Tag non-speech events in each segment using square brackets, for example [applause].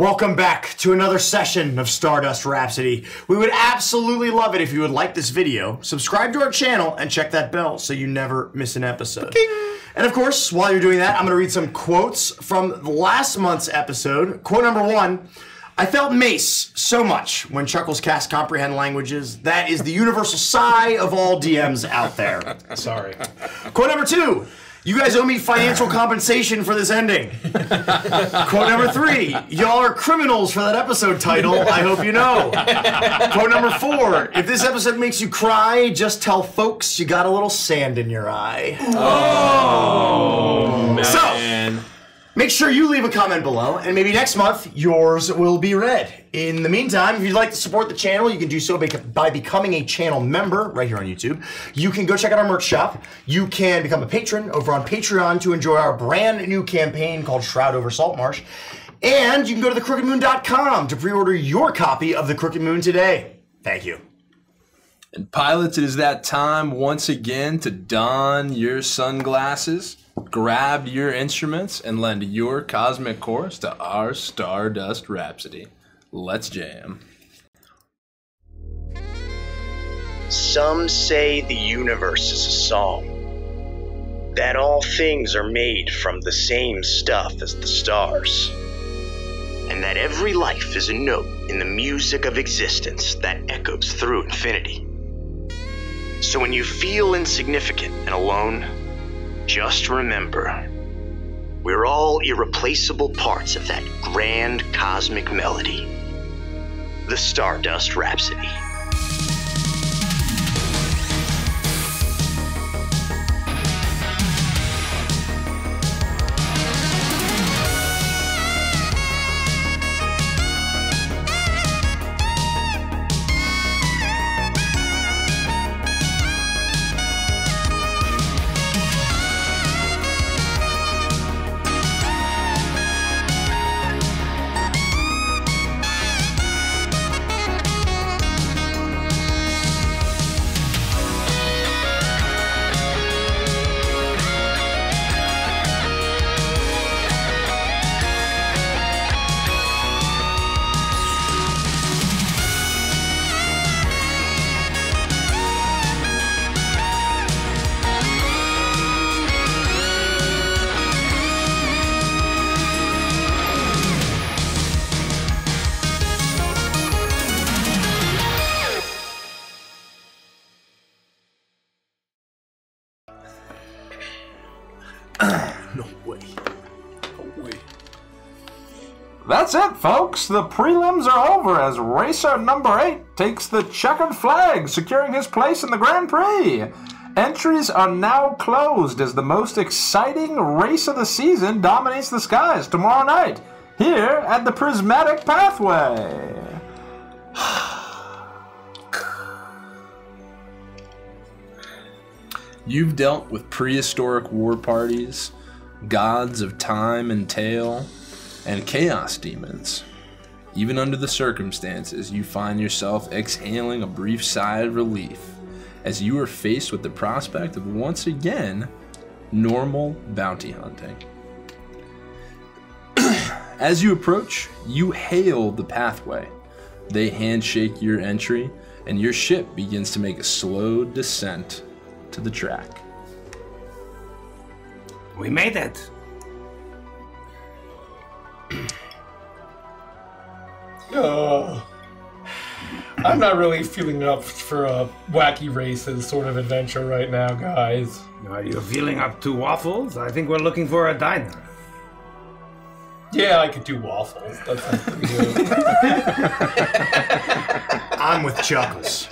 Welcome back to another session of Stardust Rhapsody. We would absolutely love it if you would like this video, subscribe to our channel, and check that bell so you never miss an episode. And of course, while you're doing that, I'm going to read some quotes from last month's episode. Quote number one I felt Mace so much when Chuckles cast comprehend languages. That is the universal sigh of all DMs out there. [laughs] Sorry. Quote number two. You guys owe me financial compensation for this ending. Quote number three. Y'all are criminals for that episode title. I hope you know. Quote number four. If this episode makes you cry, just tell folks you got a little sand in your eye. Oh, So, man. Make sure you leave a comment below, and maybe next month yours will be read. In the meantime, if you'd like to support the channel, you can do so by becoming a channel member right here on YouTube. You can go check out our merch shop. You can become a patron over on Patreon to enjoy our brand new campaign called Shroud Over Saltmarsh. And you can go to thecrookedmoon.com to pre order your copy of The Crooked Moon today. Thank you. And pilots, it is that time once again to don your sunglasses, grab your instruments, and lend your cosmic chorus to our Stardust Rhapsody. Let's jam. Some say the universe is a song, that all things are made from the same stuff as the stars, and that every life is a note in the music of existence that echoes through infinity. So when you feel insignificant and alone, just remember we're all irreplaceable parts of that grand cosmic melody, the Stardust Rhapsody. Folks. The prelims are over as racer number eight takes the checkered flag, securing his place in the Grand Prix. Entries are now closed as the most exciting race of the season dominates the skies tomorrow night here at the Prismatic Pathway. [sighs] You've dealt with prehistoric war parties, gods of time and tale, and chaos demons. Even under the circumstances, you find yourself exhaling a brief sigh of relief as you are faced with the prospect of once again normal bounty hunting. [clears throat] As you approach, you hail the pathway. They handshake your entry, and your ship begins to make a slow descent to the track. We made it. [clears throat] Oh. [sighs] I'm not really feeling up for a wacky races sort of adventure right now, guys. Are you feeling up to waffles? I think we're looking for a diner. Yeah, I could do waffles. That sounds pretty good. I'm with Chuckles.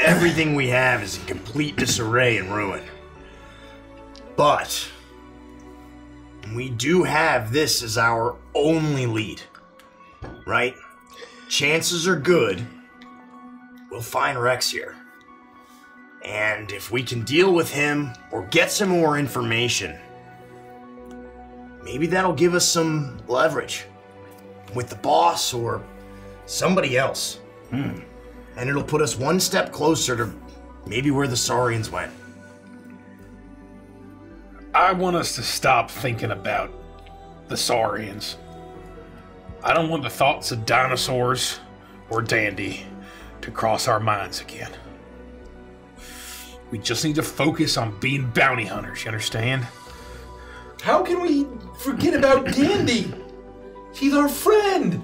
Everything we have is in complete disarray and ruin. But we do have this as our only lead, right? Chances are good we'll find Rex here. And if we can deal with him or get some more information, maybe that'll give us some leverage with the boss or somebody else. Hmm. And it'll put us one step closer to maybe where the Saurians went. I want us to stop thinking about the Saurians. I don't want the thoughts of dinosaurs or Dandy to cross our minds again. We just need to focus on being bounty hunters, you understand? How can we forget about Dandy? He's our friend.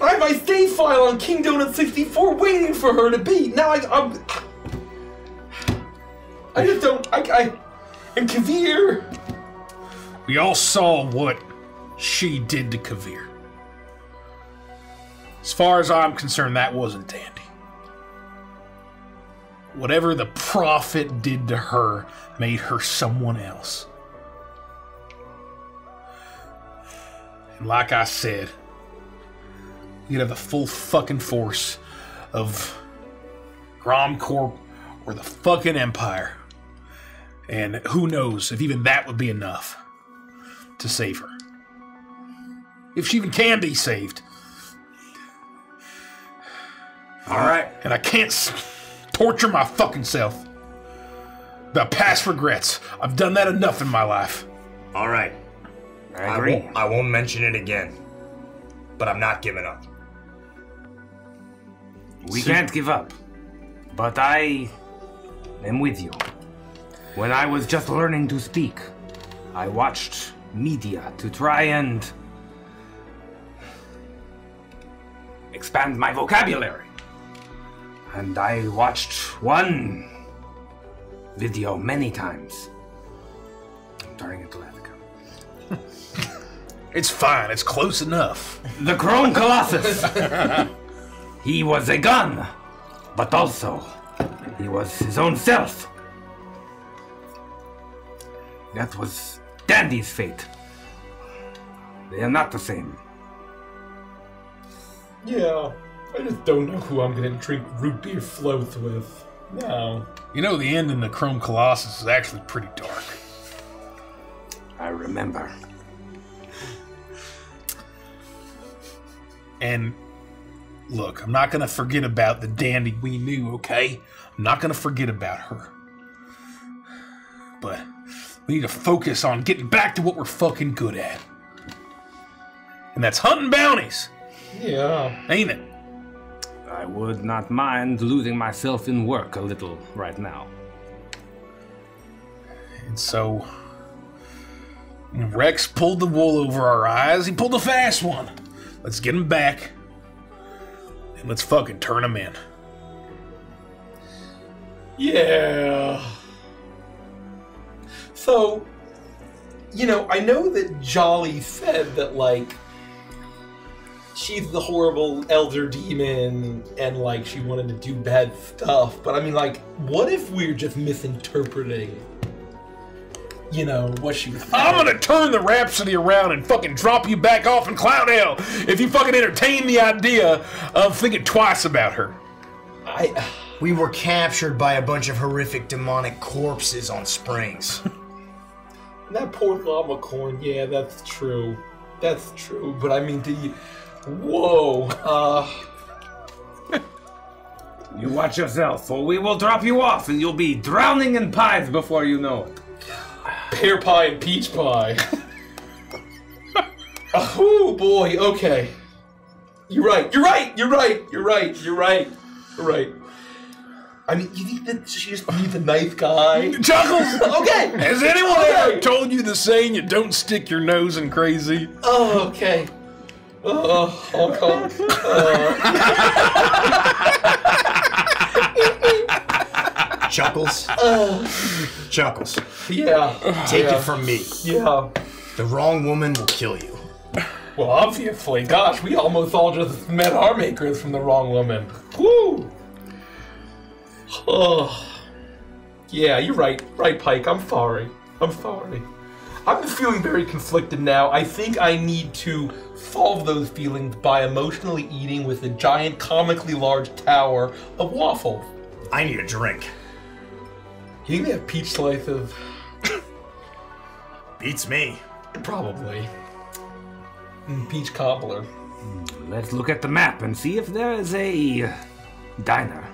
I have my save file on King Donut 64 waiting for her to beat. Now I, I'm. I just don't. I. I and Kavir. We all saw what she did to Kavir. As far as I'm concerned, that wasn't Dandy. Whatever the prophet did to her made her someone else. And like I said, you have the full fucking force of Grom Corp or the fucking Empire. And who knows if even that would be enough to save her. If she even can be saved. All right. And I can't s- torture my fucking self. About past regrets. I've done that enough in my life. All right. I I won't, I won't mention it again. But I'm not giving up. We can't give up. But I am with you. When I was just learning to speak, I watched media to try and expand my vocabulary. And I watched one video many times. I'm turning into. It's fine, it's close enough. The Chrome Colossus! he was a gun, but also he was his own self. That was Dandy's fate. They are not the same. Yeah. I just don't know who I'm gonna drink root beer floats with. No. You know, the end in the Chrome Colossus is actually pretty dark. I remember. And look, I'm not gonna forget about the dandy we knew, okay? I'm not gonna forget about her. But we need to focus on getting back to what we're fucking good at. And that's hunting bounties, Yeah. ain't it? I would not mind losing myself in work a little right now. And so Rex pulled the wool over our eyes. He pulled a fast one. Let's get him back. And let's fucking turn him in. Yeah. So, you know, I know that Jolly said that, like, she's the horrible elder demon and, like, she wanted to do bad stuff. But I mean, like, what if we're just misinterpreting, you know, what she was saying? I'm gonna turn the Rhapsody around and fucking drop you back off in Cloud Hell if you fucking entertain the idea of thinking twice about her. I. [sighs] We were captured by a bunch of horrific demonic corpses on Springs. [laughs] That poor llama corn, yeah, that's true. That's true. But I mean, do you. Whoa. Uh. [laughs] You watch yourself, or we will drop you off and you'll be drowning in pies before you know it. pear pie and peach pie. [laughs] oh boy, okay. You're right, you're right, you're right, you're right, you're right, you're right. I mean, you think that she just needs a nice guy? [laughs] Chuckles! okay! Has anyone Okay. ever told you the saying you don't stick your nose in crazy? Oh, okay. Uh, I'll call. Chuckles. Chuckles. Yeah. Take yeah. it from me. Yeah. The wrong woman will kill you. Well, obviously, gosh, we almost all just met our makers from the wrong woman. Woo! Oh. Yeah, you're right. Right, Pyke. I'm sorry. I'm sorry. I'm feeling very conflicted now. I think I need to solve those feelings by emotionally eating with a giant, comically large tower of waffles. I need a drink. You think they have peach slices? [coughs] Beats me. Probably. Mm, peach cobbler. Let's look at the map and see if there is a diner.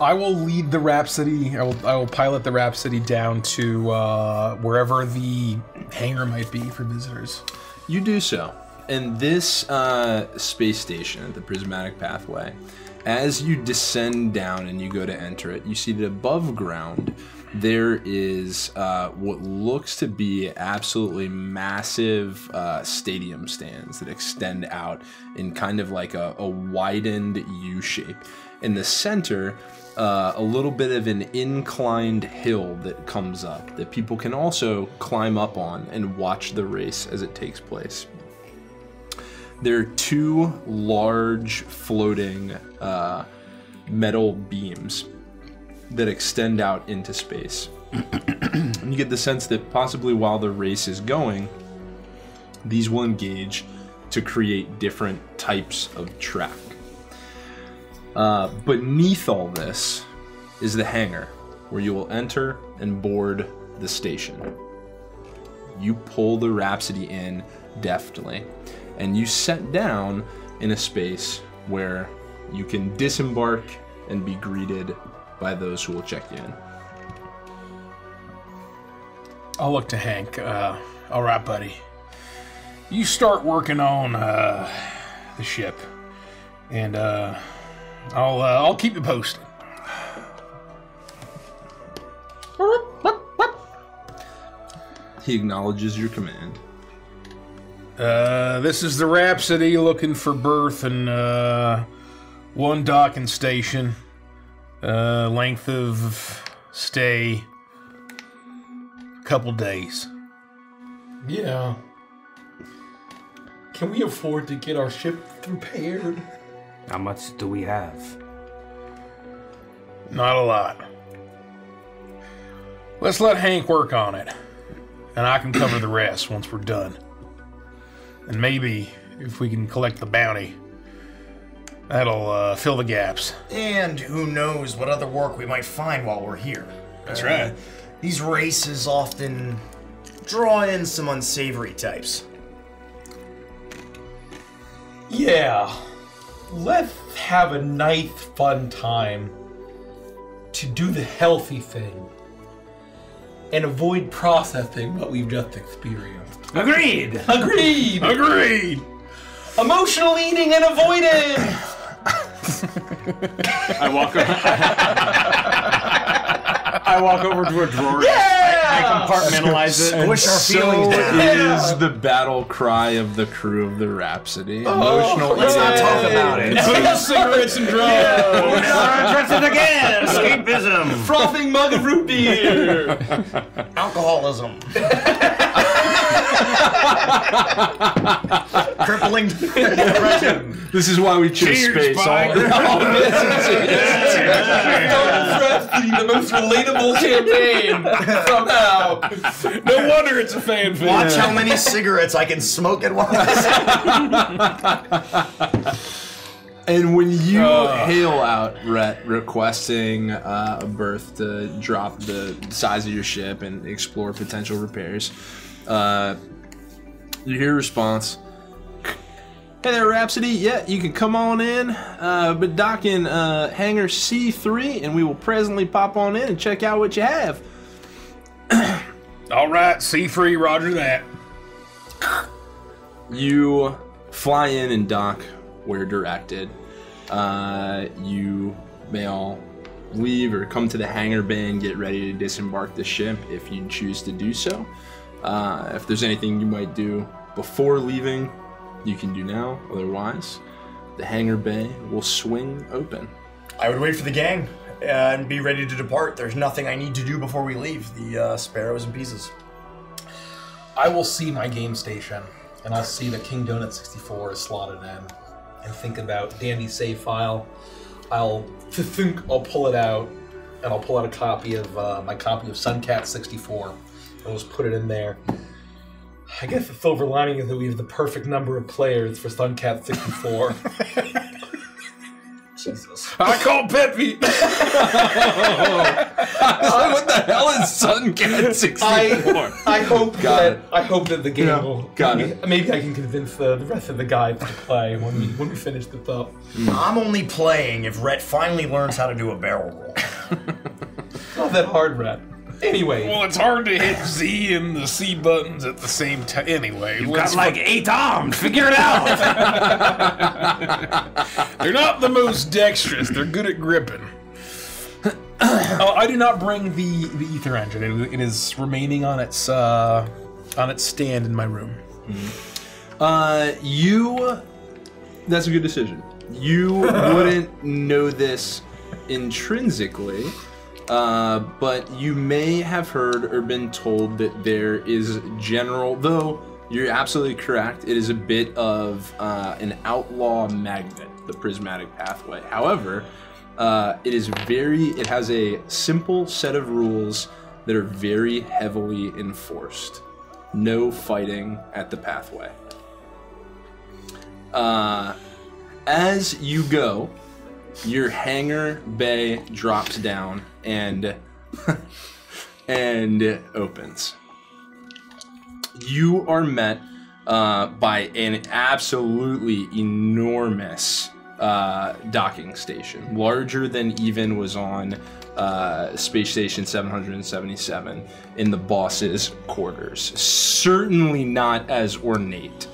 I will lead the Rhapsody. I will, I will pilot the Rhapsody down to uh, wherever the hangar might be for visitors. You do so. And this uh, space station at the Prismatic Pathway, as you descend down and you go to enter it, you see that above ground there is uh, what looks to be absolutely massive uh, stadium stands that extend out in kind of like a, a widened U shape. In the center, uh, a little bit of an inclined hill that comes up that people can also climb up on and watch the race as it takes place. There are two large floating uh, metal beams that extend out into space. [clears throat] and you get the sense that possibly while the race is going, these will engage to create different types of track. Uh, beneath all this is the hangar, where you will enter and board the station. You pull the Rhapsody in deftly, and you set down in a space where you can disembark and be greeted by those who will check you in. I'll look to Hank. Uh, all right, buddy. You start working on uh, the ship, and uh, I'll uh, I'll keep you posted. He acknowledges your command. Uh, this is the Rhapsody looking for berth and uh, one docking station. Uh, length of stay, couple days. Yeah. Can we afford to get our ship repaired? How much do we have? Not a lot. Let's let Hank work on it, and I can cover the rest once we're done. And maybe if we can collect the bounty, that'll uh, fill the gaps. And who knows what other work we might find while we're here. That's Uh, right. These races often draw in some unsavory types. Yeah. Let's have a nice, fun time to do the healthy thing and avoid processing what we've just experienced. Agreed. Agreed. Agreed. Emotional eating and avoidance. [coughs] [laughs] I walk over. [laughs] I walk over to a drawer. Yeah. Compartmentalize it. Squish our so feelings down. is the battle cry of the crew of the Rhapsody. Oh, Emotional Let's not eating. talk about it. cigarettes and drugs. Interested oh, again. Escapism. Frothing mug of root beer. [laughs] Alcoholism. [laughs] Crippling depression. [laughs] This is why we chose Cheers, space. All- Mike. [laughs] the most relatable campaign somehow. No wonder it's a fan film. Watch how many cigarettes I can smoke at once. [laughs] And when you hail out Rett requesting uh, a berth to drop the size of your ship and explore potential repairs, uh, you hear a response. Hey there, Rhapsody. Yeah, you can come on in, uh, but dock in uh, hangar C3, and we will presently pop on in and check out what you have. [clears throat] All right, C3, roger that. You fly in and dock where directed. Uh, you may all leave or come to the hangar bay and get ready to disembark the ship if you choose to do so. Uh, if there's anything you might do before leaving, you can do now. Otherwise, the hangar bay will swing open. I would wait for the gang uh, and be ready to depart. There's nothing I need to do before we leave. The uh, sparrows and pieces. I will see my game station, and I'll see that King Donut 64 is slotted in, and think about Dandy's save file. I'll to think I'll pull it out, and I'll pull out a copy of uh, my copy of Suncat 64, and I'll just put it in there. I guess the silver lining is that we have the perfect number of players for Suncat 64. [laughs] Jesus. I call Peppy. [laughs] what the hell is Suncat 64? I, I hope Got that it. I hope that the game Yeah, will got maybe, it. maybe I can convince the, the rest of the guys to play when we when we finish this up. Hmm. I'm only playing if Rett finally learns how to do a barrel roll. [laughs] Not that hard, Rat. Anyway, Well, it's hard to hit Z and the C buttons at the same time. Anyway, You've got like eight arms. Figure it out. [laughs] [laughs] They're not the most dexterous. They're good at gripping. Uh, I do not bring the the ether engine. It, it is remaining on its uh, on its stand in my room. Uh, you. That's a good decision. You [laughs] wouldn't know this intrinsically, uh, but you may have heard or been told that there is general, though you're absolutely correct, it is a bit of uh, an outlaw magnet, the prismatic pathway. However, uh, it is very, it has a simple set of rules that are very heavily enforced. No fighting at the pathway. Uh, as you go, your hangar bay drops down and [laughs] and opens. You are met uh, by an absolutely enormous uh, docking station, larger than even was on uh, Space Station 777 in the boss's quarters. Certainly not as ornate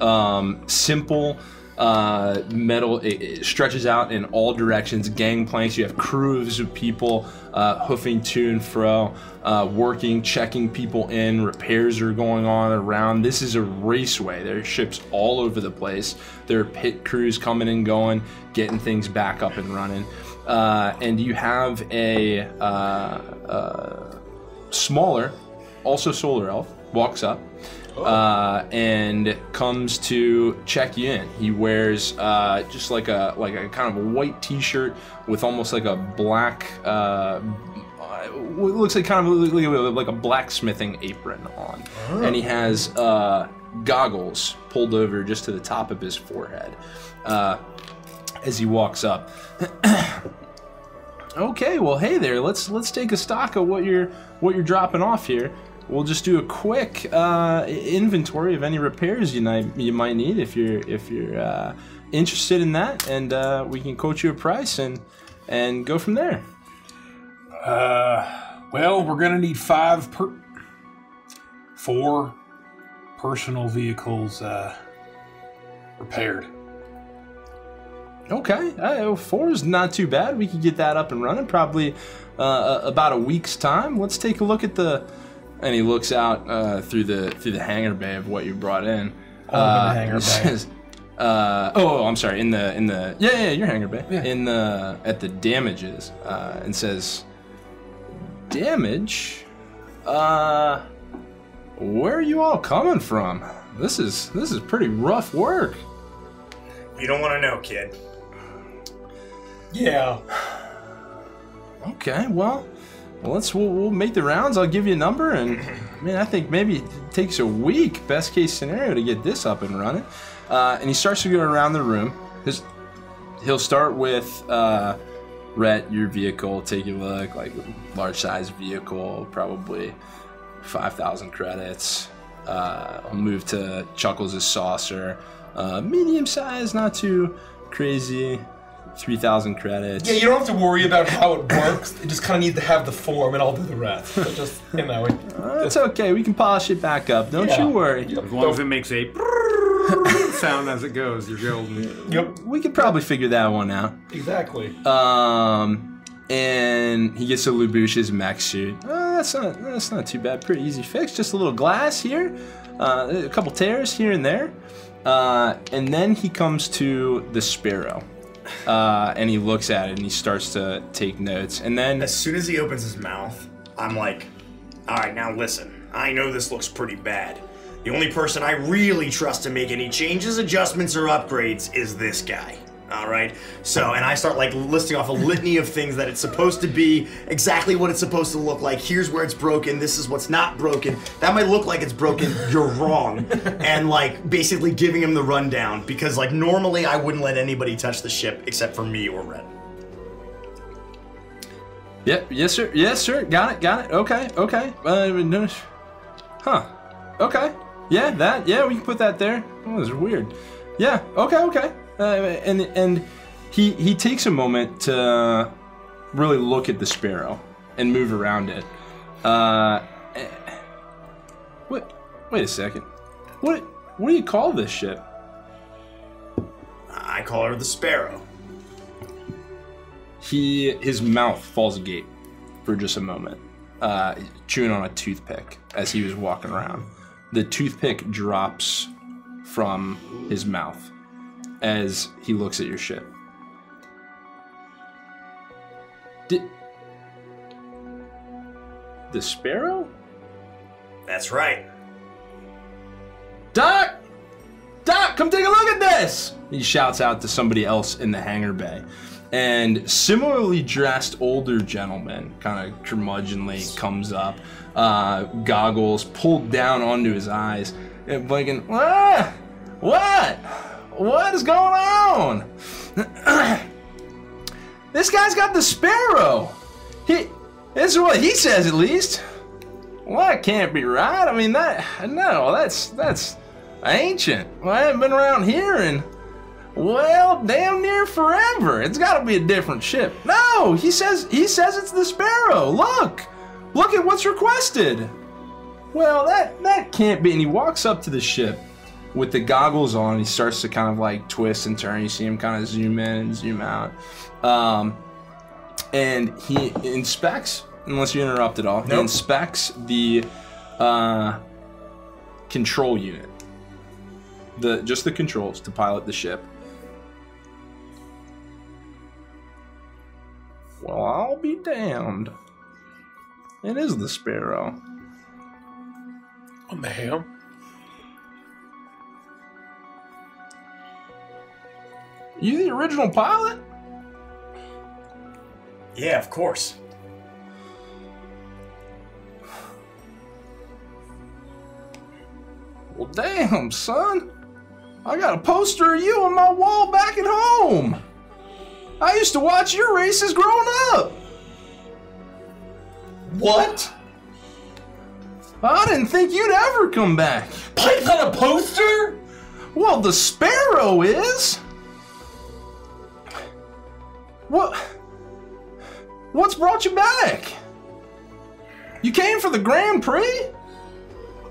um, simple uh, metal it, it stretches out in all directions gangplanks. You have crews of people uh, hoofing to and fro uh, working checking people in repairs are going on around. This is a raceway. There are ships all over the place. There are pit crews coming and going getting things back up and running. Uh, and you have a uh, uh, smaller also solar elf walks up uh, and comes to check you in. He wears uh, just like a like a kind of a white T-shirt with almost like a black. Uh, what looks like kind of like a- blacksmithing apron on, and he has uh, goggles pulled over just to the top of his forehead uh, as he walks up. [clears throat] Okay, well, hey there. Let's let's take a stock of what you're what you're dropping off here. We'll just do a quick uh, inventory of any repairs you might you might need if you're if you're uh, interested in that, and uh, we can quote you a price and and go from there. Uh, well, we're gonna need five per, four personal vehicles uh, repaired. Okay, uh, four is not too bad. We could get that up and running probably uh, about a week's time. Let's take a look at the. And he looks out uh, through the through the hangar bay of what you brought in. Oh, Uh, the hangar [laughs] bay. says, uh, oh, oh, I'm sorry. In the in the yeah yeah your hangar bay in the at the damages uh, and says damage. Uh, where are you all coming from? This is this is pretty rough work. You don't want to know, kid. yeah. [sighs] Okay, well, well let's we'll, we'll make the rounds. I'll give you a number, and man, I think maybe it takes a week, best case scenario, to get this up and running. Uh, and he starts to go around the room. His, he'll start with uh, Rett, your vehicle. Take a look, like large size vehicle, probably five thousand credits. Uh, I'll move to Chuckles' saucer, uh, medium size, not too crazy. Three thousand credits. Yeah, you don't have to worry about how it works. You just kind of need to have the form, and I'll do the rest. So just you know, it, [laughs] That's okay. We can polish it back up. Don't Yeah. you worry. Yep. As long as it makes a [laughs] sound as it goes, you're golden. Yep. We could probably figure that one out. Exactly. Um, and he gets to Leboosh's mech suit. Uh, that's not that's not too bad. Pretty easy fix. Just a little glass here, uh, a couple tears here and there, uh, and then he comes to the Sparrow, uh, and he looks at it and he starts to take notes. And then As soon as he opens his mouth, I'm like, all right, now listen. I know this looks pretty bad. The only person I really trust to make any changes, adjustments, or upgrades is this guy. All right. So, and I start like listing off a litany of things that it's supposed to be, exactly what it's supposed to look like. Here's where it's broken. This is what's not broken. That might look like it's broken. You're wrong. [laughs] and like basically giving him the rundown because like normally I wouldn't let anybody touch the ship except for me or Red. Yep. Yes, sir. Yes, sir. Got it. Got it. Okay. Okay. Uh, no- huh. Okay. Yeah. That. Yeah. We can put that there. Oh, this is weird. Yeah. Okay. Okay. Uh, and and he he takes a moment to really look at the sparrow and move around it, Uh, wait, wait a second. What what do you call this ship? I call her the Sparrow. He his mouth falls agape for just a moment, uh, chewing on a toothpick as he was walking around. The toothpick drops from his mouth as he looks at your ship. Did the sparrow? That's right. Doc! Doc, come take a look at this! He shouts out to somebody else in the hangar bay. And similarly dressed older gentleman, kind of curmudgeonly, comes up, uh, goggles pulled down onto his eyes, and blinking, ah, what? What is going on? [clears throat] this guy's got the sparrow. He, this is what he says at least. Well, that can't be right. I mean, that no, that's that's ancient. Well, I haven't been around here in well, damn near forever. It's got to be a different ship. No, he says he says it's the Sparrow. Look, look at what's requested. Well, that that can't be. And he walks up to the ship with the goggles on. He starts to kind of like twist and turn. You see him kind of zoom in and zoom out. Um, and he inspects, unless you interrupt at all, he inspects the uh, control unit. The just the controls to pilot the ship. Well, I'll be damned. It is the Sparrow. What the hell? You the original pilot? Yeah, of course. Well, damn, son. I got a poster of you on my wall back at home. I used to watch your races growing up. What? I didn't think you'd ever come back. Pyke's on a poster? Well, the Sparrow is. What? What's brought you back? You came for the Grand Prix?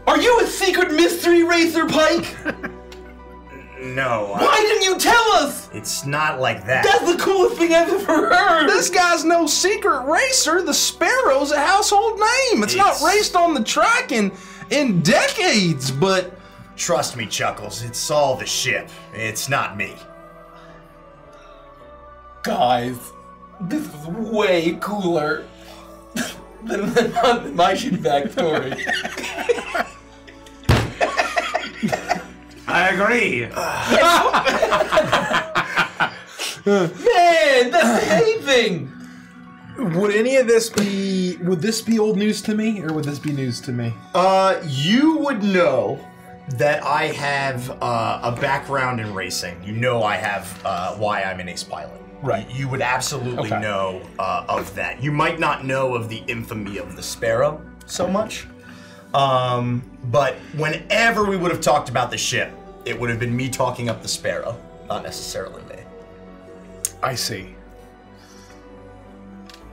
Are you a secret mystery racer, Pyke? [laughs] No, I- Why didn't you tell us? it's not like that. That's the coolest thing I've ever heard. This guy's no secret racer. The Sparrow's a household name. It's, not raced on the track in in decades, but Trust me, Chuckles. It's all the ship. It's not me. Guys, this is way cooler [laughs] than, than, my- than my shitty backstory. I agree. Man, that's amazing. Would any of this be? Would this be old news to me, or would this be news to me? Uh, you would know that I have uh, a background in racing. You know I have uh, why I'm an ace pilot. Right. You would absolutely Okay. know uh, of that. You might not know of the infamy of the Sparrow so much. Um, but whenever we would have talked about the ship, it would have been me talking up the Sparrow, not necessarily me. I see.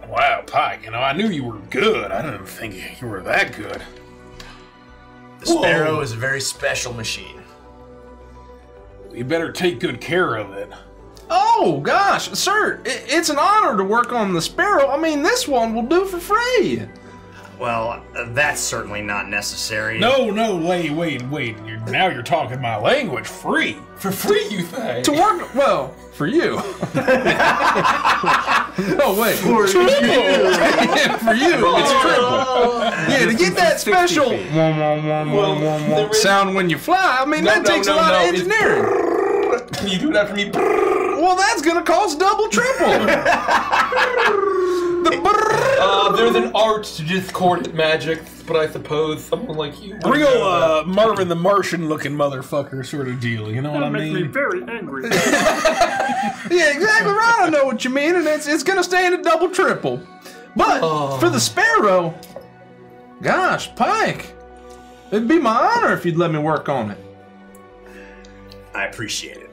Wow, Pyke, you know, I knew you were good. I didn't think you were that good. The Sparrow is a very special machine. You better take good care of it. Oh gosh, sir, it's an honor to work on the Sparrow. I mean, this one will do for free. Well, uh, that's certainly not necessary. No, no, wait, wait, wait. You're, now you're talking my language. Free. For free, you think? To work well for you. [laughs] oh wait, For you. for you, it's triple. Yeah, to get that special Well, sound when you fly. I mean, No, that no, takes no, a lot no, of engineering. [laughs] Can you do it after me? Well, that's gonna cost double, triple. [laughs] the brrr. Uh, there's an art to discordant magic, but I suppose someone like you. Real uh, Marvin the Martian looking motherfucker sort of deal. You know what I mean? That makes me very angry. [laughs] [laughs] Yeah, exactly right. I know what you mean, and it's it's gonna stay in a double, triple. But Oh. for the Sparrow, gosh, Pyke, it'd be my honor if you'd let me work on it. I appreciate it.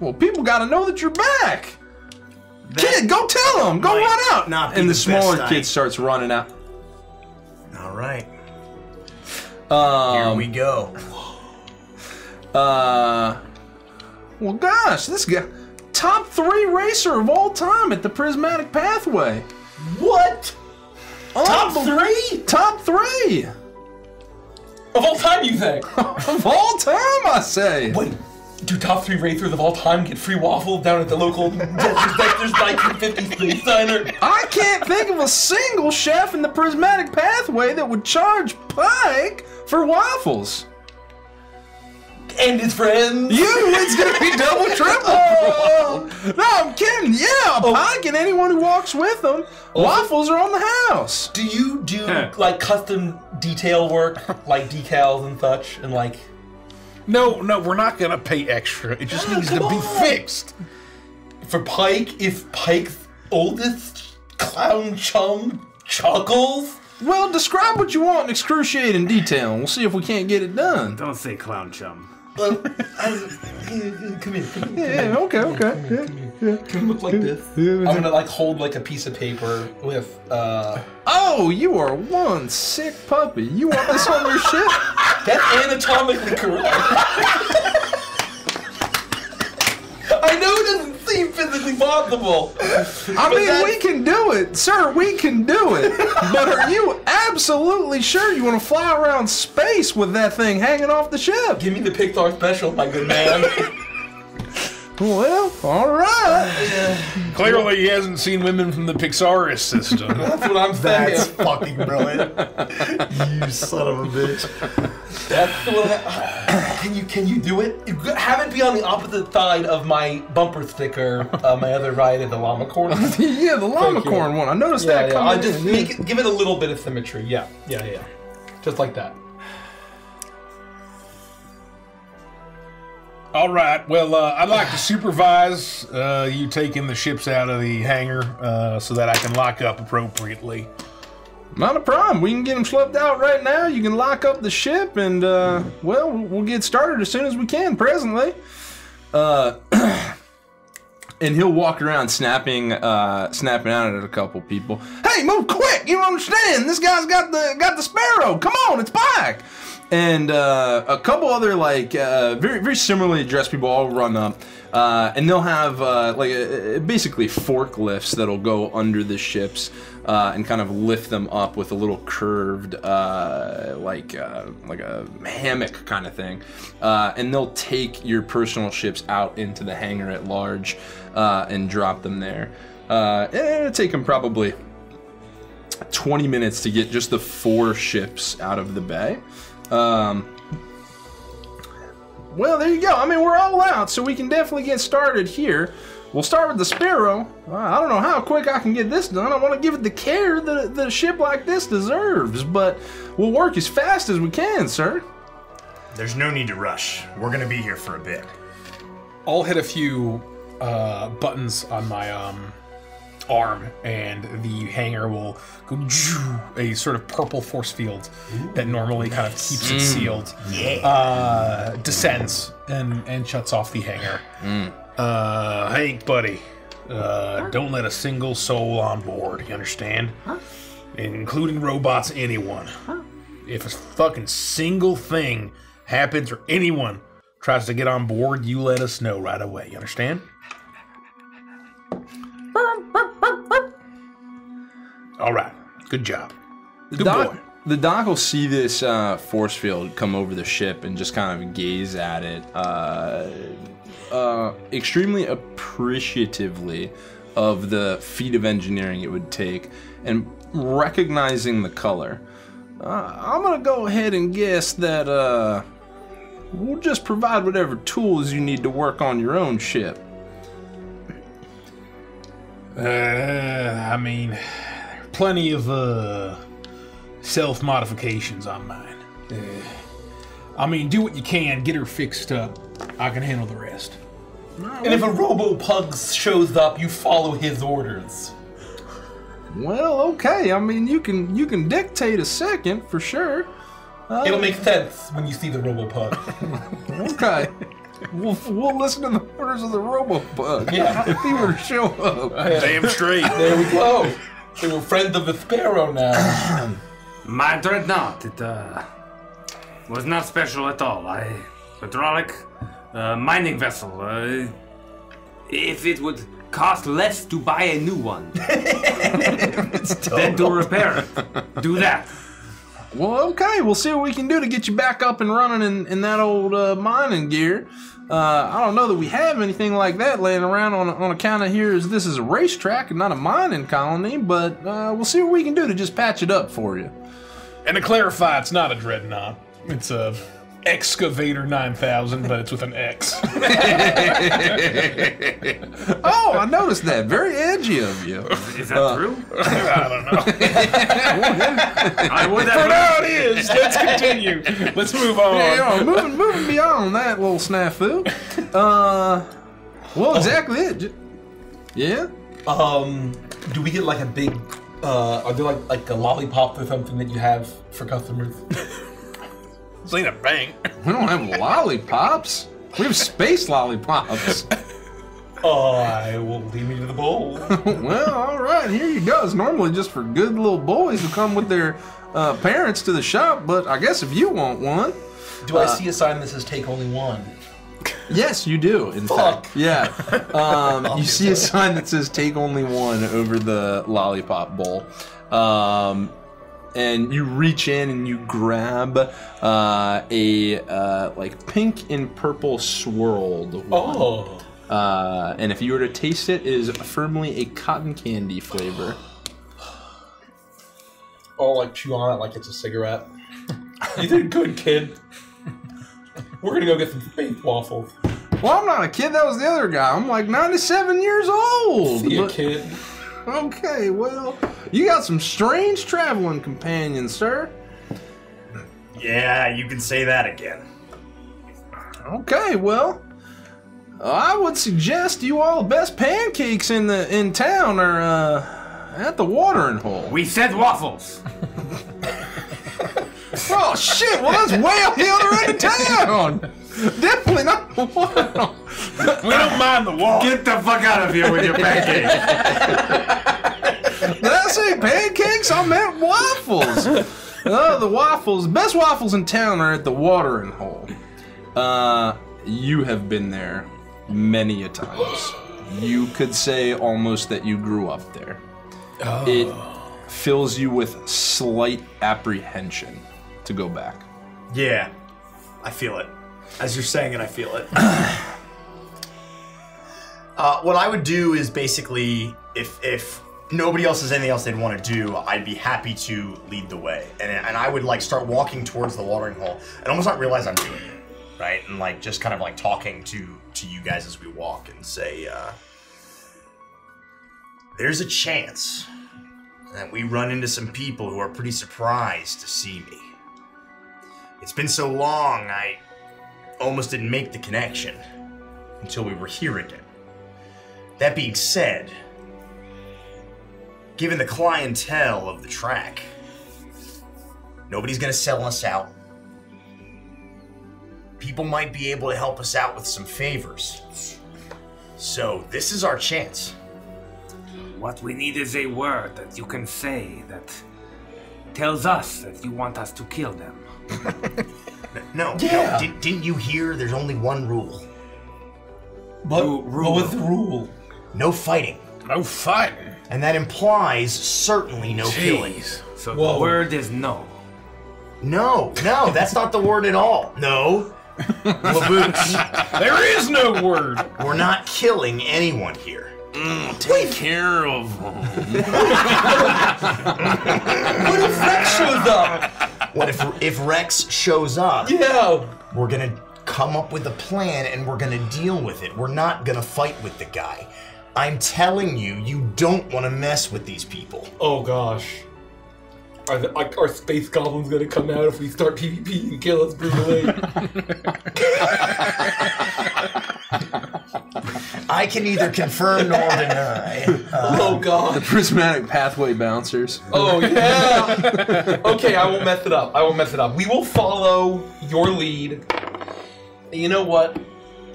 Well, people got to know that you're back. Kid, go tell them. Go run out. not and the, the smaller kid starts running out. All right, Um, here we go. Uh, well, gosh, this guy, top three racer of all time at the Prismatic Pathway. What? Top three Top three of all time, you think? [laughs] of all time, I say. Wait, do top three racers of all time get free waffle down at the local [laughs] Dexter's 1950 Space Diner? I can't think of a single chef in the Prismatic Pathway that would charge Pyke for waffles. And his friends? You, it's gonna be double [laughs] triple. no, I'm kidding. Yeah, oh. Pyke and anyone who walks with them. Oh. Waffles are on the house. Do you do like custom detail work, [laughs] like decals and such, and like? No, no, we're not gonna pay extra. It just ah, needs to come be on. fixed. For Pyke, if Pyke's oldest clown chum chuckles, Well, describe what you want in excruciating detail. and We'll see if we can't get it done. Don't say clown chum. Well, [laughs] come here, come here. Yeah, okay, okay. Can we look like this? I'm gonna like hold like a piece of paper with uh Oh, you are one sick puppy. You want this on your ship? [laughs] that's anatomically correct. [laughs] seem physically possible. I But mean, that's- we can do it, sir. We can do it. But are you absolutely sure you want to fly around space with that thing hanging off the ship? Give me the Pixar special, my good man. [laughs] Well, all right. Clearly, he hasn't seen women from the Pixaris system. [laughs] That's what I'm saying. That's fucking brilliant. you son of a bitch. That's what. I, can you can you do it? Have it be on the opposite side of my bumper sticker. Uh, my other ride at the llama corn. [laughs] yeah, the llama corn one. I noticed Yeah, that yeah. coming I'll just in. make it, give it a little bit of symmetry. Yeah, yeah, yeah. Just like that. All right. Well, uh, I'd like to supervise uh, you taking the ships out of the hangar uh, so that I can lock up appropriately. Not a problem. We can get them schlepped out right now. You can lock up the ship, and uh, well, we'll get started as soon as we can. Presently, uh, [clears throat] and he'll walk around snapping, uh, snapping out at a couple people. Hey, move quick! You don't understand. This guy's got the got the sparrow. Come on, it's Pyke. And uh, a couple other like uh, very very similarly dressed people all run up, uh, and they'll have uh, like uh, basically forklifts that'll go under the ships uh, and kind of lift them up with a little curved uh, like uh, like a hammock kind of thing, uh, and they'll take your personal ships out into the hangar at large uh, and drop them there. Uh, it'll take them probably 20 minutes to get just the four ships out of the bay. Um, well, there you go. I mean, we're all out, so we can definitely get started here. We'll start with the Sparrow. Uh, I don't know how quick I can get this done. I want to give it the care that, that a ship like this deserves, but we'll work as fast as we can, sir. There's no need to rush. We're gonna be here for a bit. I'll hit a few uh, buttons on my um, arm, and the hanger will go a sort of purple force field that normally kind of keeps it sealed. Yeah. Uh, descends and and shuts off the hanger. Uh, Hank, buddy, uh, don't let a single soul on board. You understand? Including robots, anyone. If a fucking single thing happens or anyone tries to get on board, you let us know right away. You understand? All right. Good job. Good doc, boy. The doc will see this uh, force field come over the ship and just kind of gaze at it, uh, uh, extremely appreciatively of the feat of engineering it would take, and recognizing the color. Uh, I'm gonna go ahead and guess that uh, we'll just provide whatever tools you need to work on your own ship. Uh, I mean, plenty of uh, self modifications on mine. Uh, I mean, do what you can, get her fixed up. I can handle the rest. And if a Robo Pug shows up, you follow his orders. Well, okay. I mean, you can you can dictate a second for sure. Uh, It'll make sense when you see the Robo Pug. [laughs] Okay. We'll, we'll listen to the orders of the Robo Pug. Yeah. If he were to show up. [laughs] Damn straight. [laughs] There we go. So we're friends of the sparrow now. [clears throat] My dreadnought, it uh, was not special at all. I hydraulic uh, mining vessel. Uh, if it would cost less to buy a new one [laughs] than to repair it, do that. Well, okay, we'll see what we can do to get you back up and running in, in that old uh, mining gear. Uh, I don't know that we have anything like that laying around on, on account of here as this is a racetrack and not a mining colony, but uh, we'll see what we can do to just patch it up for you. And to clarify, it's not a dreadnought. It's a excavator 9000, but it's with an X. [laughs] Oh, I noticed that. Very edgy of you. Is that true? [laughs] I don't know. [laughs] I would For have. now it is. Let's continue. Let's move on. Yeah, you know, moving, moving beyond that little snafu. Uh, well, exactly it. Yeah. Um, do we get like a big? Uh, are there like like a lollipop or something that you have for customers? This ain't a bank. [laughs] We don't have lollipops. We have space lollipops. Oh, I will lead me to the bowl. [laughs] well, all right, here you go. It's normally just for good little boys who come with their uh, parents to the shop, but I guess if you want one, Do I see a sign that says "Take only one"? yes, you do. In Fuck. fact, yeah. [laughs] Um, you see a sign that says "Take only one" over the lollipop bowl. Um, and you reach in and you grab uh, a uh, like pink and purple swirled one. Oh, Uh, and if you were to taste it, it is firmly a cotton candy flavor. oh, like chew on it like it's a cigarette. you did good, kid. We're gonna go get some faith waffles. Well, I'm not a kid. That was the other guy. I'm like 97 years old. See But- kid. Okay, well, you got some strange traveling companions, sir. Yeah, you can say that again. Okay, well, I would suggest you all the best pancakes in the in town are uh, at the watering hole. We said waffles. [laughs] Oh shit! Well, that's way up the other end of town. [laughs] Definitely not the watering hole. We don't mind the wall. Get the fuck out of here with your pancakes. Did I say pancakes? I meant waffles. Oh, the waffles. Best waffles in town are at the watering hole. Uh, you have been there many a times. You could say almost that you grew up there. It fills you with slight apprehension to go back. Yeah, I feel it. As you're saying it, I feel it. [clears throat] uh, what I would do is basically, if if nobody else has anything else they'd want to do, I'd be happy to lead the way, and and I would like start walking towards the watering hole, and almost not realize I'm doing it, right? And like just kind of like talking to to you guys as we walk, and say, uh, "There's a chance." that we run into some people who are pretty surprised to see me. It's been so long, I almost didn't make the connection until we were here again. That being said, given the clientele of the track, nobody's gonna sell us out. People might be able to help us out with some favors. So, this is our chance. What we need is a word that you can say that tells us that you want us to kill them. [laughs] No, Yeah. no, did, didn't you hear there's only one rule? What, Ru- what was the rule? No fighting. No fighting. And that implies certainly no killing. Jeez. So Whoa. the word is no. No, no, that's not the word at all. No. Leboosh, [laughs] There is no word. we're not killing anyone here. Mm, take care of [laughs] them. What if Rex shows up? What if if Rex shows up? Yeah. We're gonna come up with a plan and we're gonna deal with it. We're not gonna fight with the guy. I'm telling you, you don't want to mess with these people. Oh gosh. Are, the, are, are space goblins gonna come out if we start PvP and kill us brutally? [laughs] I can neither confirm nor deny. Uh, oh god. The prismatic pathway bouncers. Oh [laughs] yeah. okay, I won't mess it up. I won't mess it up. We will follow your lead. You know what?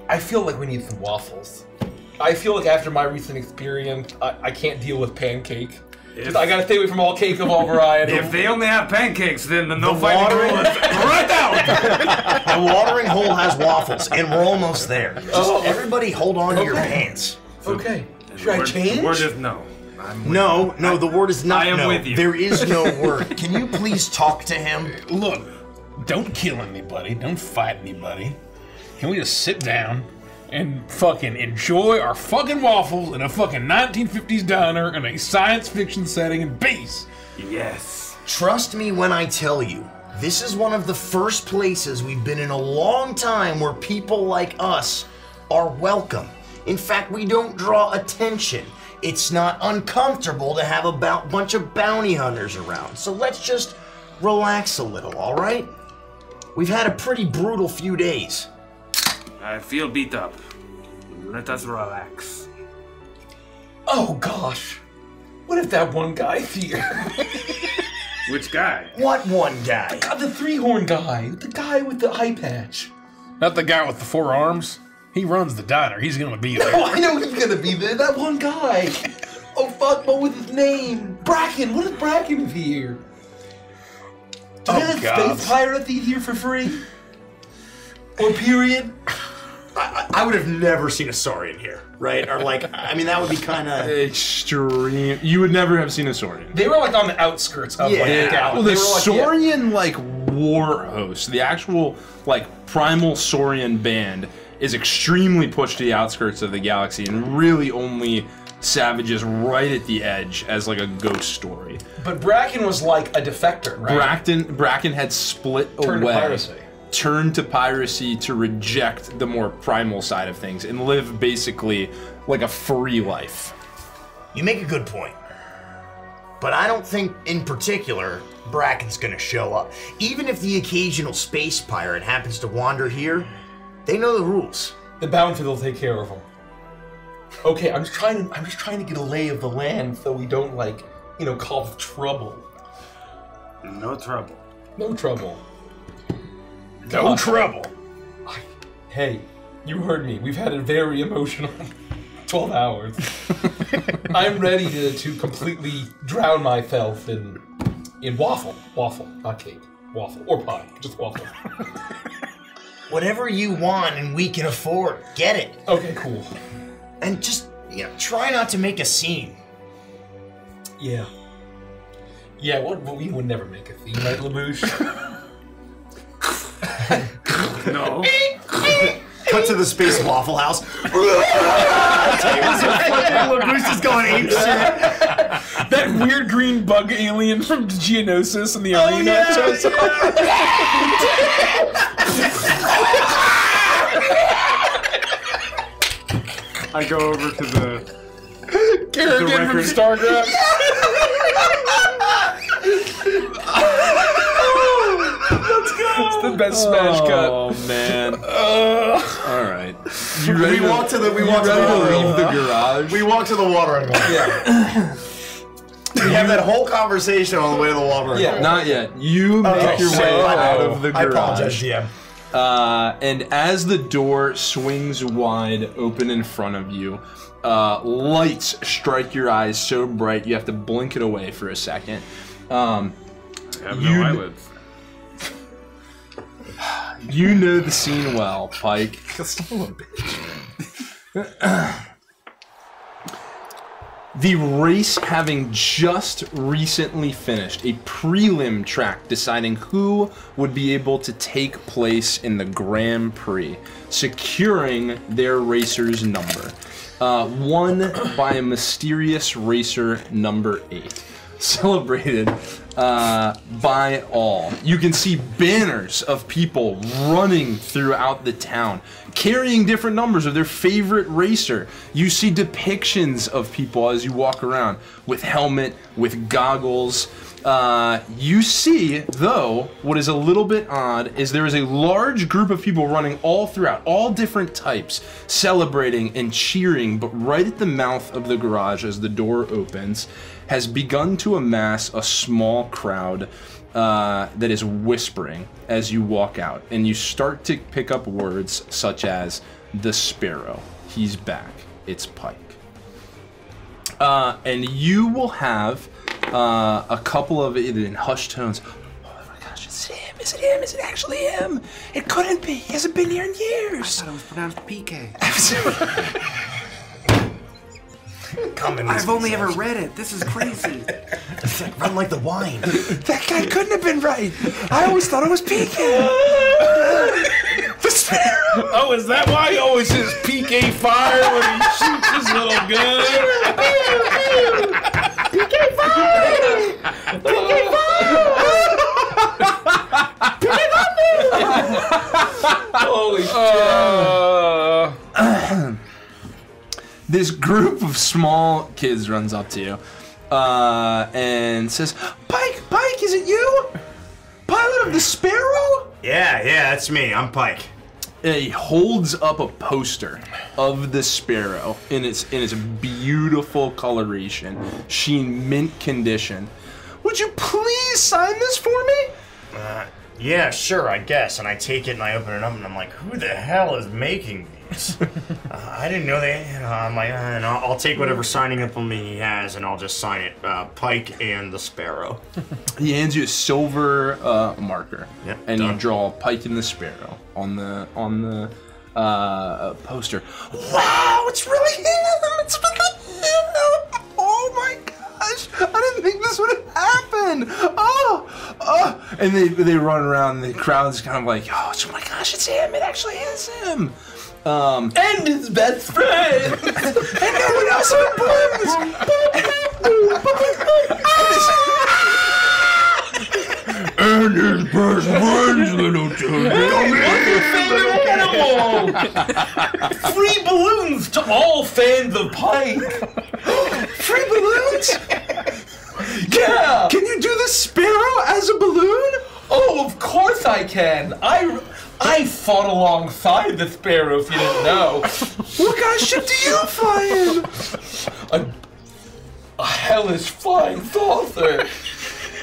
I feel like we need some waffles. I feel like after my recent experience, I, I can't deal with pancake. If- I gotta stay away from all cake of all variety. If they only have pancakes, then the no The fighting water- rule is right down. [laughs] The watering hole has waffles, and we're almost there. Oh. Just Oh. everybody hold on to your Okay. pants. okay, should I Word- change? Word is no. I'm with No, no, the word is not I am no. with you. There is no [laughs] word. Can you please talk to him? Look, don't kill anybody. Don't fight anybody. Can we just sit down and fucking enjoy our fucking waffles in a fucking 1950s diner in a science fiction setting in peace? Yes. Trust me when I tell you, this is one of the first places we've been in a long time where people like us are welcome. In fact, we don't draw attention. It's not uncomfortable to have a bunch of bounty hunters around. So let's just relax a little, all right? We've had a pretty brutal few days. I feel beat up. Let us relax. Oh gosh, what if that one guy's here? [laughs] Which guy? What one guy? God, the three horn guy, the guy with the eye patch. Not the guy with the four arms. He runs the diner. He's gonna be [laughs] there. Oh, I know he's gonna be there. That one guy. [laughs] Oh fuck, what was his name? Bracken. What if Bracken is here? Do Oh, they have God. space pirates eat here for free? Or period? I, I would have never seen a Saurian here, right? Or like, I mean, that would be kind of. [laughs] Extreme. You would never have seen a Saurian. They were like on the outskirts of like Yeah. the galaxy. Well, the They were like, yeah. Saurian like war host, the actual like primal Saurian band, is extremely pushed to the outskirts of the galaxy and really only savages right at the edge as like a ghost story. But Bracken was like a defector, right? Bracken Bracken had split Turned to away, piracy. Turned to piracy to reject the more primal side of things and live basically like a free life. You make a good point. But I don't think, in particular, Bracken's gonna show up. Even if the occasional space pirate happens to wander here, they know the rules. The bounty will take care of them. Okay, I'm just trying to I'm just trying to get a lay of the land so we don't like, you know, cause trouble. No trouble. No trouble. No trouble. Hey, you heard me. We've had a very emotional [laughs] 12 hours. [laughs] I'm ready to, to completely drown myself in in waffle. Waffle, not cake. Waffle. Or pie. Just waffle. [laughs] Whatever you want and we can afford, get it. Okay, cool. And just, you know, try not to make a scene. Yeah. Yeah, what, what we would never make a theme, right, Leboosh? No. Cut to the space Waffle House. Leboosh is going ape shit. That weird green bug alien from Geonosis in the oh, arena yeah, shows up. I go over to the. Kerrigan from record- Starcraft. [laughs] It's the best smash cut. Oh man. All right. You ready We to, walk to the we walk to the to leave the garage? We walk to the watering hole. [laughs] yeah. We have that whole conversation on the way to the watering Yeah. Not yet. You make Okay, your shit. way I out of the I apologize, garage. DM. Uh, and as the door swings wide open in front of you, uh, lights strike your eyes so bright you have to blink it away for a second. Um, I have no eyelids. You know the scene well, Pyke. [laughs] [clears throat] The race having just recently finished, a prelim track deciding who would be able to take place in the Grand Prix, securing their racer's number. Uh, won by a mysterious racer number eight. [laughs] Celebrated uh, by all. You can see banners of people running throughout the town, carrying different numbers of their favorite racer. You see depictions of people as you walk around with helmet, with goggles. Uh, you see, though, what is a little bit odd is there is a large group of people running all throughout, all different types, celebrating and cheering, but right at the mouth of the garage as the door opens, has begun to amass a small crowd uh, that is whispering as you walk out, and you start to pick up words such as the sparrow. He's back. It's Pyke. Uh, and you will have uh, a couple of it in hushed tones. Oh my gosh, it's him! Is it him? Is it actually him? It couldn't be. He hasn't been here in years. I thought it was pronounced PK. [laughs] [laughs] Come in. I've only ever read it. This is crazy. [laughs] It's like run like the wine. [laughs] that guy couldn't have been right. I always thought it was PK. the sparrow. Oh, is that why he always says PK fire when he shoots his little gun? PK fire. PK fire. PK thunder. Holy shit. Uh, this group of small kids runs up to you uh, and says, Pyke, Pyke, is it you? Pilot of the Sparrow? Yeah, yeah, that's me. I'm Pyke. And he holds up a poster of the sparrow in its in its beautiful coloration, sheen mint condition. Would you please sign this for me? Uh, yeah, sure, I guess. And I take it and I open it up and I'm like, who the hell is making? [laughs] uh, I didn't know they. You know, I'm like, uh, and I'll, I'll take whatever signing implement he has and I'll just sign it. Uh, Pyke and the Sparrow. [laughs] He hands you a silver uh, marker, Yep, and done. you draw Pyke and the Sparrow on the on the uh, poster. Wow, it's really him! It's really him! Oh my gosh! I didn't think this would happen. Oh, oh! And they they run around. And the crowd's kind of like, oh oh my gosh, it's him! It actually is him! Um, And his best friend. [laughs] and no one else in And his best friend's little animal. [laughs] Free balloons to all fans of Pyke. Free balloons? Yeah. Can you do the sparrow as a balloon? Oh, of course I can. I I fought alongside the sparrow. If you didn't know, What kind of ship do you fly in? a, a hellish flying saucer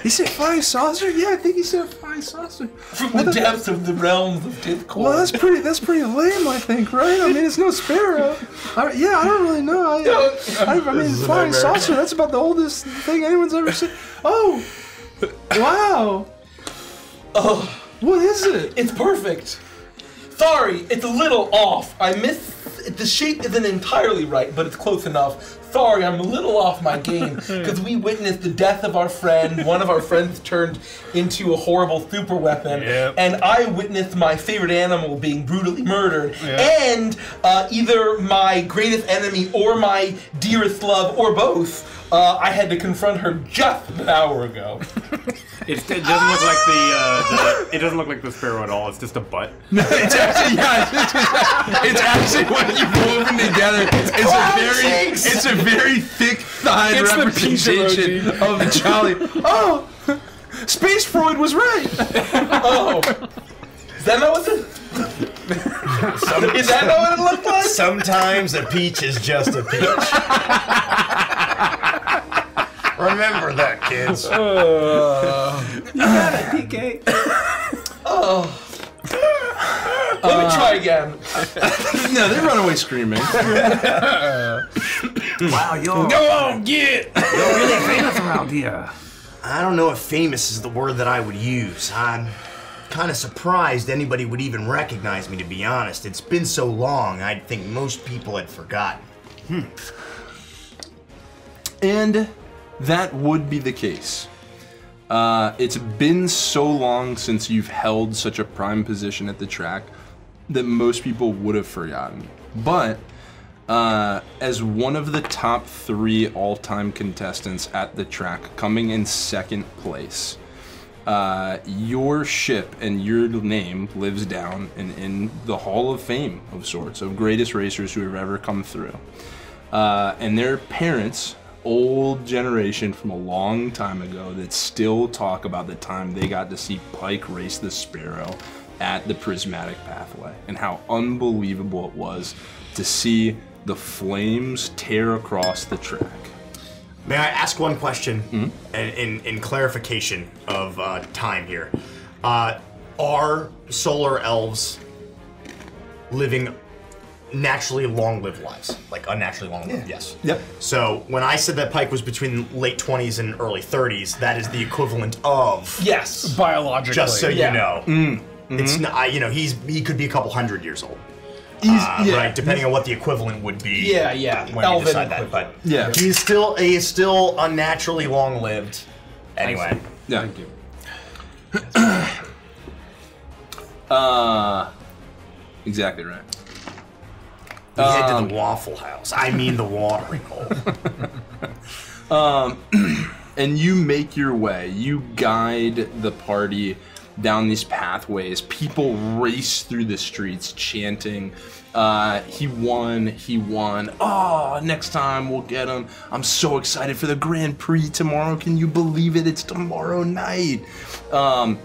He said flying saucer? Yeah, I think he said flying saucer. from the depths of the realms of Discord. Well, that's pretty. That's pretty lame, I think, right? I mean, it's no sparrow. I, yeah, I don't really know. I, I, I mean, flying saucer. That's about the oldest thing anyone's ever seen. Oh, wow. Oh, What is it? it's perfect. Sorry, it's a little off. I miss. The shape isn't entirely right, but it's close enough. Sorry, I'm a little off my game [laughs] because we witnessed the death of our friend. One of our friends turned into a horrible super weapon, Yep. and I witnessed my favorite animal being brutally murdered. And uh, either my greatest enemy or my dearest love, or both, uh, I had to confront her just an hour ago. It, it doesn't look like the, uh, the. It doesn't look like the sparrow at all. It's just a butt. [laughs] It's actually, yeah, it's, just- it's actually when you woven together. It's a very, it's a very thick thigh It's the peach representation of Jolly. Oh, [laughs] Space Freud was right. Oh. Is that not what the. Is that not what it looked like? Sometimes a peach is just a peach. Remember that, kids. Uh, you got it, PK. Let me try again. No, they run away screaming. Wow, you're, Go on, get. you're really famous around here. I don't know if famous is the word that I would use. I'm kind of surprised anybody would even recognize me, to be honest. It's been so long, I'd think most people had forgotten. Hmm. And that would be the case. Uh, it's been so long since you've held such a prime position at the track that most people would have forgotten. But uh, as one of the top three all time contestants at the track, coming in second place, uh, your ship and your name lives down in, in the Hall of Fame of sorts of greatest racers who have ever come through. Uh, and their parents, old generation from a long time ago, that still talk about the time they got to see Pyke race the Sparrow at the Prismatic Pathway and how unbelievable it was to see the flames tear across the track. May I ask one question Mm-hmm. in, in, in clarification of uh, time here? Uh, are solar elves living naturally long-lived lives, like unnaturally long-lived? Yes. Yep. So when I said that Pyke was between late 20s and early 30s, that is the equivalent of Yes. Biologically. just so Yeah. you know. Mm-hmm. It's not, you know, he's he could be a couple hundred years old. He's, Uh, yeah. Right, depending on what the equivalent would be. Yeah, yeah. When you Elven decide that, but Yeah. he's still he's still unnaturally long lived. Anyway, Yeah. Thank you. [clears throat] uh, exactly right. he head Um, to the Waffle House. I mean the watering hole. [laughs] Um, [clears throat] and you make your way. You guide the party down these pathways. People race through the streets chanting, uh, "He won! He won! Oh, next time we'll get him! I'm so excited for the Grand Prix tomorrow. Can you believe it? It's tomorrow night." Um,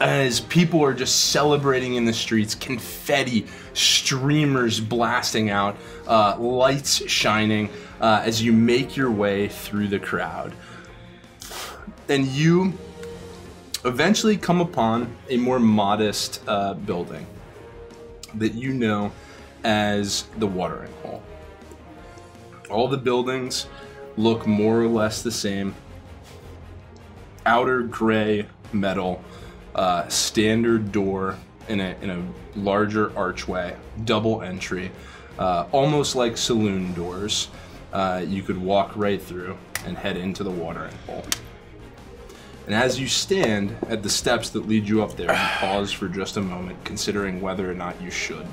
as people are just celebrating in the streets, confetti, streamers blasting out, uh, lights shining uh, as you make your way through the crowd. And you eventually come upon a more modest uh, building that you know as the watering hole. All the buildings look more or less the same outer gray metal, uh, standard door in a, in a larger archway, double entry, uh, almost like saloon doors. Uh, you could walk right through and head into the watering hole. And as you stand at the steps that lead you up there, you [sighs] pause for just a moment, considering whether or not you should.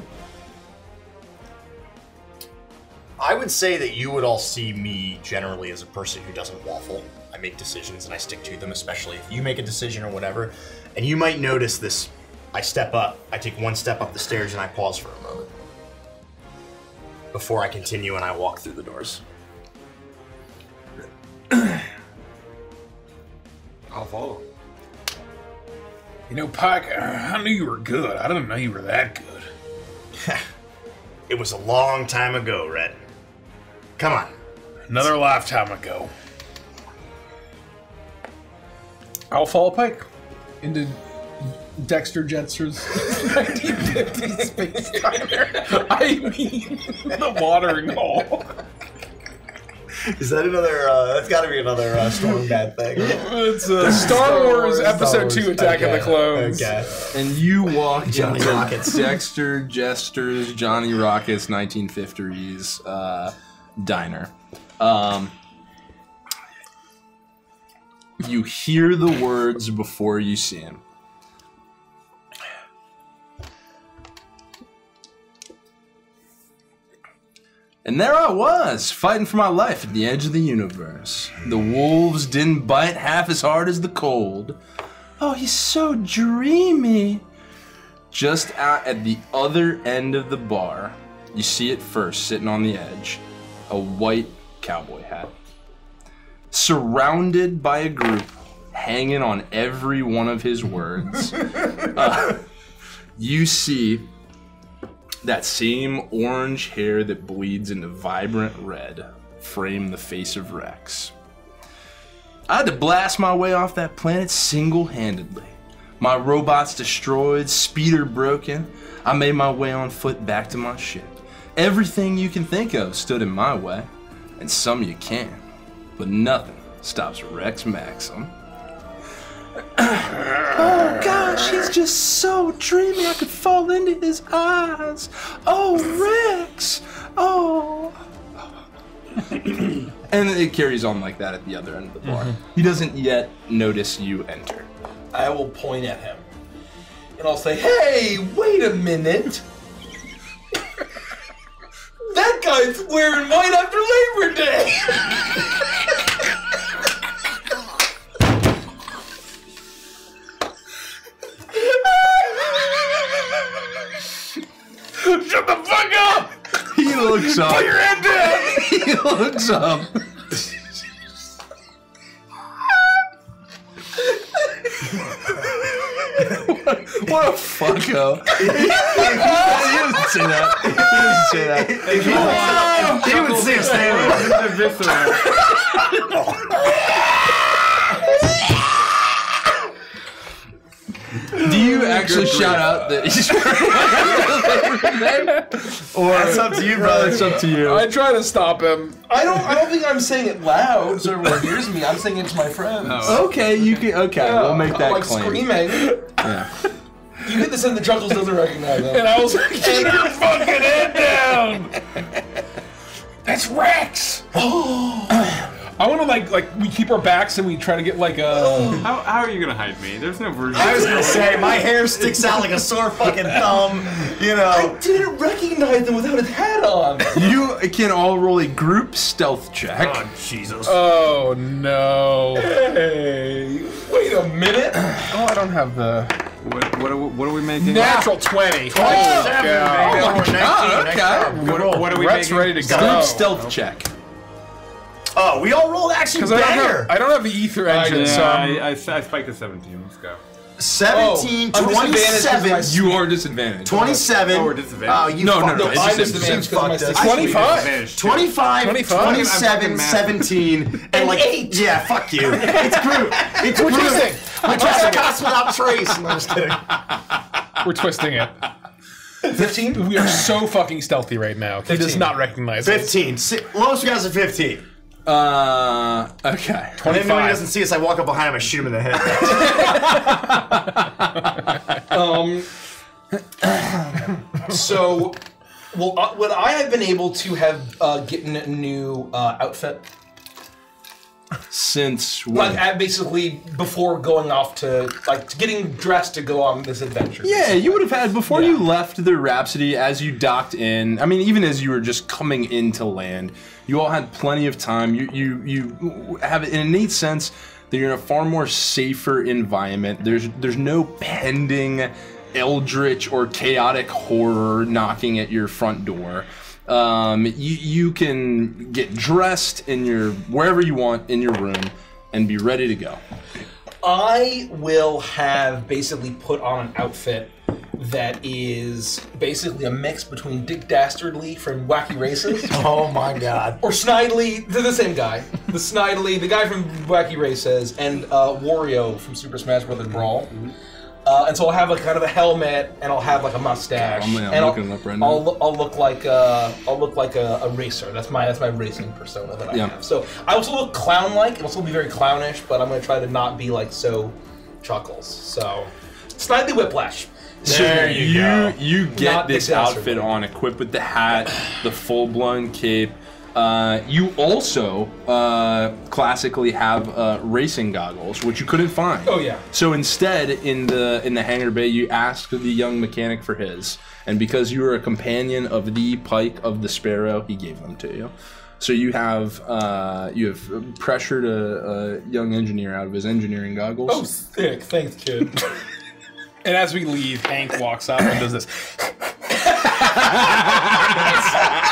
I would say that you would all see me generally as a person who doesn't waffle. I make decisions and I stick to them, especially if you make a decision or whatever. And you might notice this. I step up, I take one step up the stairs and I pause for a moment. Before I continue and I walk through the doors. [clears throat] I'll follow. You know, Pyke, I knew you were good. I didn't know you were that good. [laughs] It was a long time ago, Red. Come on. Another lifetime ago. I'll follow Pyke. into Dexter Jettster's [laughs] 1950 space diner. [laughs] I mean, the watering hole. Is that another, uh, that's gotta be another uh, strong bad thing. [laughs] It's uh, Star, Wars, Episode Two: Attack of the Clones. Okay. And you walk Johnny into Rockets. Dexter Jettster's Johnny Rockets 1950s uh, diner. Um, you hear the words before you see him. And there I was, fighting for my life at the edge of the universe. The wolves didn't bite half as hard as the cold. Oh, he's so dreamy. Just out at the other end of the bar, you see it first, sitting on the edge, a white cowboy hat. Surrounded by a group hanging on every one of his words, [laughs] uh, you see that same orange hair that bleeds into vibrant red frame the face of Rex. I had to blast my way off that planet single handedly. My robots destroyed, speeder broken. I made my way on foot back to my ship. Everything you can think of stood in my way, and some you can. But nothing stops Rex Maxim. [coughs] oh gosh, he's just so dreamy I could fall into his eyes. Oh, Rex! Oh. [coughs] and it carries on like that at the other end of the bar. Mm-hmm. He doesn't yet notice you enter. I will point at him, and I'll say, "Hey, wait a minute." [laughs] That guy's wearing white after Labor Day. [laughs] Shut the fuck up! He looks up. Put your head down! he looks up. what a fucko. he doesn't say that. He doesn't say that. He he would see us standing. Do you actually shout out that he's or That's up to you, brother. It's up to you. I try to stop him. I don't. I don't think I'm saying it loud so everyone hears me. I'm saying it to my friends. Oh, okay, you can. Okay, we'll make that I'm like claim. screaming. Yeah. You get this in the Chuckles doesn't recognize And them. I was like, keep your fucking head down. [laughs] That's Rex. [clears throat] [clears throat] I want to like like we keep our backs and we try to get like a. How, how are you gonna hide me? There's no version. I was gonna say my hair sticks out like a sore fucking thumb. You know. I didn't recognize them without his hat on. You can all roll a group stealth check. Oh Jesus. Oh no! Hey, wait a minute. Oh, I don't have the What, what, are, we- what are we making? natural twenty. Oh, seven, Oh, baby. God. Oh, my God, okay. What, what are we Rett's making? ready to go. Group go. stealth oh. check. Oh, we all rolled actually Because I don't better. have I don't have the ether engine, Yeah, so I'm- I, I, I spiked a 17. Let's go. 17, Oh, I'm 27, You are disadvantaged. 27. Oh, we're disadvantaged. Oh, you No, no, fucked no, it's I'm just disadvantaged You because of fucked my us. 65. Disadvantaged. 25, 25. 27, I'm fucking math. 17, and, like eight. Yeah, fuck you. It's group. It's We're group. twisting. I cast cast without trace. No, I'm just kidding. [laughs] we're twisting it. Fifteen. We are so fucking stealthy right now. He does not recognize us. 15. Lowest we got is a 15. Uh, okay. And then when he doesn't see us, I walk up behind him and shoot him in the head. [laughs] Um. [coughs] so, well, uh, would I have been able to have uh, gotten a new uh, outfit? Since Like, when? at basically before going off to like getting dressed to go on this adventure. Yeah, you would have had before Yeah. you left the Rhapsody, as you docked in. I mean, even as you were just coming into land, you all had plenty of time. You you you have an innate sense that you're in a far more safer environment. There's there's no pending eldritch or chaotic horror knocking at your front door. Um, you you can get dressed in your wherever you want in your room and be ready to go. I will have basically put on an outfit that is basically a mix between Dick Dastardly from Wacky Races [laughs] oh my god. or Snidely. They're the same guy. The Snidely, the guy from Wacky Races, and uh, Wario from Super Smash Bros. Brawl. Uh, and so I'll have like kind of a helmet, and I'll have like a mustache, I'm- I'm and looking I'll, up right now. I'll, look- I'll look like a, I'll look like a, a racer. That's my that's my racing persona that I Yeah. have. So I also look clown-like. It'll still be very clownish, but I'm gonna try to not be like so chuckles. So slightly Whiplash. There you you go. you get Not this outfit on, equipped with the hat, the full blown cape. Uh, you also uh, classically have uh, racing goggles, which you couldn't find. Oh, yeah. So instead, in the in the hangar bay, you asked the young mechanic for his, and because you were a companion of the Pyke of the Sparrow, he gave them to you. So you have uh, you have pressured a, a young engineer out of his engineering goggles. Oh, sick. Thanks, kid. [laughs] And as we leave, Hank walks up and does this.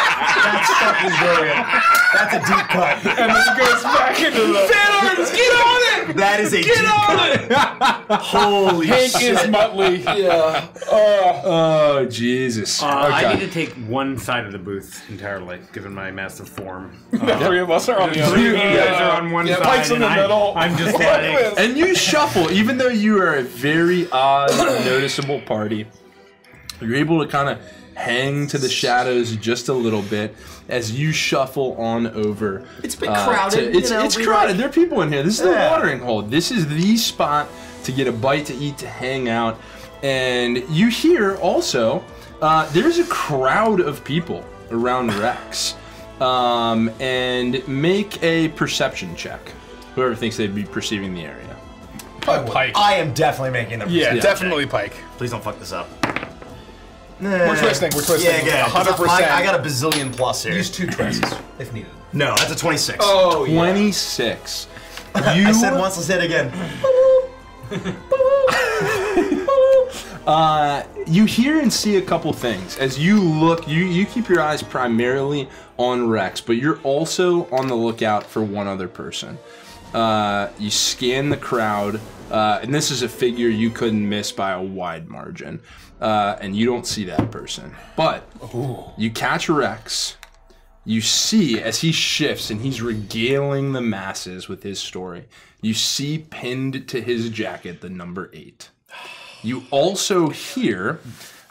[laughs] That's fucking brilliant. That's a deep cut. And then goes back into the. Fanarts, get on it! That is a deep cut. Holy Hank shit. is Muttley. Yeah. Oh Jesus! Uh, I need to take one side of the booth entirely, given my massive form. [laughs] The three of us are on the other. Three of you guys are on one Yeah, side, Pyke's in and the I, middle. I'm just [laughs] like, And you shuffle, even though you are a very odd, noticeable party. You're able to kind of hang to the shadows just a little bit as you shuffle on over. It's been uh, crowded, to- it's you know, it's crowded. like- There are people in here. This is the watering hole. This is the spot to get a bite to eat, to hang out. And you hear also, uh, there's a crowd of people around [laughs] Rex. Um, and make a perception check. Whoever thinks they'd be perceiving the area. Pyke. I am definitely making the Yeah, perception definitely check. Pyke. Please don't fuck this up. We're twisting. We're twisting. Yeah, yeah. 'cause 100%. I, I got a bazillion plus here. Use two twists if needed. No, that's a 26. Oh, yeah. 26. You [laughs] I said once, let's say it again. [laughs] Uh, you hear and see a couple things as you look. You you keep your eyes primarily on Rex, but you're also on the lookout for one other person. Uh, you scan the crowd, uh, and this is a figure you couldn't miss by a wide margin. Uh, and you don't see that person, but you catch Rex, you see as he shifts and he's regaling the masses with his story, you see pinned to his jacket the number eight. You also hear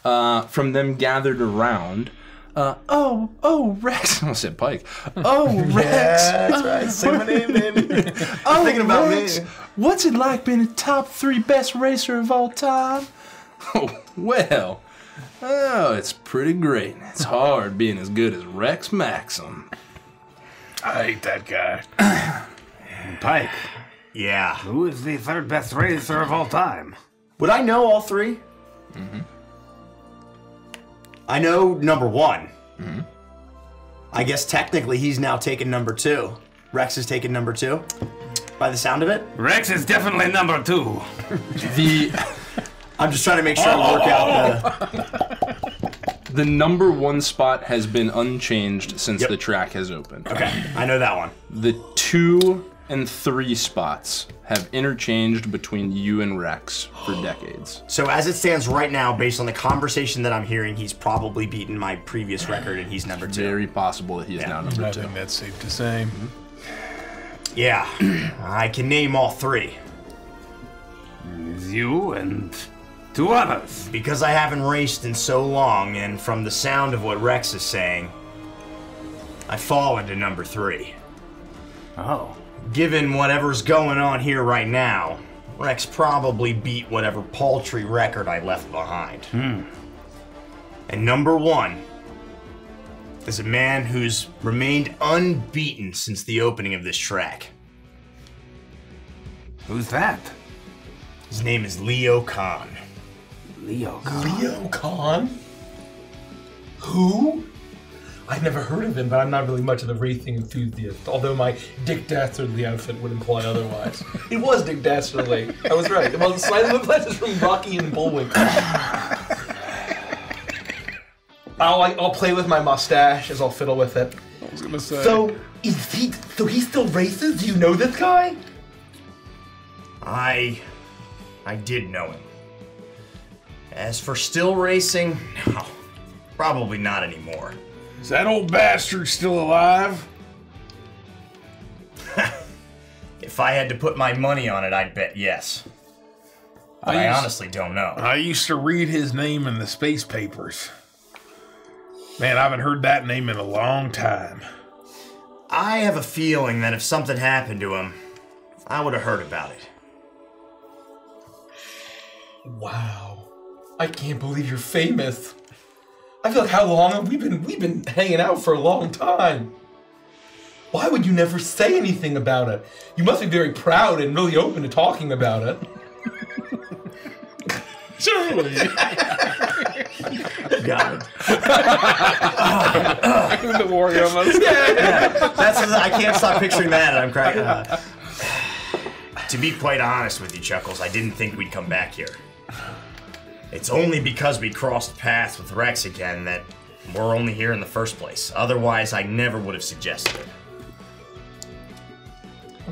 uh, from them gathered around. Uh, oh, oh, Rex. [laughs] I said Pyke. Oh, [laughs] Rex. that's right. Say my name, baby. [laughs] Oh, thinking about Rex, me. What's it like being a top three best racer of all time? Oh, [laughs] well. Oh, it's pretty great. It's hard being as good as Rex Maxim. I hate that guy. [clears throat] Pyke, Yeah. who is the third best racer of all time? Would I know all 3 Mm-hmm. I know number one. Mm-hmm. I guess technically he's now taken number two. Rex is taking number two. By the sound of it, Rex is definitely number two. The [laughs] I'm just trying to make sure I oh. work out the. [laughs] the number one spot has been unchanged since Yep. the track has opened. Okay, I know that one. The two and three spots have interchanged between you and Rex for decades. So as it stands right now, based on the conversation that I'm hearing, he's probably beaten my previous record, and he's number two. Very possible that he is now number I two. think that's safe to say. Yeah, [clears throat] I can name all three you and two others. because I haven't raced in so long, and from the sound of what Rex is saying, I fall into number three. Oh. Given whatever's going on here right now, Rex probably beat whatever paltry record I left behind. Hmm. And number one is a man who's remained unbeaten since the opening of this track. Who's that? His name is Leo Khan. Leo. Leo Khan? Who? I've never heard of him, but I'm not really much of a racing enthusiast, although my Dick Dastardly outfit would imply otherwise. [laughs] it was Dick Dastardly. I was right. It was slightly reflected from Rocky and Bullwinkle. [laughs] I'll, I'll play with my mustache as I'll fiddle with it. I was gonna say. So, is he, so he still races? Do you know this guy? I. I did know him. As for still racing, no. Probably not anymore. is that old bastard still alive? [laughs] If I had to put my money on it, I'd bet yes. But I, used- honestly don't know. I used to read his name in the space papers. Man, I haven't heard that name in a long time. I have a feeling that if something happened to him, I would have heard about it. Wow. I can't believe you're famous. I feel like how long have we been we've been hanging out for a long time. Why would you never say anything about it? You must be very proud and really open to talking about it. [laughs] Surely. [laughs] Got it. [laughs] the warrior must. That's I can't stop picturing that. and I'm cracking. Uh, [sighs] to be quite honest with you, Chuckles, I didn't think we'd come back here. It's only because we crossed paths with Rex again that we're only here in the first place. Otherwise, I never would have suggested it.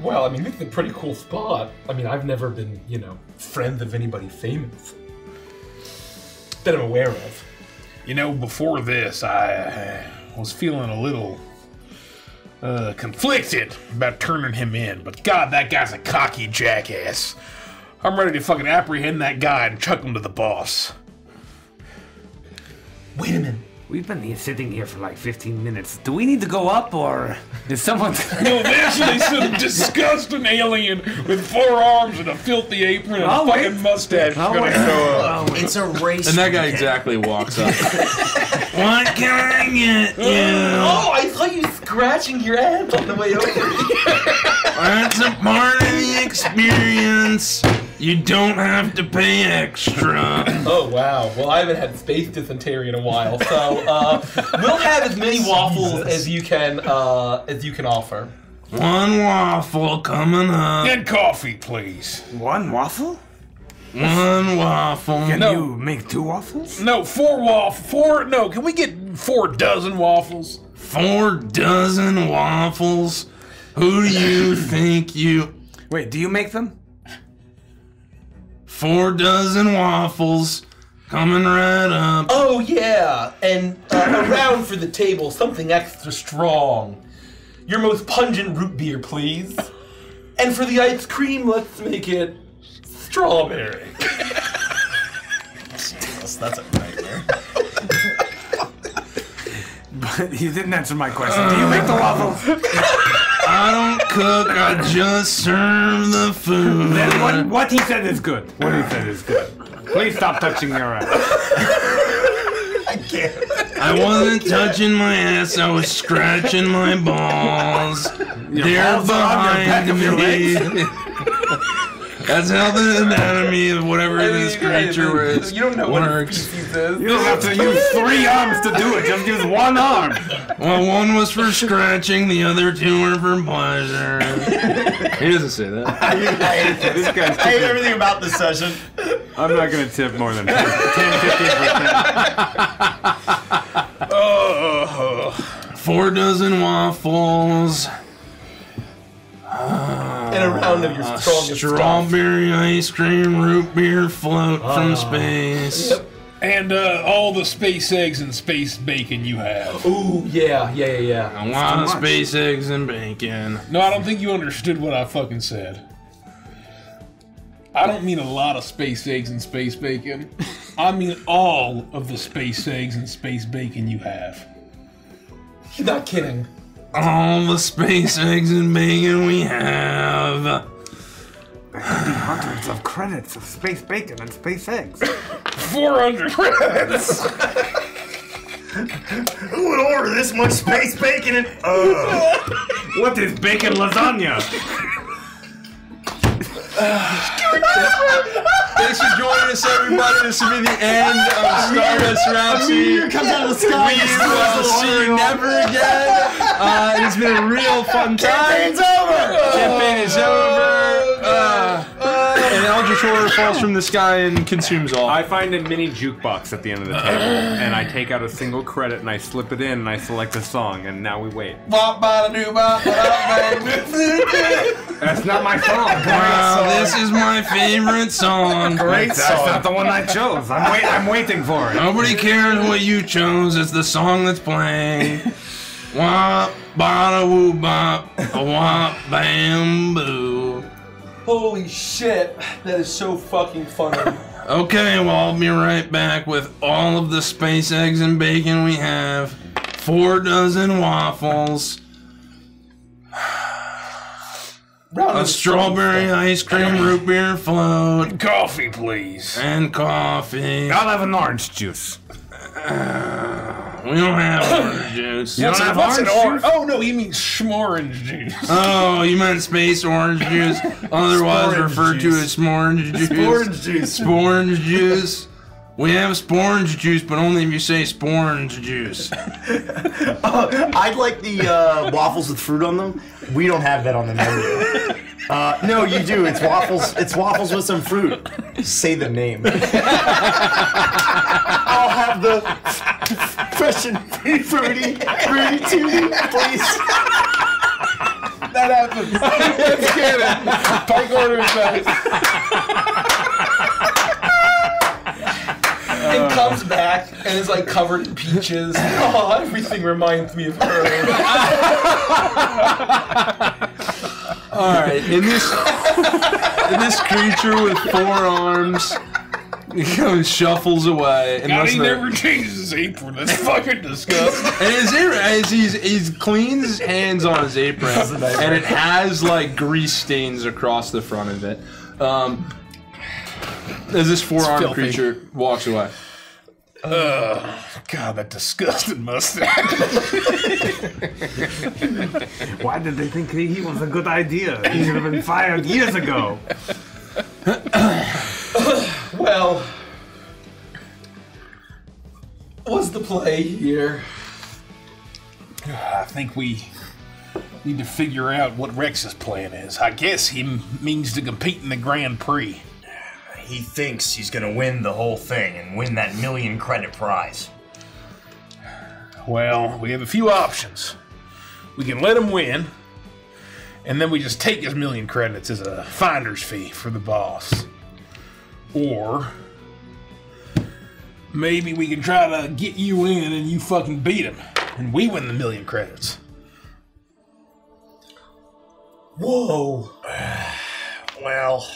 Well, I mean, this is a pretty cool spot. I mean, I've never been, you know, friends of anybody famous that I'm aware of. You know, before this, I uh, was feeling a little uh, conflicted about turning him in, but God, that guy's a cocky jackass. I'm ready to fucking apprehend that guy and chuck him to the boss. Wait a minute. We've been here sitting here for like 15 minutes. Do we need to go up or is someone. No, eventually some disgusting alien with four arms and a filthy apron and I'll a oh, fucking wait. mustache is I'll gonna wait. show up. Oh, [laughs] it's a race. And that guy weekend. exactly walks up. [laughs] what can I get you? [laughs] Oh, I saw you scratching your ass on the way over. That's a part of the experience. You don't have to pay extra. [coughs] oh wow. Well, I haven't had space dysentery in a while, so uh, we'll have as many waffles as you can uh, as you can offer. One waffle coming up. And coffee, please. One waffle? One waffle. Can No. you make two waffles? No, four waffle. Four. No, can we get four dozen waffles? Four dozen waffles. Who do you [coughs] think you? Wait, do you make them? Four dozen waffles. Coming right up. Oh yeah, and uh, around for the table, something extra strong. Your most pungent root beer, please. And for the ice cream, let's make it strawberry. That's a nightmare. But you didn't answer my question. Do you make the waffles? [laughs] I don't cook, I just serve the food. Then what, what he said is good. What he said is good. Please stop touching your ass. I can't. I wasn't touching my ass, I was scratching my balls. They're balls are on your back behind of your me. That's how the anatomy of whatever this creature is You don't know works. species. You don't have to use three arms to do it. Just use one arm. Well, one was for scratching, the other two were for pleasure. [laughs] he doesn't say that. [laughs] I hate This guy's I hate everything about this session. I'm not going to tip more than 10, 15%. [laughs] Oh, Four dozen waffles, And a round of your a strongest stuff. strawberry ice cream root beer float from Ah. space. Yep. and uh, all the space eggs and space bacon you have. Ooh, yeah, yeah, yeah, yeah. A lot of space eggs and bacon. No, I don't think you understood what I fucking said. I don't mean a lot of space eggs and space bacon. [laughs] I mean all of the space eggs and space bacon you have. You're not kidding. All the space eggs and bacon we have. There could be Hundreds of credits of space bacon and space eggs. 400 credits! Who would order this much space bacon and uh What is bacon lasagna? [laughs] Thanks for joining us, everybody. This will be the end of Stardust Rhapsody. comes out of the sky. We will see you never again. Uh, it's been a real fun time. Campaign's over. Campaign is over. Eldritch Horror falls from the sky and consumes all. I find a mini jukebox at the end of the table, and I take out a single credit and I slip it in and I select a song, and now we wait. That's not my song. Wow, this is my favorite song. Great That's song. not the one I chose. I'm, wait- I'm waiting for it. Nobody cares what you chose. It's the song that's playing. Wop, bada woo bop, a wop, bam boo. Holy shit, that is so fucking funny. [laughs] Okay, well, I'll be right back with all of the space eggs and bacon we have. Four dozen waffles, a strawberry ice cream root beer float, Coffee, please. and coffee. I'll have an orange juice. [laughs] We don't have orange juice. What's, don't have what's an orange orange? Oh no, you mean s'morange juice. Oh, you meant space orange juice, [laughs] otherwise Sporange referred to juice. as s'morange juice. Orange juice. Sporange juice. We have sporange juice, but only if you say sporange juice. [laughs] I'd like the uh, waffles with fruit on them. We don't have that on the menu. [laughs] Uh, no, you do. It's waffles. It's waffles with some fruit. Say the name. [laughs] I'll have the fresh and fruity, fruity tooty, please. That happens. Let's get it. Pyke order is and comes back and is like covered in peaches. [laughs] Oh, everything reminds me of her. [laughs] All right, in this in this creature with four arms, he kind of shuffles away. God, unless he they're- never changes his apron. That's [laughs] fucking disgusting. And his apron, as he's he's cleans his hands on his apron, and it has like grease stains across the front of it. Um, as this four-armed filthy. creature walks away. God, that disgusting mustache. [laughs] Why did they think he was a good idea? He should have been fired years ago. [coughs] Well, what's the play here? I think we need to figure out what Rex's plan is. I guess he m- means to compete in the Grand Prix. He thinks he's gonna win the whole thing and win that million credit prize. Well, we have a few options. We can let him win, and then we just take his million credits as a finder's fee for the boss. Or maybe we can try to get you in and you fucking beat him, and we win the million credits. Whoa. [sighs] Well,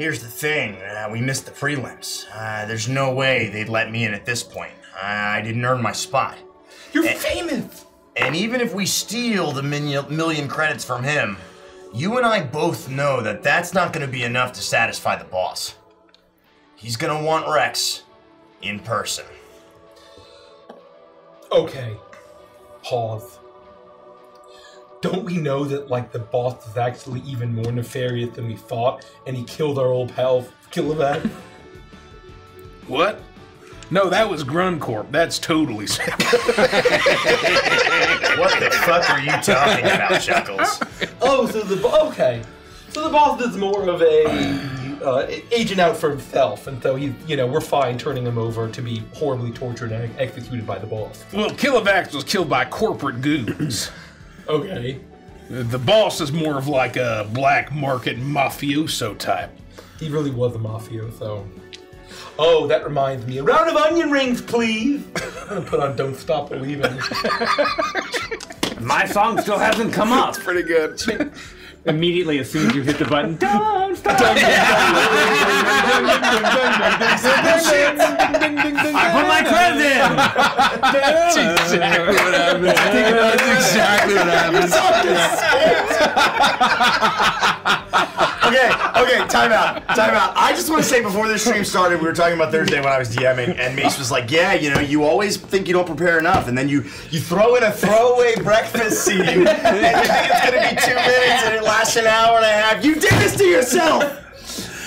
here's the thing. Uh, we missed the prelims. Uh, there's no way they'd let me in at this point. I didn't earn my spot. You're And- famous. And even if we steal the million, million credits from him, you and I both know that that's not going to be enough to satisfy the boss. He's going to want Rex in person. Okay. Pause. Don't we know that like the boss is actually even more nefarious than we thought, and he killed our old pal Killavat? What? No, that was Gruncorp. That's totally [laughs] separate. What the fuck are you talking about, Chuckles? oh, so the okay, so the boss is more of a uh, agent out for himself, and so he, you know we're fine turning him over to be horribly tortured and executed by the boss. well, Kilovax was killed by corporate goons. Okay, The boss is more of like a black market mafioso type. he really was a mafioso. Oh, that reminds me. A round of onion rings, please. I'm gonna put on "Don't Stop Believing." [laughs] My song still hasn't come up. Pretty good. [laughs] Immediately, as soon as you hit the button, don't stop. [laughs] I put my credit in. That's exactly what happened. That's exactly what happened. [laughs] okay, okay, time out, time out. I just want to say before this stream started, we were talking about Thursday when I was DMing, and Mace was like, "Yeah, you know, you always think you don't prepare enough, and then you you throw in a throwaway breakfast scene, and you think it's gonna be two minutes, and it lasts an hour and a half. You did this to yourself."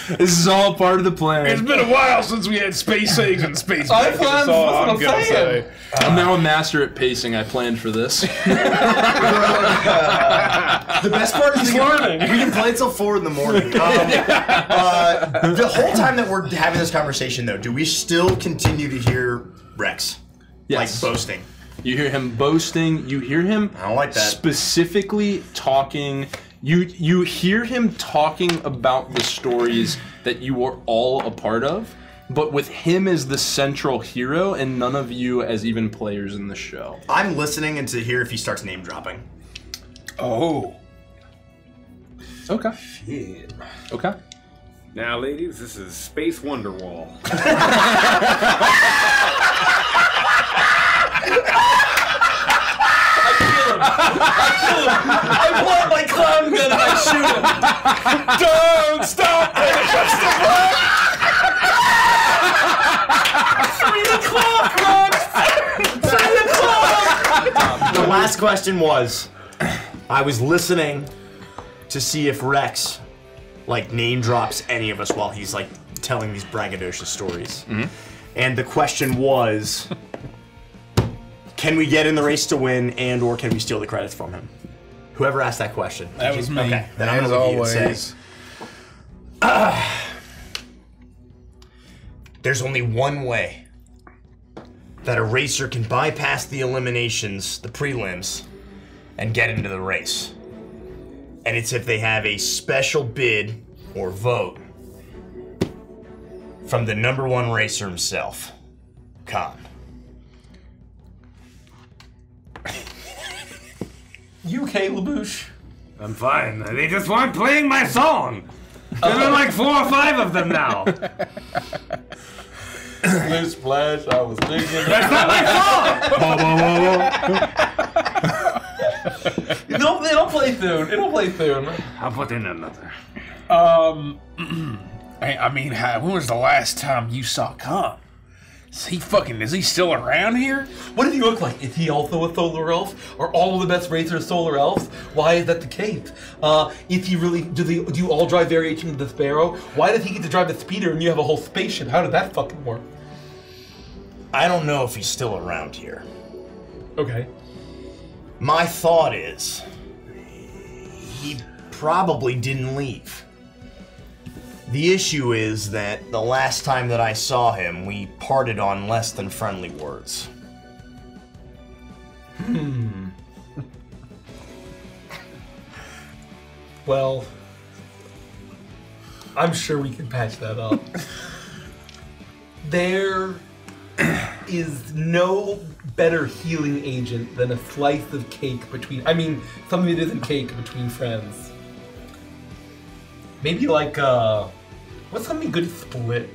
This is all part of the plan. It's been a while since we had space eggs and space I planned- That's all I'm I'm gonna saying. say. I'm now a master at pacing. I planned for this. The best part is we can, we can play until four in the morning. [laughs] Um, uh, the whole time that we're having this conversation, though, do we still continue to hear Rex Yes. like boasting? You hear him boasting. You hear him. I don't like that. Specifically talking. You you hear him talking about the stories that you were all a part of, but with him as the central hero and none of you as even players in the show. I'm listening and to hear if he starts name dropping. Oh. Okay. Shit. Okay. Now, ladies, this is Space Wonderwall. [laughs] I pull out my clown gun and I shoot him. Don't stop! And it comes to blood. Three o'clock, man. Three o'clock. The last question was I was listening to see if Rex like name drops any of us while he's like telling these braggadocious stories. Mm-hmm. And the question was can we get in the race to win and or can we steal the credits from him? Whoever asked that question. That Did was me. Okay, then I'm As gonna leave you to always. say. [sighs] There's only one way that a racer can bypass the eliminations, the prelims, and get into the race. And it's if they have a special bid or vote from the number one racer himself, Khan. You okay, Leboosh? I'm fine. They just weren't playing my song. There are like four or five of them now. Blue splash. I was digging. That's not my song. It'll, it'll play soon. It'll play soon. I'll put in another. Um, [clears throat] I I mean, how, when was the last time you saw Khan? Is he fucking? Is he still around here? What does he look like? Is he also a solar elf? Are all of the best racers solar elves? Why is that the case? Uh, is he really? Do they? Do you all drive variation of the Sparrow? Why does he get to drive the speeder and you have a whole spaceship? How did that fucking work? I don't know if he's still around here. Okay. My thought is he probably didn't leave. The issue is that the last time that I saw him, we parted on less than friendly words. Hmm. [laughs] Well, I'm sure we can patch that up. [laughs] There is no better healing agent than a slice of cake between. I mean, something that isn't cake between friends. Maybe like uh, what's something good to split?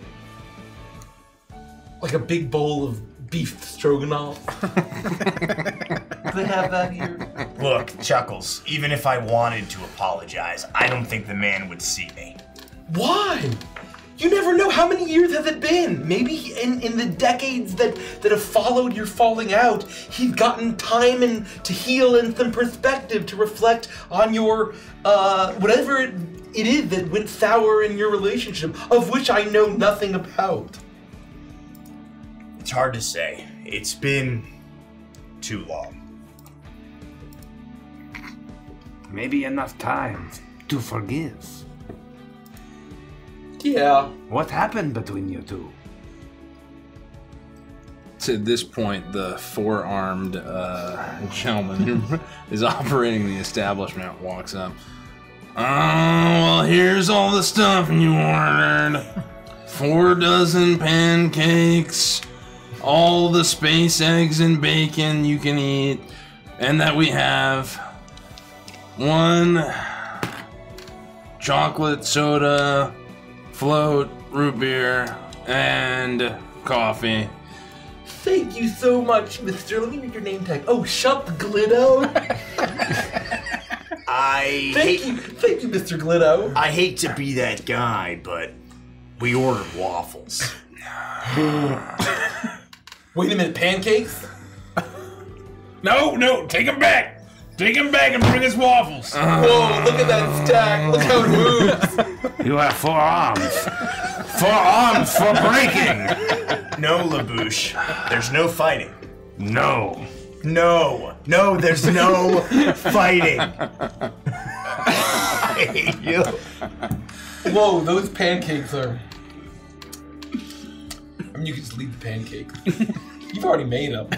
Like a big bowl of beef stroganoff. [laughs] Do they have that here? Look, Chuckles, even if I wanted to apologize, I don't think the man would see me. Why? You never know how many years has it been. Maybe in, in the decades that, that have followed your falling out, he's gotten time and to heal and some perspective to reflect on your uh, whatever it, it is that went sour in your relationship, of which I know nothing about. It's hard to say. It's been too long. Maybe enough time to forgive. Yeah. What happened between you two? To this point, the four-armed uh, gentleman who [laughs] is operating the establishment walks up. Oh, well, here's all the stuff you ordered. Four dozen pancakes, all the space eggs and bacon you can eat, and that we have one chocolate soda, float, root beer, and coffee. Thank you so much, Mister. Let me read your name tag. Oh, Shup Glitto. I Thank hate, you, thank you, Mister Glitto. I hate to be that guy, but we ordered waffles. Wait a minute, pancakes? No, no, take them back. Take him back and bring us waffles. Whoa, look at that stack. Look how it moves. [laughs] You have four arms. four arms for breaking. No, Leboosh. There's no fighting. No. No, no, there's no fighting. I hate you. Whoa, those pancakes are. I mean, you can just leave the pancakes. [laughs] You've already made them.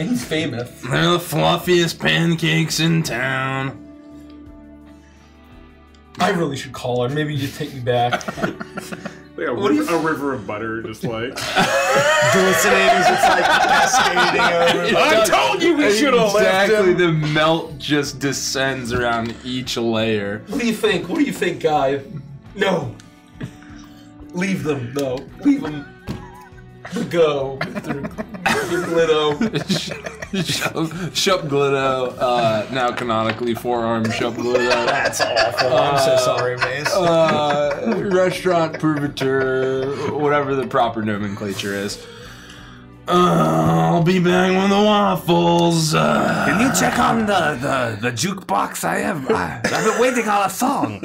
And he's famous. They're the fluffiest pancakes in town. I really should call her. Maybe you just take me back. [laughs] Like a, What do you river, a river of butter, just like. Glistening as it's like cascading over. I told you we should have left Exactly, the melt just descends around each layer. What do you think? What do you think, guy? No. Leave them. No. Leave them. Go, Mr. [laughs] Glitto. [laughs] Shup, Shup Glitto, uh, now canonically four-armed Shup Glitto. That's awful. I'm so sorry, Mace. Uh, restaurant purveteur, whatever the proper nomenclature is. Uh, I'll be back with the waffles. Uh, Can you check on the, the, the jukebox? I have. I, I've been waiting on a song.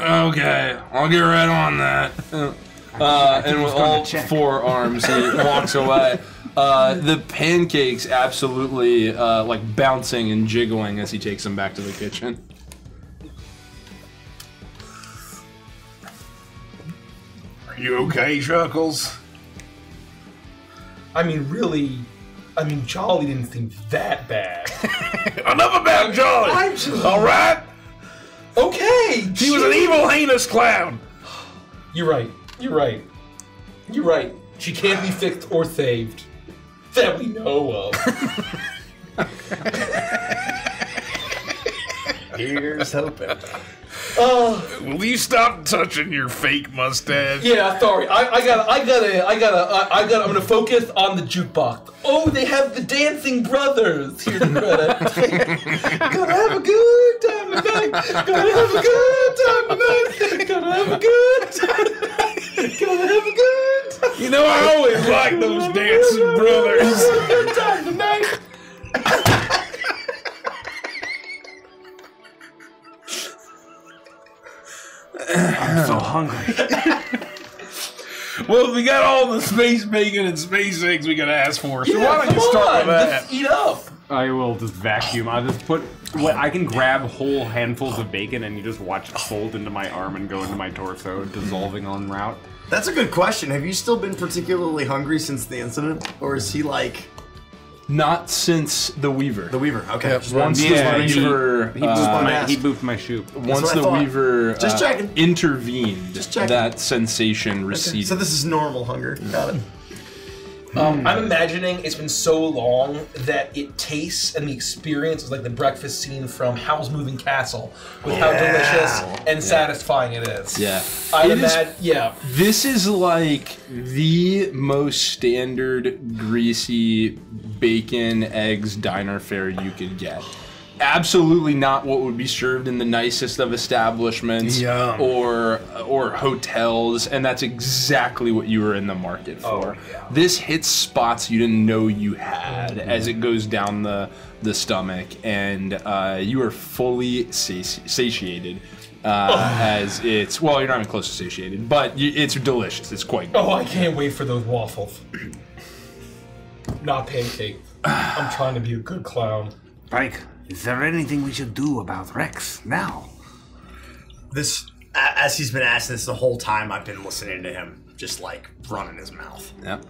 okay, I'll get right on that. [laughs] Uh, and with all four arms, he [laughs] walks away. Uh, the pancakes absolutely uh, like bouncing and jiggling as he takes them back to the kitchen. Are you okay, Chuckles? I mean, really. I mean, Jolly didn't seem that bad. [laughs] Enough about Jolly. I'm just- All right. Okay. He was an evil, heinous clown. You're right. You're right. You're right. She can't be fixed or saved. That we know of. [laughs] Here's hoping. Uh, Will you stop touching your fake mustache? yeah, sorry. I, I gotta, I gotta, I gotta, I, I gotta, I'm gonna focus on the jukebox. Oh, they have the Dancing Brothers. Credit. [laughs] Gonna have a good time tonight. Gonna have a good time tonight. Gonna have a good time. Gonna have a good time. You know, I always like those dancing brothers. Have a Good time tonight. [laughs] I'm so hungry. [laughs] Well, we got all the space bacon and space eggs we could ask for, so Yeah, why don't you start on, with that? Just eat up. I will just vacuum. I'll just put. What I can grab whole handfuls of bacon and you just watch it fold into my arm and go into my torso, dissolving en route. That's a good question. Have you still been particularly hungry since the incident? Or is he like Not since the Weaver. The Weaver. Okay. Yep, once to- the just Weaver, He booped, uh, my, he booped my shoe. once the. Weaver Just uh, checking. intervened, Just that sensation receded. So this is normal hunger. Got it. Um, I'm imagining it's been so long that it tastes and the experience is like the breakfast scene from Howl's Moving Castle, with how delicious and satisfying it is. yeah. I imagine. Yeah. This is like the most standard greasy bacon, eggs, diner fare you could get. Absolutely not what would be served in the nicest of establishments Yum. or or hotels, and that's exactly what you were in the market for. This hits spots you didn't know you had as it goes down the the stomach, and uh, you are fully sati- satiated. Uh, as it's well, you're not even close to satiated, but y- it's delicious. It's quite good. Oh, I can't wait for those waffles. Not pancake. I'm trying to be a good clown. Pyke, is there anything we should do about Rex now? This, as he's been asking this the whole time, I've been listening to him, just like running his mouth. Yep.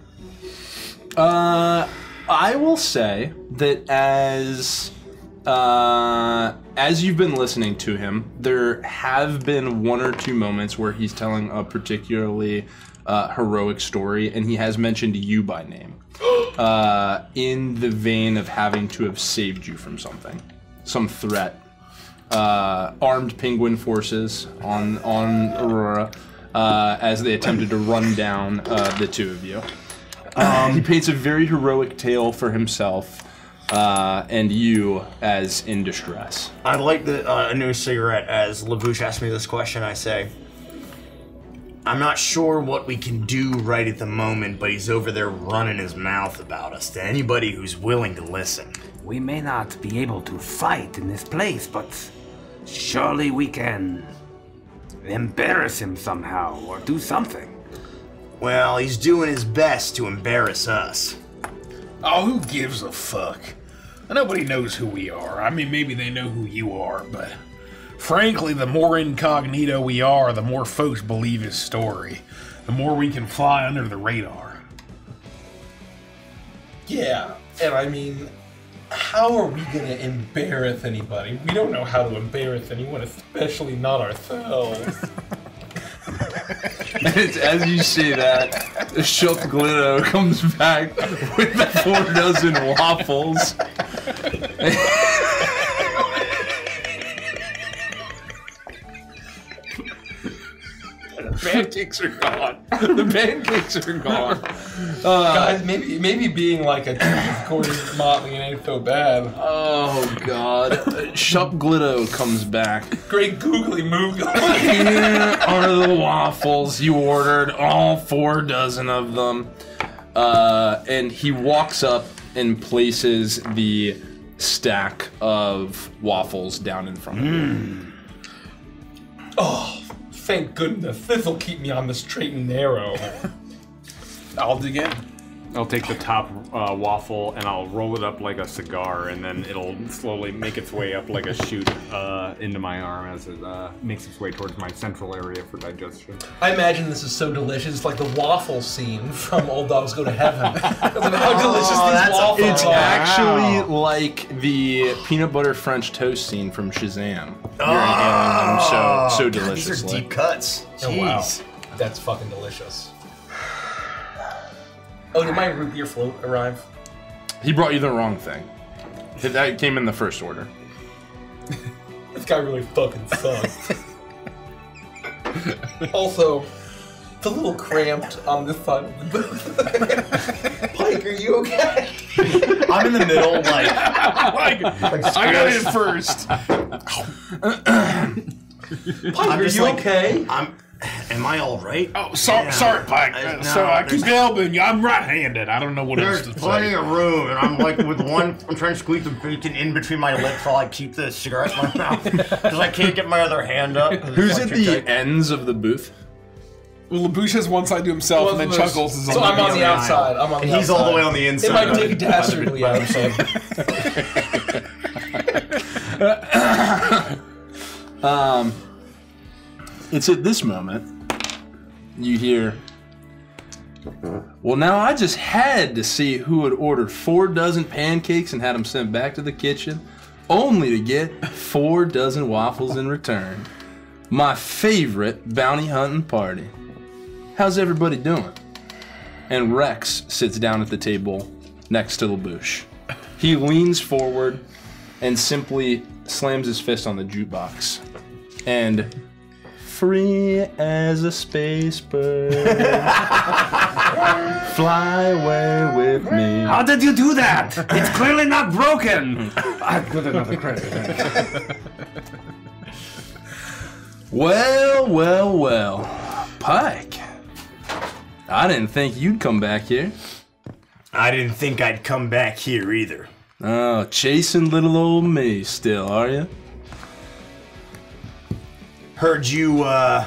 Uh, I will say that as uh, as you've been listening to him, there have been one or two moments where he's telling a particularly uh, heroic story, and he has mentioned you by name, [gasps] uh, in the vein of having to have saved you from something, some threat. Uh, armed penguin forces on on Aurora uh, as they attempted to run down uh, the two of you. Um, he paints a very heroic tale for himself uh, and you as in distress. I'd like the, uh, a new cigarette. As Leboosh asked me this question, I say, I'm not sure what we can do right at the moment, but he's over there running his mouth about us to anybody who's willing to listen. We may not be able to fight in this place, but surely we can embarrass him somehow or do something. Well, he's doing his best to embarrass us. Oh, who gives a fuck? Nobody knows who we are. I mean, maybe they know who you are, but frankly, the more incognito we are, the more folks believe his story. The more we can fly under the radar. Yeah, and I mean, how are we gonna embarrass anybody? We don't know how to embarrass anyone, especially not ourselves. [laughs] It's, as you say that, Shup Glitto comes back with the four dozen waffles. [laughs] [laughs] pancakes are gone. The pancakes are gone. Uh, Guys, maybe maybe being like a chief Gordon Motley ain't so bad. Oh God! Shup Glitto comes back. Great googly moogly. Here are the waffles you ordered, all four dozen of them. Uh, and he walks up and places the stack of waffles down in front of him. oh, thank goodness. This'll keep me on the straight and narrow. [laughs] I'll dig in. I'll take the top uh, waffle and I'll roll it up like a cigar, and then it'll slowly make its way up like a shoot uh, into my arm as it uh, makes its way towards my central area for digestion. I imagine this is so delicious. It's like the waffle scene from Old Dogs Go to Heaven. [laughs] Because of how delicious Oh, these that's a- waffles It's are. actually like the peanut butter French toast scene from Shazam. You're inhaling them so so God, deliciously. These are deep cuts. Oh, wow. That's fucking delicious. Oh, did my root beer float arrive? He brought you the wrong thing. That came in the first order. [laughs] This guy really fucking sucks. also, it's a little cramped on this side of the booth. [laughs] Pyke, are you okay? [laughs] I'm in the middle, like, like, I got in first. Pyke, I'm are you like, okay? I'm. Am I all right? Oh, sorry, Yeah, sorry, Pyke. I- Uh, no, so I keep there's- elbowing you. I'm right-handed. I don't know what else There's to plenty say. of room, and I'm like with one. I'm trying to squeeze the bacon in between my lips while I keep the cigarette in my mouth because I can't get my other hand up. Who's at the tight. ends of the booth? Well, Leboosh has one side to himself, and then Chuckles is on so the I'm on the outside. I'm on the He's outside. all the way on the It inside. might dig dastardly outside. [laughs] [laughs] Um, it's at this moment you hear Well, now I just had to see who had ordered four dozen pancakes and had them sent back to the kitchen, only to get four dozen waffles in return. My favorite bounty hunting party. How's everybody doing? And Rex sits down at the table next to Leboosh. He leans forward and simply slams his fist on the jukebox. And free as a space bird, [laughs] fly away with me. How did you do that? It's clearly not broken. [laughs] I've got another credit. Well, well, well. Pyke. I didn't think you'd come back here. I didn't think I'd come back here either. Oh, chasing little old me still, are you? Heard you, uh,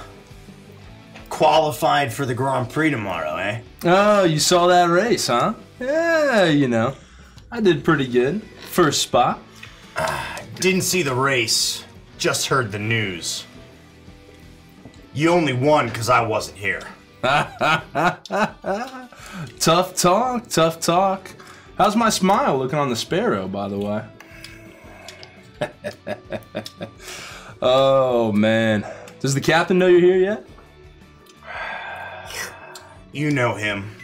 qualified for the Grand Prix tomorrow, eh? Oh, you saw that race, huh? Yeah, you know. I did pretty good. First spot. Didn't see the race, just heard the news. You only won because I wasn't here. [laughs] Tough talk, tough talk. How's my smile looking on the sparrow, by the way? [laughs] oh, man. Does the captain know you're here yet? You know him.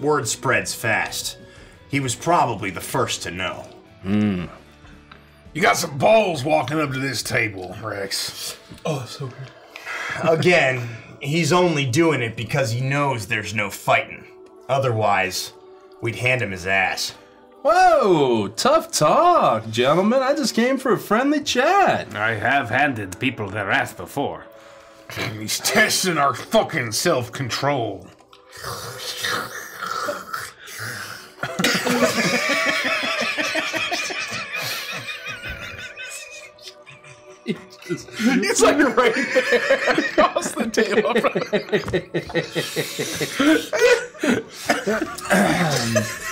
Word spreads fast. He was probably the first to know. Hmm. You got some balls walking up to this table, Rex. Oh, so good. Again, he's only doing it because he knows there's no fighting. Otherwise, we'd hand him his ass. Whoa, tough talk, gentlemen. I just came for a friendly chat. I have handed people their ass before. He's testing our fucking self control. It's like right there across the table. [laughs]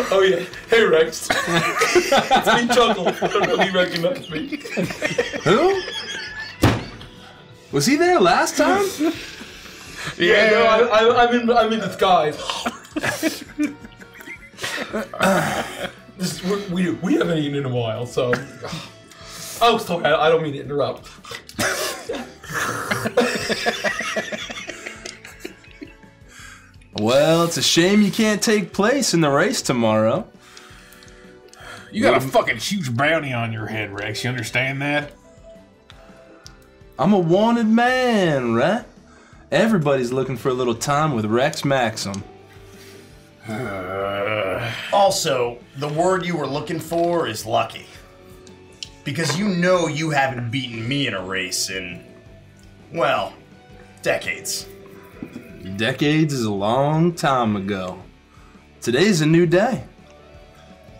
[laughs] oh yeah. Hey Rex. [laughs] it's me Chuckle. I don't know if you recognize me. Who? Was he there last time? [laughs] Yeah, no, I, I, I'm in I'm in disguise. this, we, we, we haven't eaten in a while, so. Oh, sorry, I, I don't mean to interrupt. Well, it's a shame you can't take place in the race tomorrow. You got a fucking huge bounty on your head, Rex. You understand that? I'm a wanted man, right? Everybody's looking for a little time with Rex Maxim. [sighs] Also, the word you were looking for is lucky. Because you know you haven't beaten me in a race in, well, decades. Decades is a long time ago. Today's a new day.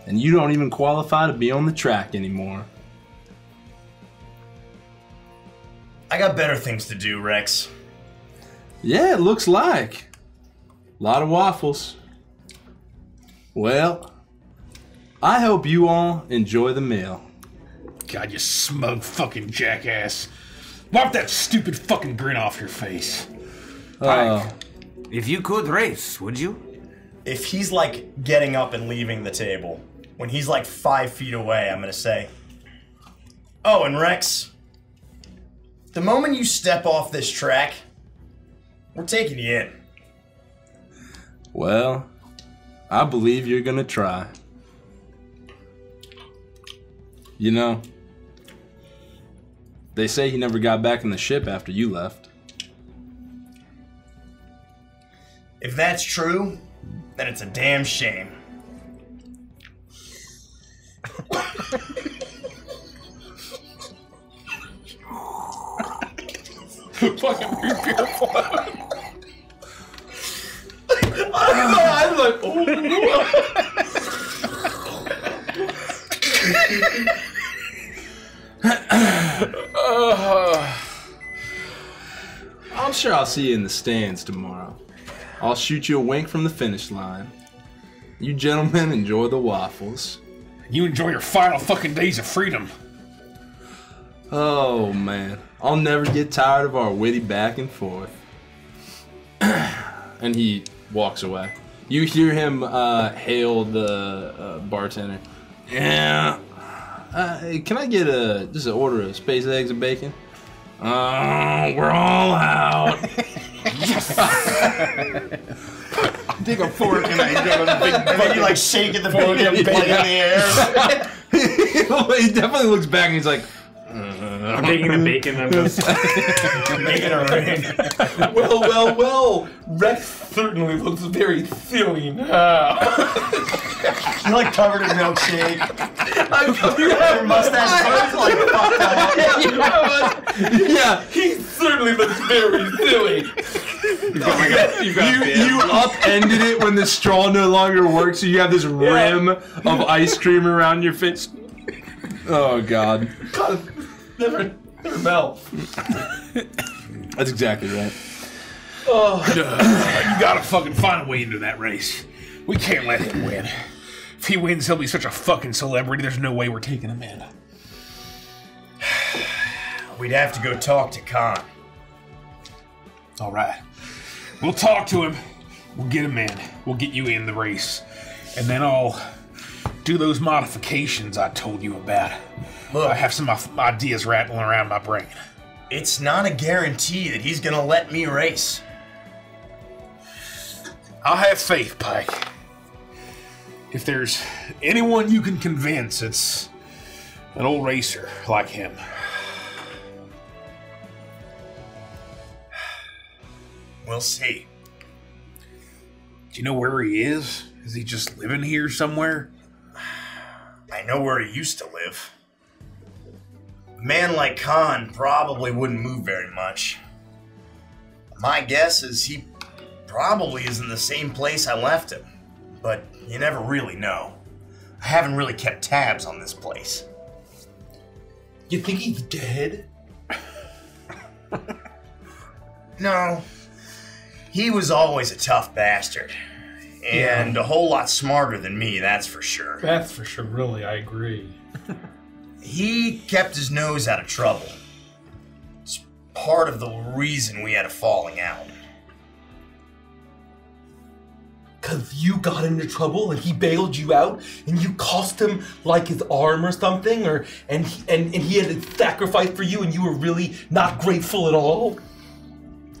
And you don't even qualify to be on the track anymore. I got better things to do, Rex. Yeah, it looks like. A lot of waffles. Well, I hope you all enjoy the meal. God, you smug fucking jackass. Wipe that stupid fucking grin off your face. Uh, If you could race, would you? If he's like getting up and leaving the table, when he's like five feet away, I'm gonna say, Oh, and Rex, the moment you step off this track, we're taking you in. well, I believe you're gonna try. You know, they say he never got back in the ship after you left. If that's true, then it's a damn shame. fucking be careful. I'm like, oh. Uh, I'm sure I'll see you in the stands tomorrow. I'll shoot you a wink from the finish line. You gentlemen enjoy the waffles. You enjoy your final fucking days of freedom. Oh man, I'll never get tired of our witty back and forth. and he walks away. You hear him uh, hail the uh, bartender. Yeah. Uh, can I get a just an order of space eggs and bacon? Oh, we're all out. [laughs] [laughs] Take a fork and I give him a big And then you like shaking the bacon and play in [laughs] the air. [laughs] he definitely looks back and he's like, I'm taking the bacon. I'm just Making a ring. well, well, well. Rex certainly looks very silly now. [laughs] You're like covered in milkshake. I'm [laughs] Your mustache [laughs] turns like fucked up. yeah. He certainly looks very silly. You, you upended it when the straw no longer works, so you have this rim of ice cream around your face. Oh god. God, never, never melt. That's exactly right. Oh, you gotta fucking find a way into that race. We can't let him win. If he wins, he'll be such a fucking celebrity. There's no way we're taking him in. [sighs] We'd have to go talk to Khan. All right, we'll talk to him. We'll get him in. We'll get you in the race, and then I'll do those modifications I told you about. Look. I have some ideas rattling around my brain. It's not a guarantee that he's gonna let me race. I'll have faith, Pyke. If there's anyone you can convince, it's an old racer like him. We'll see. Do you know where he is? Is he just living here somewhere? I know where he used to live. A man like Khan probably wouldn't move very much. My guess is he probably is in the same place I left him, but you never really know. I haven't really kept tabs on this place. you think he's dead? [laughs] No. He was always a tough bastard. And a whole lot smarter than me, that's for sure. That's for sure. Really, I agree. He kept his nose out of trouble. It's part of the reason we had a falling out. Cause you got into trouble and he bailed you out and you cost him like his arm or something, or and he, and, and he had to sacrifice for you and you were really not grateful at all.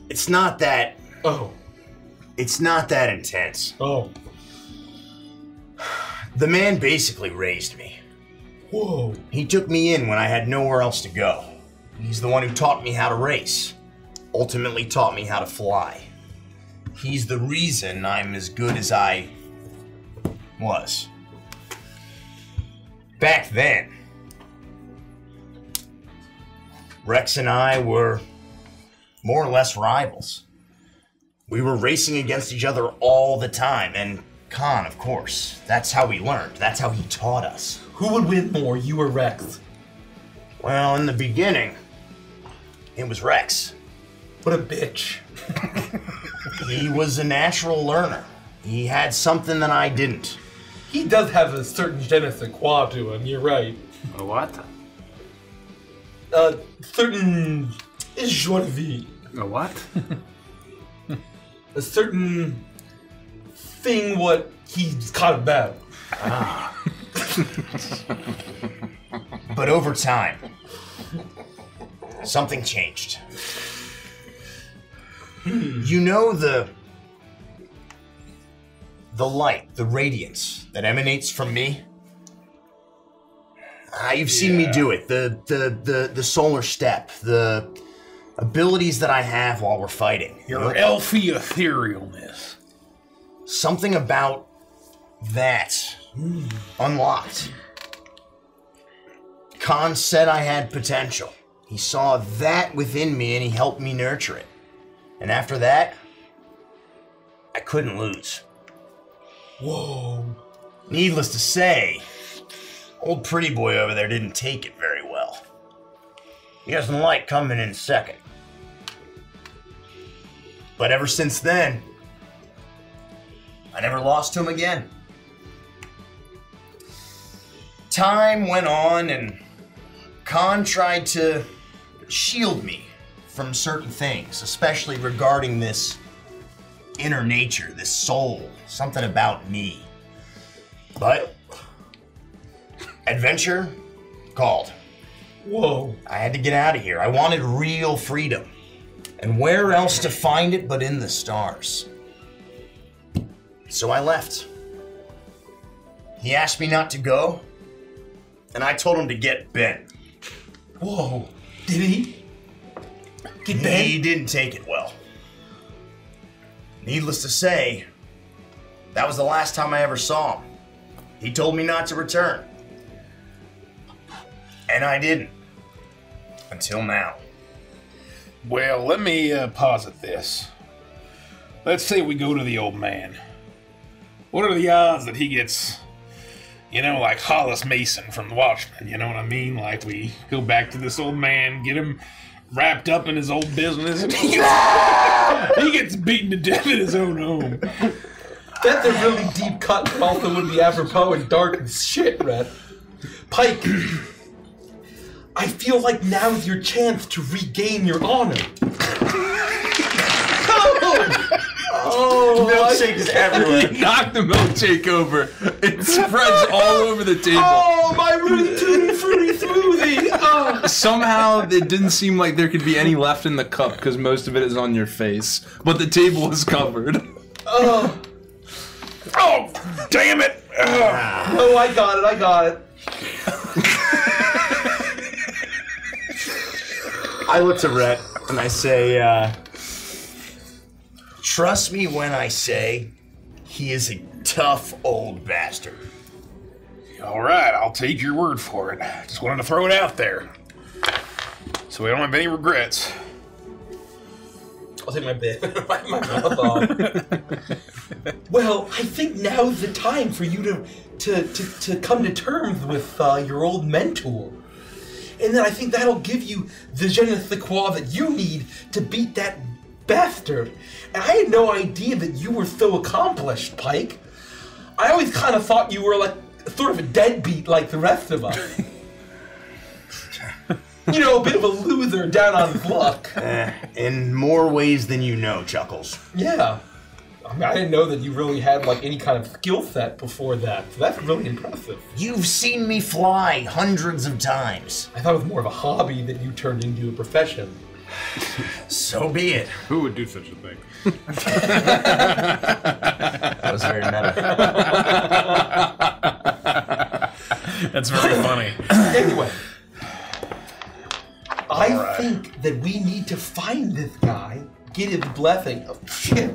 It's not that Oh, it's not that intense. oh, The man basically raised me. whoa! He took me in when I had nowhere else to go. He's the one who taught me how to race. Ultimately taught me how to fly. He's the reason I'm as good as I was. Back then, Rex and I were more or less rivals. We were racing against each other all the time, and Khan, of course. That's how we learned. That's how he taught us. Who would win more, you or Rex? Well, in the beginning, it was Rex. What a bitch! [laughs] He was a natural learner. He had something that I didn't. He does have a certain je ne sais quoi to him. You're right. A what? A certain joie de vie. A what? [laughs] A certain thing what he's caught about. [laughs] But over time, something changed. You know the the light, the radiance that emanates from me? Ah, you've seen me do it. The, the the the solar step, the abilities that I have while we're fighting. Your elfy etherealness. something about that unlocked. Khan said I had potential. He saw that within me and he helped me nurture it. And after that, I couldn't lose. Whoa. Needless to say, old pretty boy over there didn't take it very well. He doesn't like coming in second. But ever since then, I never lost to him again. Time went on, and Khan tried to shield me from certain things, especially regarding this inner nature, this soul, something about me. But adventure called. Whoa. I had to get out of here. I wanted real freedom. And where else to find it but in the stars? So I left. He asked me not to go, and I told him to get Ben. Whoa. Did he? Get bent. He Ben? didn't take it well. Needless to say, that was the last time I ever saw him. He told me not to return. And I didn't. Until now. Well, let me uh, posit this. Let's say we go to the old man. What are the odds that he gets, you know, like Hollis Mason from The Watchmen? You know what I mean? Like we go back to this old man, get him wrapped up in his old business. and [laughs] he, gets, he gets beaten to death in his own home. That's a really deep cut, also would be apropos and dark as shit, Rett. Pyke, I feel like now's your chance to regain your honor. oh, Milkshakes everywhere. [laughs] Knock the milkshake over. It spreads all over the table. Oh, my really tutti fruity smoothie. Oh. Somehow it didn't seem like there could be any left in the cup because most of it is on your face, but the table is covered. Oh. Oh, damn it! Ugh. Oh, I got it. I got it. [laughs] I look to Rett and I say, uh, Trust me when I say he is a tough old bastard. All right, I'll take your word for it. Just wanted to throw it out there, so we don't have any regrets. I'll take my bit, my, my mouth off. well, I think now's the time for you to to, to, to come to terms with uh, your old mentor. And then I think that'll give you the je ne sais quoi that you need to beat that bastard. And I had no idea that you were so accomplished, Pyke. I always kind of thought you were like sort of a deadbeat like the rest of us. [laughs] you know, a bit of a loser down on luck. Eh, in more ways than you know, Chuckles. Yeah. I mean, I didn't know that you really had like any kind of skill set before that. So that's really impressive. You've seen me fly hundreds of times. I thought it was more of a hobby that you turned into a profession. [sighs] So be it. Who would do such a thing? [laughs] That was very meta. [laughs] That's very funny. [laughs] anyway, I right. think that we need to find this guy, get his blessing. Oh, shit.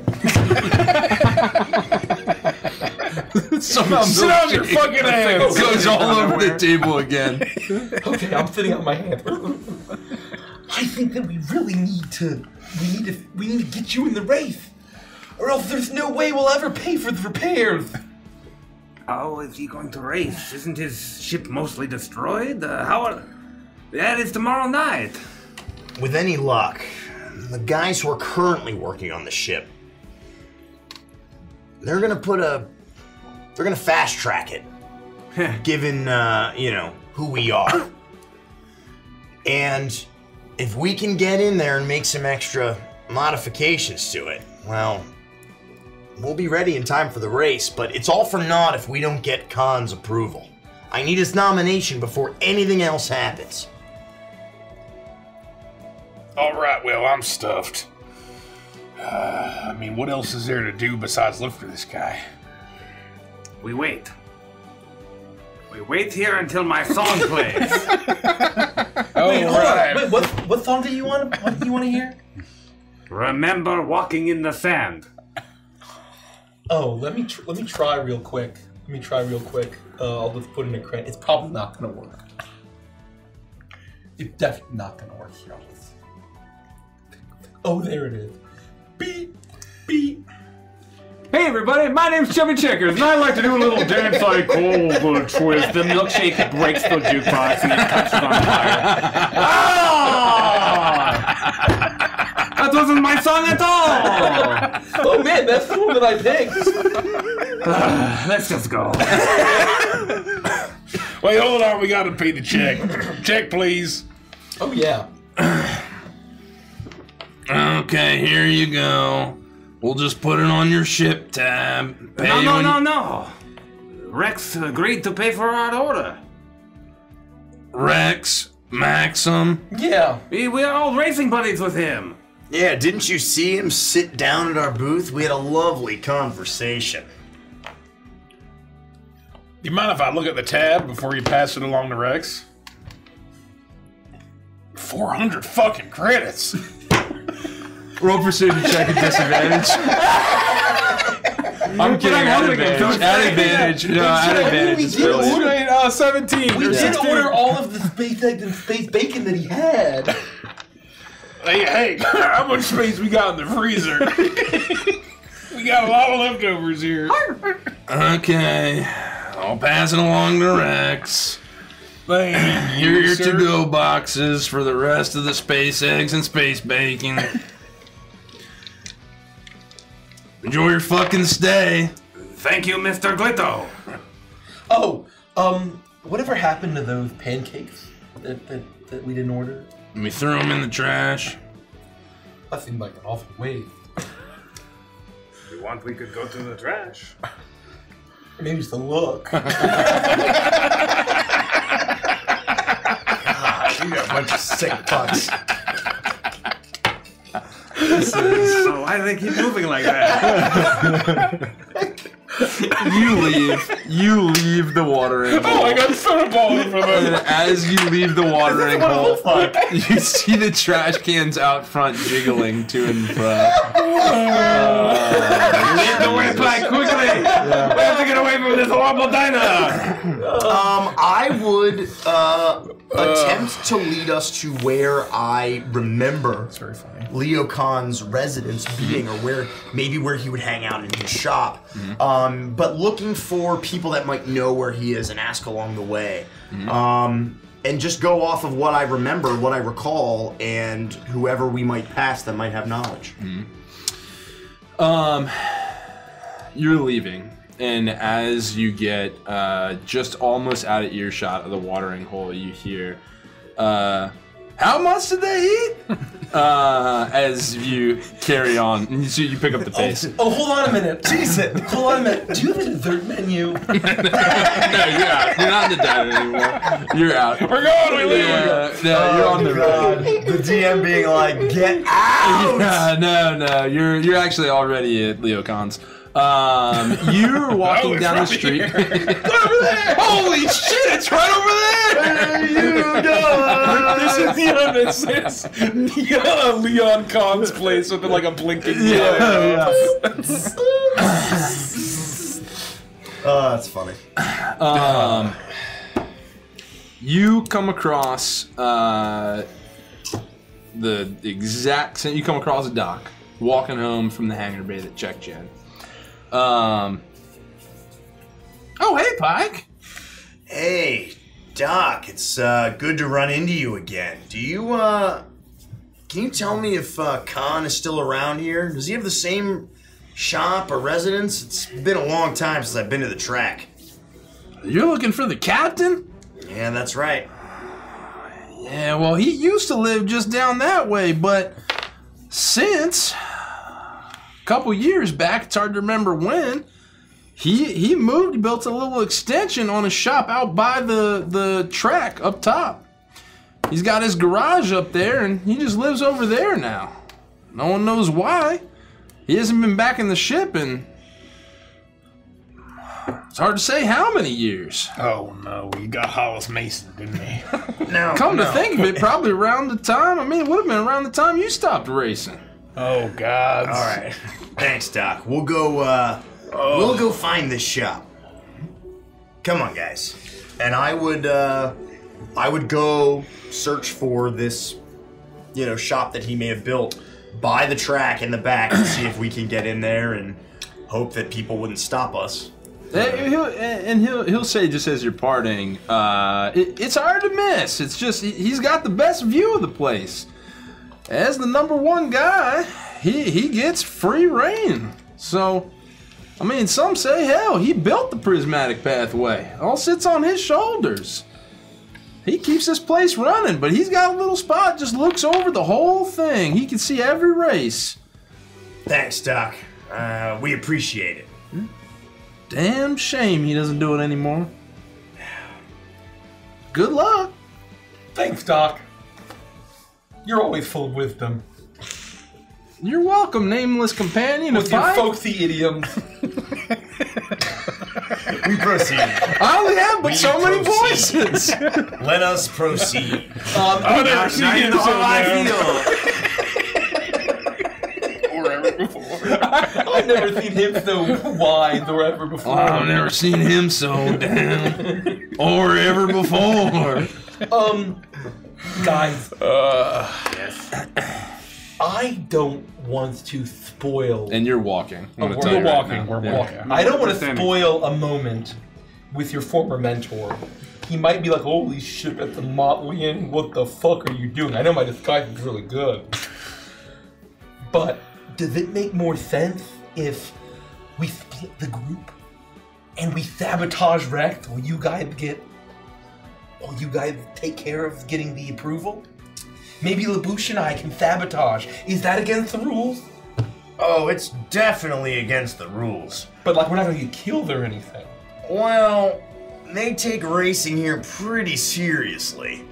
Somehow Sit on your milkshake [laughs] fucking ass. goes all over the table again. [laughs] Okay, I'm sitting on my hand. I think that we really need to. We need to. We need to get you in the race, or else there's no way we'll ever pay for the repairs. How is he going to race? Isn't his ship mostly destroyed? Uh, how are... That is tomorrow night. With any luck, the guys who are currently working on the ship, they're gonna put a, they're gonna fast track it, given uh, you know who we are. and if we can get in there and make some extra modifications to it, well, we'll be ready in time for the race. But it's all for naught if we don't get Khan's approval. I need his nomination before anything else happens. All right, well, I'm stuffed. Uh, I mean, what else is there to do besides look for this guy? We wait. We wait here until my song [laughs] plays. [laughs] Oh, Wait, hold on. right. Wait, what, what song do you want? What do you want to hear? Remember walking in the sand. Oh, let me tr- let me try real quick. Let me try real quick. Uh, I'll just put in a credit. It's probably not gonna work. It's definitely not gonna work here. Oh, there it is. Beep, beep. Hey everybody, my name's Chubby Checkers, and I like to do a little dance like cold uh, twist. The milkshake breaks the jukebox and it catches on fire. Ah! That wasn't my song at all! Oh man, that's the one that I picked. Let's just go. Wait, hold on. We got to pay the check. check, please. Oh yeah. Okay, here you go. We'll just put it on your ship tab. Pay No, no, no, no. Rex agreed to pay for our order. Rex, Maxim. Yeah. We, we are all racing buddies with him. Yeah, didn't you see him sit down at our booth? We had a lovely conversation. Do you mind if I look at the tab before you pass it along to Rex? 400 fucking credits. [laughs] Roll precision check at disadvantage. I'm kidding. I'm At advantage. don't At say advantage. No, at advantage. we It's did order- uh, 17. We did 16. order all of the space eggs and space bacon that he had. Hey, hey, [laughs] how much space we got in the freezer? [laughs] we got a lot of leftovers here. Okay. I'll pass it along to Rex. Thank Here are your to-go boxes for the rest of the space eggs and space bacon. Enjoy your fucking stay. Thank you, Mr. Glitto. [laughs] Oh, um, whatever happened to those pancakes that, that, that we didn't order? And we threw them in the trash. That seemed like an awful way. [laughs] you want, we could go to the trash. [laughs] Maybe just a look. You got a bunch of sick fucks. So why do they keep moving like that? You leave. You leave the watering Oh, hole. I got soda ball from And him. as you leave the watering hole, you see the trash cans out front jiggling to and fro. [laughs] we have to way back quickly. We have to get away from this horrible diner. Um, I would uh, attempt to lead us to where I remember Very funny. Leo Khan's residence being, or where maybe where he would hang out in his shop. Um, but looking for people that might know where he is and ask along the way. Um, and just go off of what I remember, what I recall, and whoever we might pass that might have knowledge. Um, you're leaving, and as you get uh, just almost out of earshot of the watering hole, you hear, uh, "How much did they eat?" [laughs] uh, as you carry on, you, so you pick up the pace. oh, hold on a minute. Jesus. [laughs] Hold on a minute. Do you have a dessert menu? [laughs] no, you're out. You're not in the diner anymore. You're out. We're going, we leave. Yeah, no, you're on the road. the DM being like, "Get out!" Yeah, no, no, you're you're actually already at Leo Khan's. Um, you're [laughs] walking it's down the street. [laughs] over there! Holy shit! It's right over there! you go. [laughs] This is Leon. It says Leon, Leon Khan's place with like a blinking Yeah, Oh, that's funny. Um, you come across uh, the exact same. You come across a doc walking home from the hangar bay that checked you in. Um. Oh, hey, Pyke. Hey, Doc, it's uh, good to run into you again. Do you, uh, can you tell me if uh, Khan is still around here? Does he have the same shop or residence? It's been a long time since I've been to the track. You're looking for the captain? Yeah, that's right. Yeah, well, he used to live just down that way, but since couple years back, it's hard to remember when. He he moved, he built a little extension on his shop out by the the track up top. He's got his garage up there, and he just lives over there now. No one knows why. He hasn't been back in the ship in. It's hard to say how many years. Oh no, we got Hollis Mason, didn't we? [laughs] No, Come no. to think of it, probably around the time. I mean, it would have been around the time you stopped racing. Oh God. All right. [laughs] Thanks, Doc. We'll go, uh, we'll go find this shop. Come on, guys. And I would, uh, I would go search for this, you know, shop that he may have built by the track in the back and see if we can get in there and hope that people wouldn't stop us. Eh, he'll- and he'll he'll say just as you're parting, uh, it, it's hard to miss. It's just he's got the best view of the place. As the number one guy, he he gets free reign. So, I mean, some say hell, he built the prismatic pathway. All sits on his shoulders. He keeps this place running, but he's got a little spot just looks over the whole thing. He can see every race. Thanks, Doc. Uh, we appreciate it. Damn shame he doesn't do it anymore. Good luck. Thanks, Doc. You're always full of wisdom. You're welcome, nameless companion With of your Pyke. folksy idioms. We proceed. I only have but We so many proceed. voices. Let us proceed. Um, I've never Now, seen now you him so I feel. Or ever before. [laughs] I've never seen him so wise or ever before. I've never seen him so down or ever before. Um, guys, Uh, I don't want to spoil. And you're walking. I'm Oh, gonna we're tell you right walking, now. we're Yeah. walking. I don't want to spoil a moment with your former mentor. He might be like, "Holy shit, at the Motley Inn, what the fuck are you doing?" I know my disguise is really good, but does it make more sense if we split the group and we sabotage Rex? Will you guys get? Will you guys take care of getting the approval? Maybe Leboosh and I can sabotage. Is that against the rules? Oh, it's definitely against the rules. But like, we're not gonna get killed or anything. Well, they take racing here pretty seriously.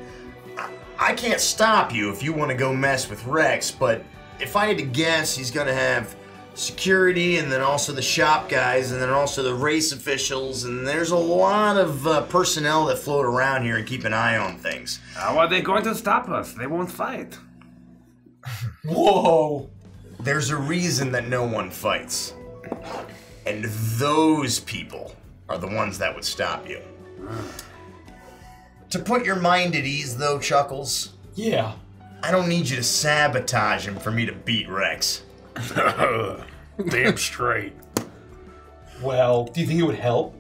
I- I can't stop you if you want to go mess with Rex, but if I had to guess, he's going to have security and then also the shop guys and then also the race officials, and there's a lot of uh, personnel that float around here and keep an eye on things. How are they going to stop us? They won't fight. [laughs] Whoa! There's a reason that no one fights. And those people are the ones that would stop you. To put your mind at ease, though, Chuckles, Yeah. I don't need you to sabotage him for me to beat Rex. [laughs] damn straight. Well, do you think it would help?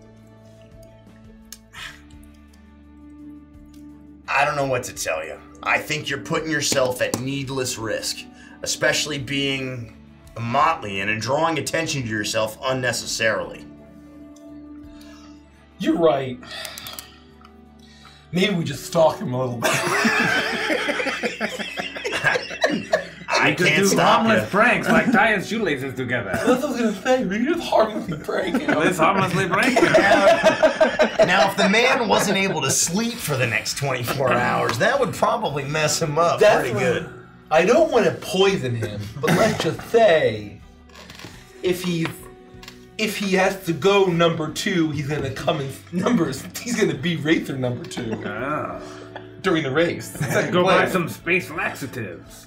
I don't know what to tell you. I think you're putting yourself at needless risk, especially being a motley and drawing attention to yourself unnecessarily. You're right. Maybe we just stalk him a little bit. [laughs] [laughs] I We could can't do stop harmless you. pranks like [laughs] tie and shoelaces together. That's what I was gonna say. We could just harmlessly prank him. Let's harmlessly prank [laughs] him. Now, if the man wasn't able to sleep for the next 24 hours, that would probably mess him up That's pretty good. I don't want to poison him, but let's just say, if he's if he has to go number two, he's gonna come in [laughs] numbers. He's gonna be racer number two Ah. during the race. Go buy some space laxatives.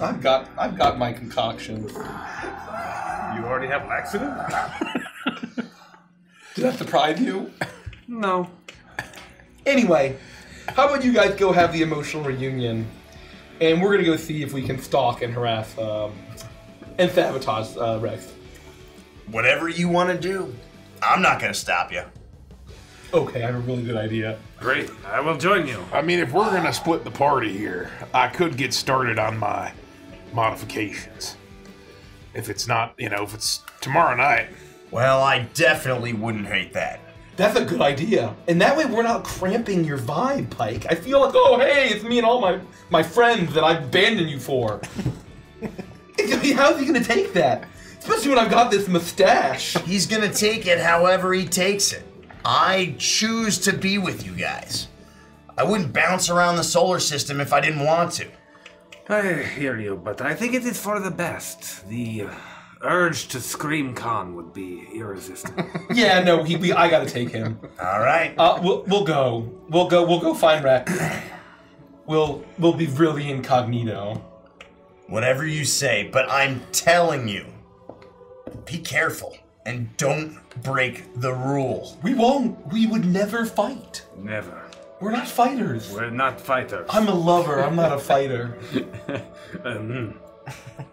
I've got I've got my concoction. You already have laxatives? [laughs] Did that surprise you? No. Anyway, how about you guys go have the emotional reunion, and we're gonna go see if we can stalk and harass um, and sabotage uh, Rex. Whatever you want to do, I'm not going to stop you. Okay, I have a really good idea. Great. I will join you. I mean, if we're gonna split the party here, I could get started on my modifications. If it's not, you know, if it's tomorrow night. Well, I definitely wouldn't hate that. That's a good idea, and that way we're not cramping your vibe, Pyke. I feel like, oh hey, it's me and all my my friends that I've abandoned you for. [laughs] How's he gonna take that? Especially when I've got this mustache. [laughs] He's going to take it however he takes it. I choose to be with you guys. I wouldn't bounce around the solar system if I didn't want to. I hear you, but I think it is for the best. The urge to scream Khan would be irresistible. [laughs] Yeah, no, he, we, I gotta take him. All right. Uh, we'll, we'll go. We'll go. We'll go find Rex. We'll we'll be really incognito. Whatever you say, but I'm telling you, be careful and don't break the rule. We won't. We would never fight. Never. We're not fighters. We're not fighters. I'm a lover. I'm not a fighter. Um, [laughs]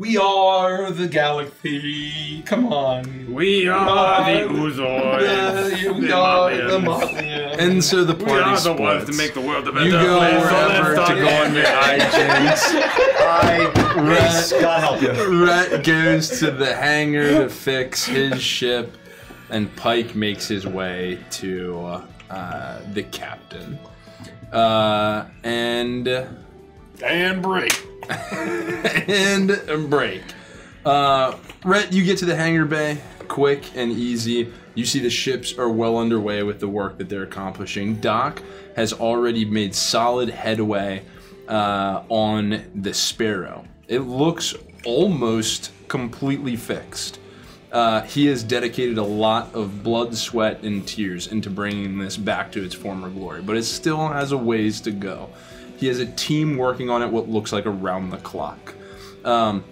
We are the galaxy. Come on. we are the Uzoids. we the are the Motlians. Motlians. And so the We party are the splits. ones to make the world a better place. you go place. So wherever let's to go on your hijinks. [laughs] I, Rex, God help you. Rett goes to the hangar to fix his ship, and Pyke makes his way to uh, the captain. Uh, and And break. [laughs] and break. Uh, Rett, you get to the hangar bay quick and easy. You see the ships are well underway with the work that they're accomplishing. Doc has already made solid headway uh, on the Sparrow. It looks almost completely fixed. Uh, he has dedicated a lot of blood, sweat, and tears into bringing this back to its former glory, but it still has a ways to go. He has a team working on it, what looks like around the clock. Um,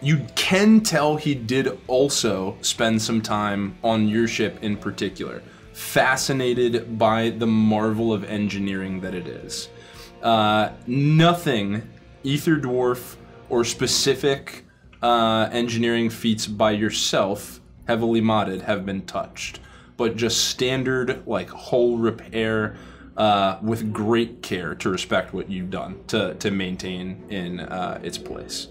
you can tell he did also spend some time on your ship in particular, fascinated by the marvel of engineering that it is. Uh, nothing, Ether Dwarf, or specific uh, engineering feats by yourself, heavily modded, have been touched. But just standard, like, hull repair uh, with great care to respect what you've done to, to maintain in uh, its place.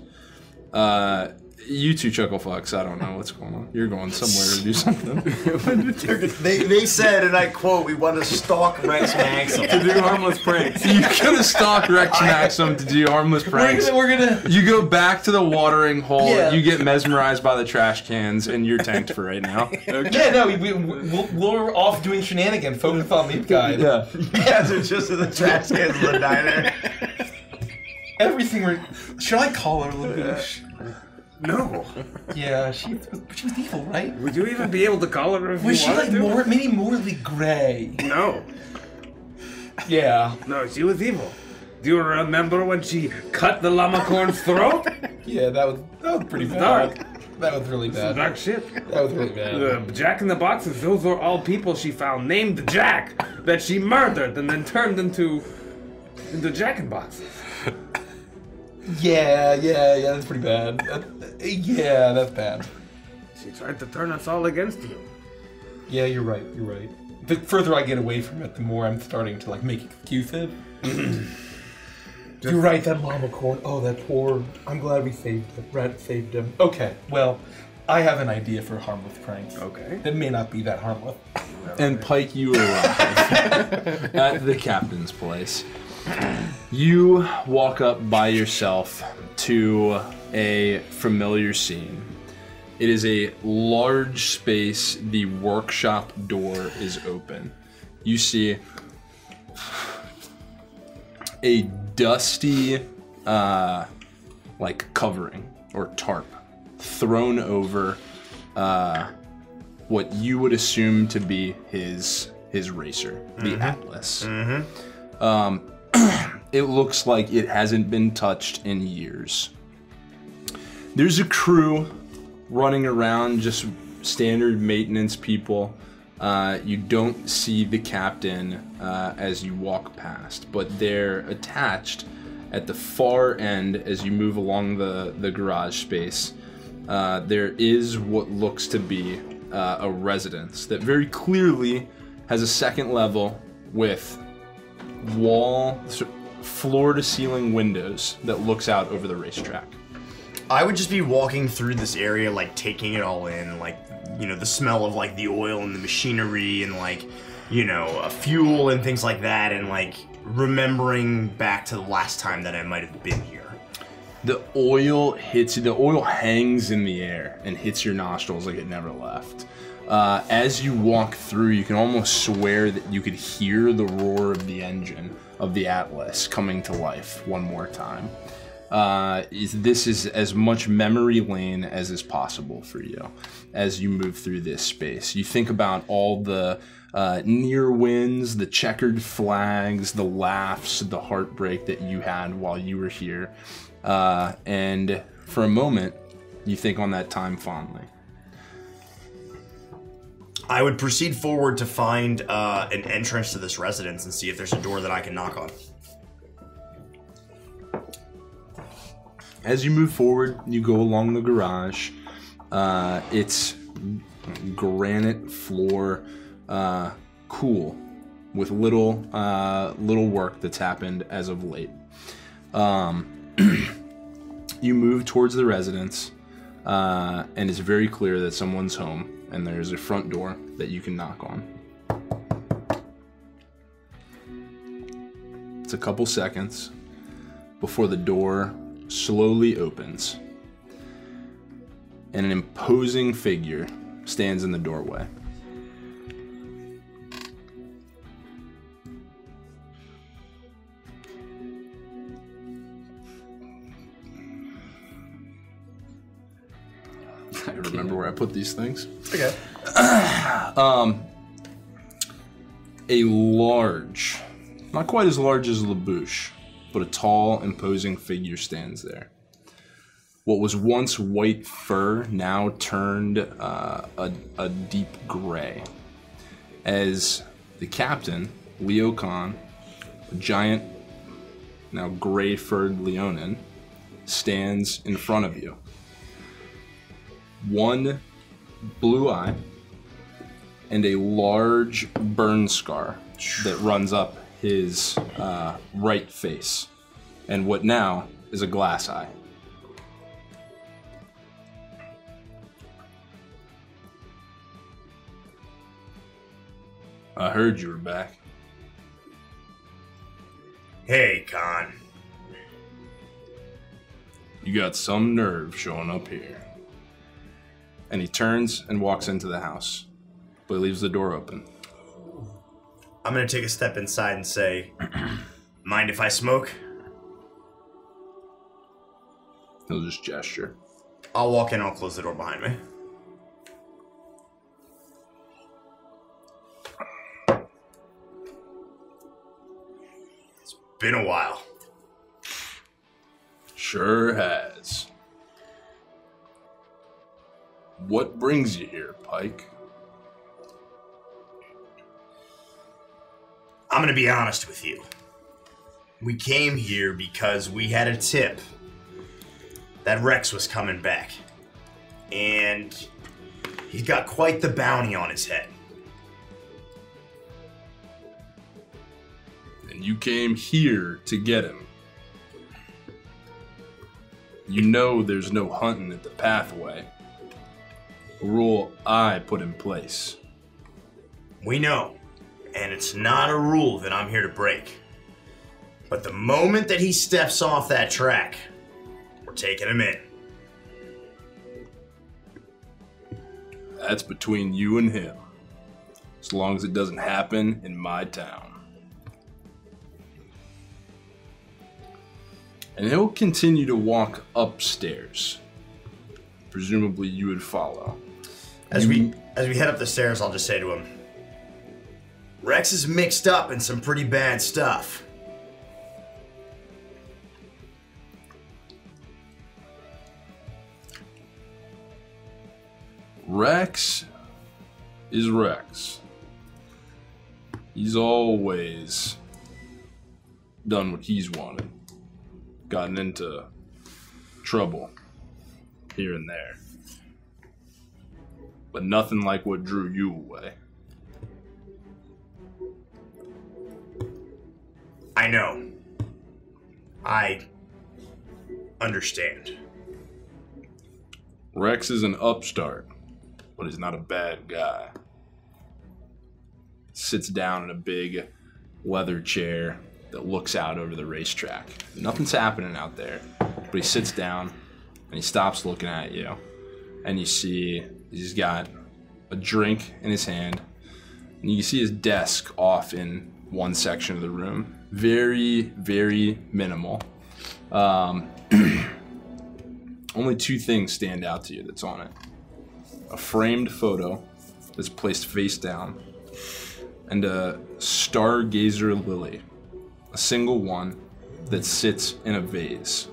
You two chuckle fucks. I don't know what's going on. You're going somewhere to do something. [laughs] They, they said, and I quote, we want to stalk Rex Maxim. to do harmless pranks. You gonna stalk Rex Maxim to do harmless pranks. gonna- we're gonna- You go back to the watering hole. Yeah. You get mesmerized by the trash cans, and you're tanked for right now. [laughs] Yeah, no, we, we, we'll, we're off doing shenanigans. Focus on Leap Guide. Yeah. yeah, they're just in the trash cans of the diner. Everything we're. Should I call her Lelouch? No. Yeah, she she was evil, right? Would you even be able to call her if Was you she wanted like to? more, maybe morally gray? No. Yeah. No, she was evil. Do you remember when she cut the llamacorn's throat? [laughs] Yeah, that was that was pretty It's bad. dark. That was really bad. Dark shit. That was really bad. The Jack in the Boxes, those were all people she found named Jack that she murdered and then turned into into Jack in Boxes. [laughs] Yeah, yeah, yeah. That's pretty bad. That- yeah, that's bad. She tried to turn us all against you. Yeah, you're right. You're right. The further I get away from it, the more I'm starting to like make excuses. [clears throat] you're right. That mama corn. Oh, that poor. I'm glad we saved him. Brett saved him. Okay. Well, I have an idea for harmless pranks. Okay. It may not be that harmless. And Pyke, you arrive [laughs] at the captain's place. You walk up by yourself to a familiar scene. It is a large space. The workshop door is open. You see a dusty, uh, like covering or tarp thrown over uh, what you would assume to be his his racer, the Atlas. Um, [clears throat] it looks like it hasn't been touched in years. There's a crew running around, just standard maintenance people. Uh, you don't see the captain uh, as you walk past, but they're attached at the far end as you move along the, the garage space. Uh, there is what looks to be uh, a residence that very clearly has a second level with wall, floor to ceiling windows that looks out over the racetrack. I would just be walking through this area, like taking it all in, like you know the smell of like the oil and the machinery and like you know uh, fuel and things like that, and like remembering back to the last time that I might have been here. The oil hits you, the oil hangs in the air and hits your nostrils like it never left. Uh, as you walk through, you can almost swear that you could hear the roar of the engine of the Atlas coming to life one more time. Uh, is, this is as much memory lane as is possible for you as you move through this space. You think about all the uh, near wins, the checkered flags, the laughs, the heartbreak that you had while you were here. Uh, and for a moment, you think on that time fondly. I would proceed forward to find uh, an entrance to this residence and see if there's a door that I can knock on. As you move forward, you go along the garage. Uh, it's granite floor, uh, cool, with little uh, little work that's happened as of late. Um, [clears throat] you move towards the residence, uh, and it's very clear that someone's home, and there's a front door that you can knock on. It's a couple seconds before the door slowly opens, and an imposing figure stands in the doorway. I remember where I put these things. Okay. [clears throat] Um, a large, not quite as large as Leboosh, but a tall, imposing figure stands there. What was once white fur now turned uh, a, a deep gray. As the captain, Leo Khan, a giant, now gray furred Leonin, stands in front of you. One blue eye and a large burn scar that runs up his uh, right face, and what now is a glass eye. I heard you were back. Hey, Khan. You got some nerve showing up here. And he turns and walks into the house, but he leaves the door open. I'm gonna take a step inside and say, [clears throat] "Mind if I smoke?" He'll just gesture. I'll walk in. I'll close the door behind me. It's been a while. Sure has. What brings you here, Pyke? I'm gonna be honest with you. We came here because we had a tip that Rex was coming back. And he's got quite the bounty on his head. And you came here to get him. You know there's no hunting at the pathway. Rule I put in place. We know, and it's not a rule that I'm here to break. But the moment that he steps off that track, we're taking him in. That's between you and him. As long as it doesn't happen in my town. And he'll continue to walk upstairs. Presumably you would follow. As we as we head up the stairs, I'll just say to him, Rex is mixed up in some pretty bad stuff. Rex is Rex. He's always done what he's wanted. Gotten into trouble here and there. But nothing like what drew you away. I know. I understand. Rex is an upstart, but he's not a bad guy. Sits down in a big leather chair that looks out over the racetrack. Nothing's happening out there, but he sits down and he stops looking at you. And you see he's got a drink in his hand. And you can see his desk off in one section of the room. Very, very minimal. Um, [clears throat] only two things stand out to you that's on it a framed photo that's placed face down, and a stargazer lily, a single one that sits in a vase.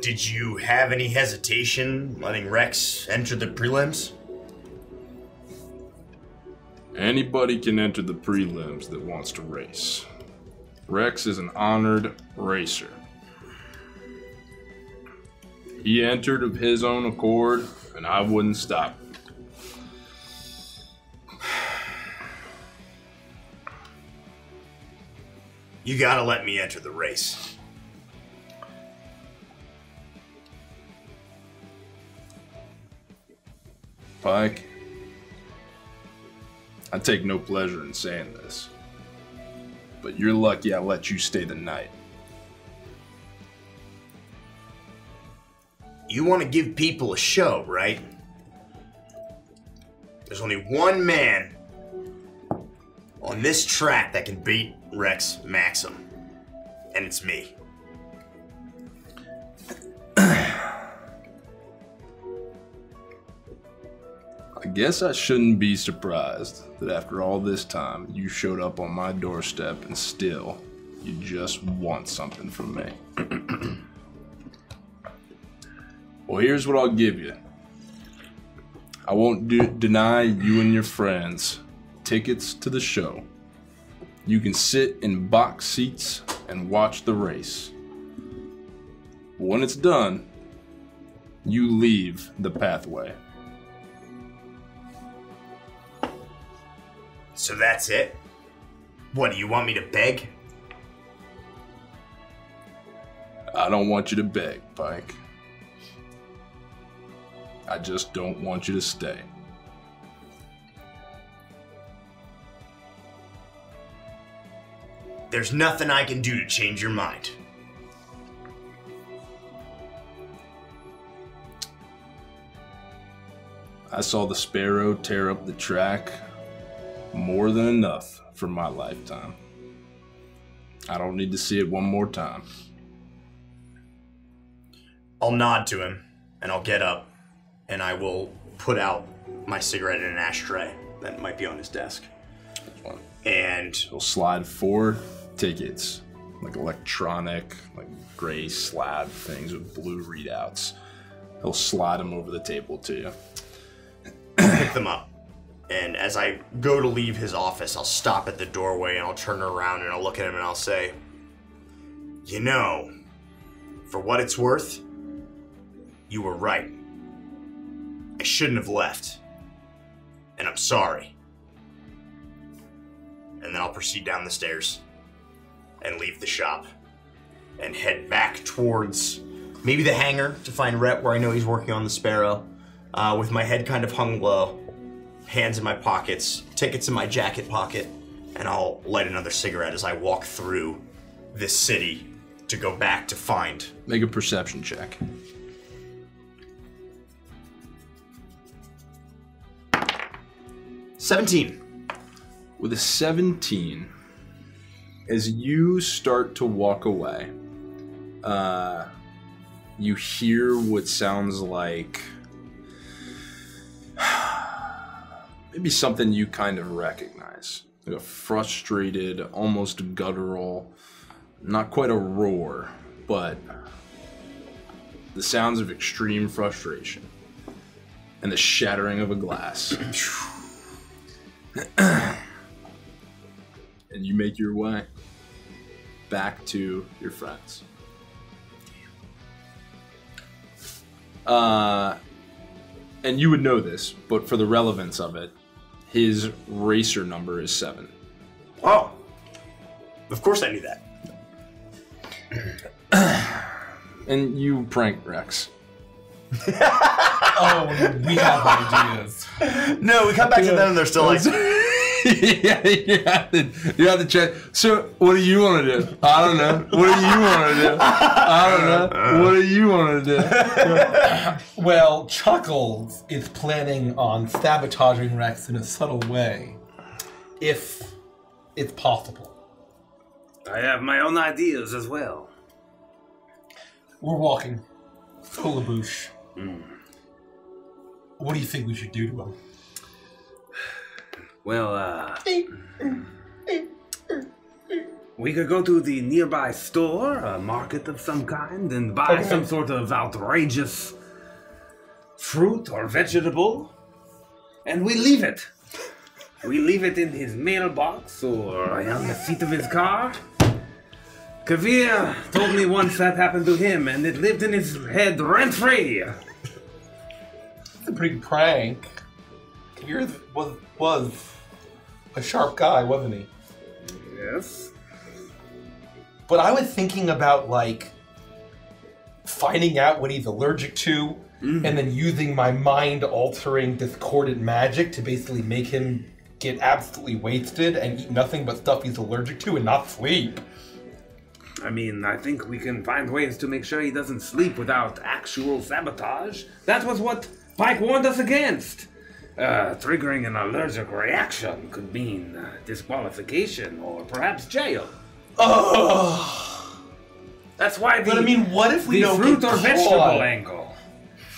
Did you have any hesitation letting Rex enter the prelims? Anybody can enter the prelims that wants to race. Rex is an honored racer. He entered of his own accord, and I wouldn't stop. You gotta let me enter the race. Pyke, I take no pleasure in saying this, but you're lucky I let you stay the night. you want to give people a show, right? There's only one man on this track that can beat Rex Maxim, and it's me. [clears throat] I guess I shouldn't be surprised that after all this time, you showed up on my doorstep and still, you just want something from me. [clears throat] well, here's what I'll give you. I won't do- deny you and your friends tickets to the show. You can sit in box seats and watch the race. When it's done, you leave the pathway. So that's it? What, do you want me to beg? I don't want you to beg, Pyke. I just don't want you to stay. There's nothing I can do to change your mind. I saw the sparrow tear up the track more than enough for my lifetime. I don't need to see it one more time. I'll nod to him and I'll get up and I will put out my cigarette in an ashtray that might be on his desk. And He'll slide four tickets, like electronic, like gray slab things with blue readouts. He'll slide them over the table to you. pick them up. And as I go to leave his office, I'll stop at the doorway and I'll turn around and I'll look at him and I'll say, You know, for what it's worth, you were right. I shouldn't have left. And I'm sorry. And then I'll proceed down the stairs and leave the shop and head back towards maybe the hangar to find Rett where I know he's working on the Sparrow uh, with my head kind of hung low, hands in my pockets, tickets in my jacket pocket, and I'll light another cigarette as I walk through this city to go back to find. Make a perception check. Seventeen. With a 17, as you start to walk away, uh, you hear what sounds like maybe something you kind of recognize. Like a frustrated, almost guttural, not quite a roar, but the sounds of extreme frustration and the shattering of a glass. [clears throat] and you make your way back to your friends. Uh, and you would know this, but for the relevance of it, his racer number is seven. Oh, of course I knew that. [clears throat] And you prank Rex. [laughs] Oh, we have ideas. No, we come back to them and they're still like, [laughs] yeah, you have to, you have to check. So, what do you want to do? I don't know. What do you want to do? I don't know. What do you want to do? [laughs] Well, Chuckles is planning on sabotaging Rex in a subtle way, if it's possible. I have my own ideas as well. We're walking. Solabouche. Hmm. What do you think we should do to him? Well, uh. We could go to the nearby store, a market of some kind, and buy Okay. some sort of outrageous fruit or vegetable, and we leave it. We leave it in his mailbox or on the seat of his car. Kavir told me once that happened to him, and it lived in his head rent free. It's a pretty good prank. Kabir was was a sharp guy, wasn't he? Yes. But I was thinking about like finding out what he's allergic to mm. and then using my mind altering discordant magic to basically make him get absolutely wasted and eat nothing but stuff he's allergic to and not sleep. I mean, I think we can find ways to make sure he doesn't sleep without actual sabotage. That was what Pyke warned us against. Uh, triggering an allergic reaction could mean uh, disqualification or perhaps jail. Oh. That's why the, But I mean, what if we the don't fruit or vegetable caught? angle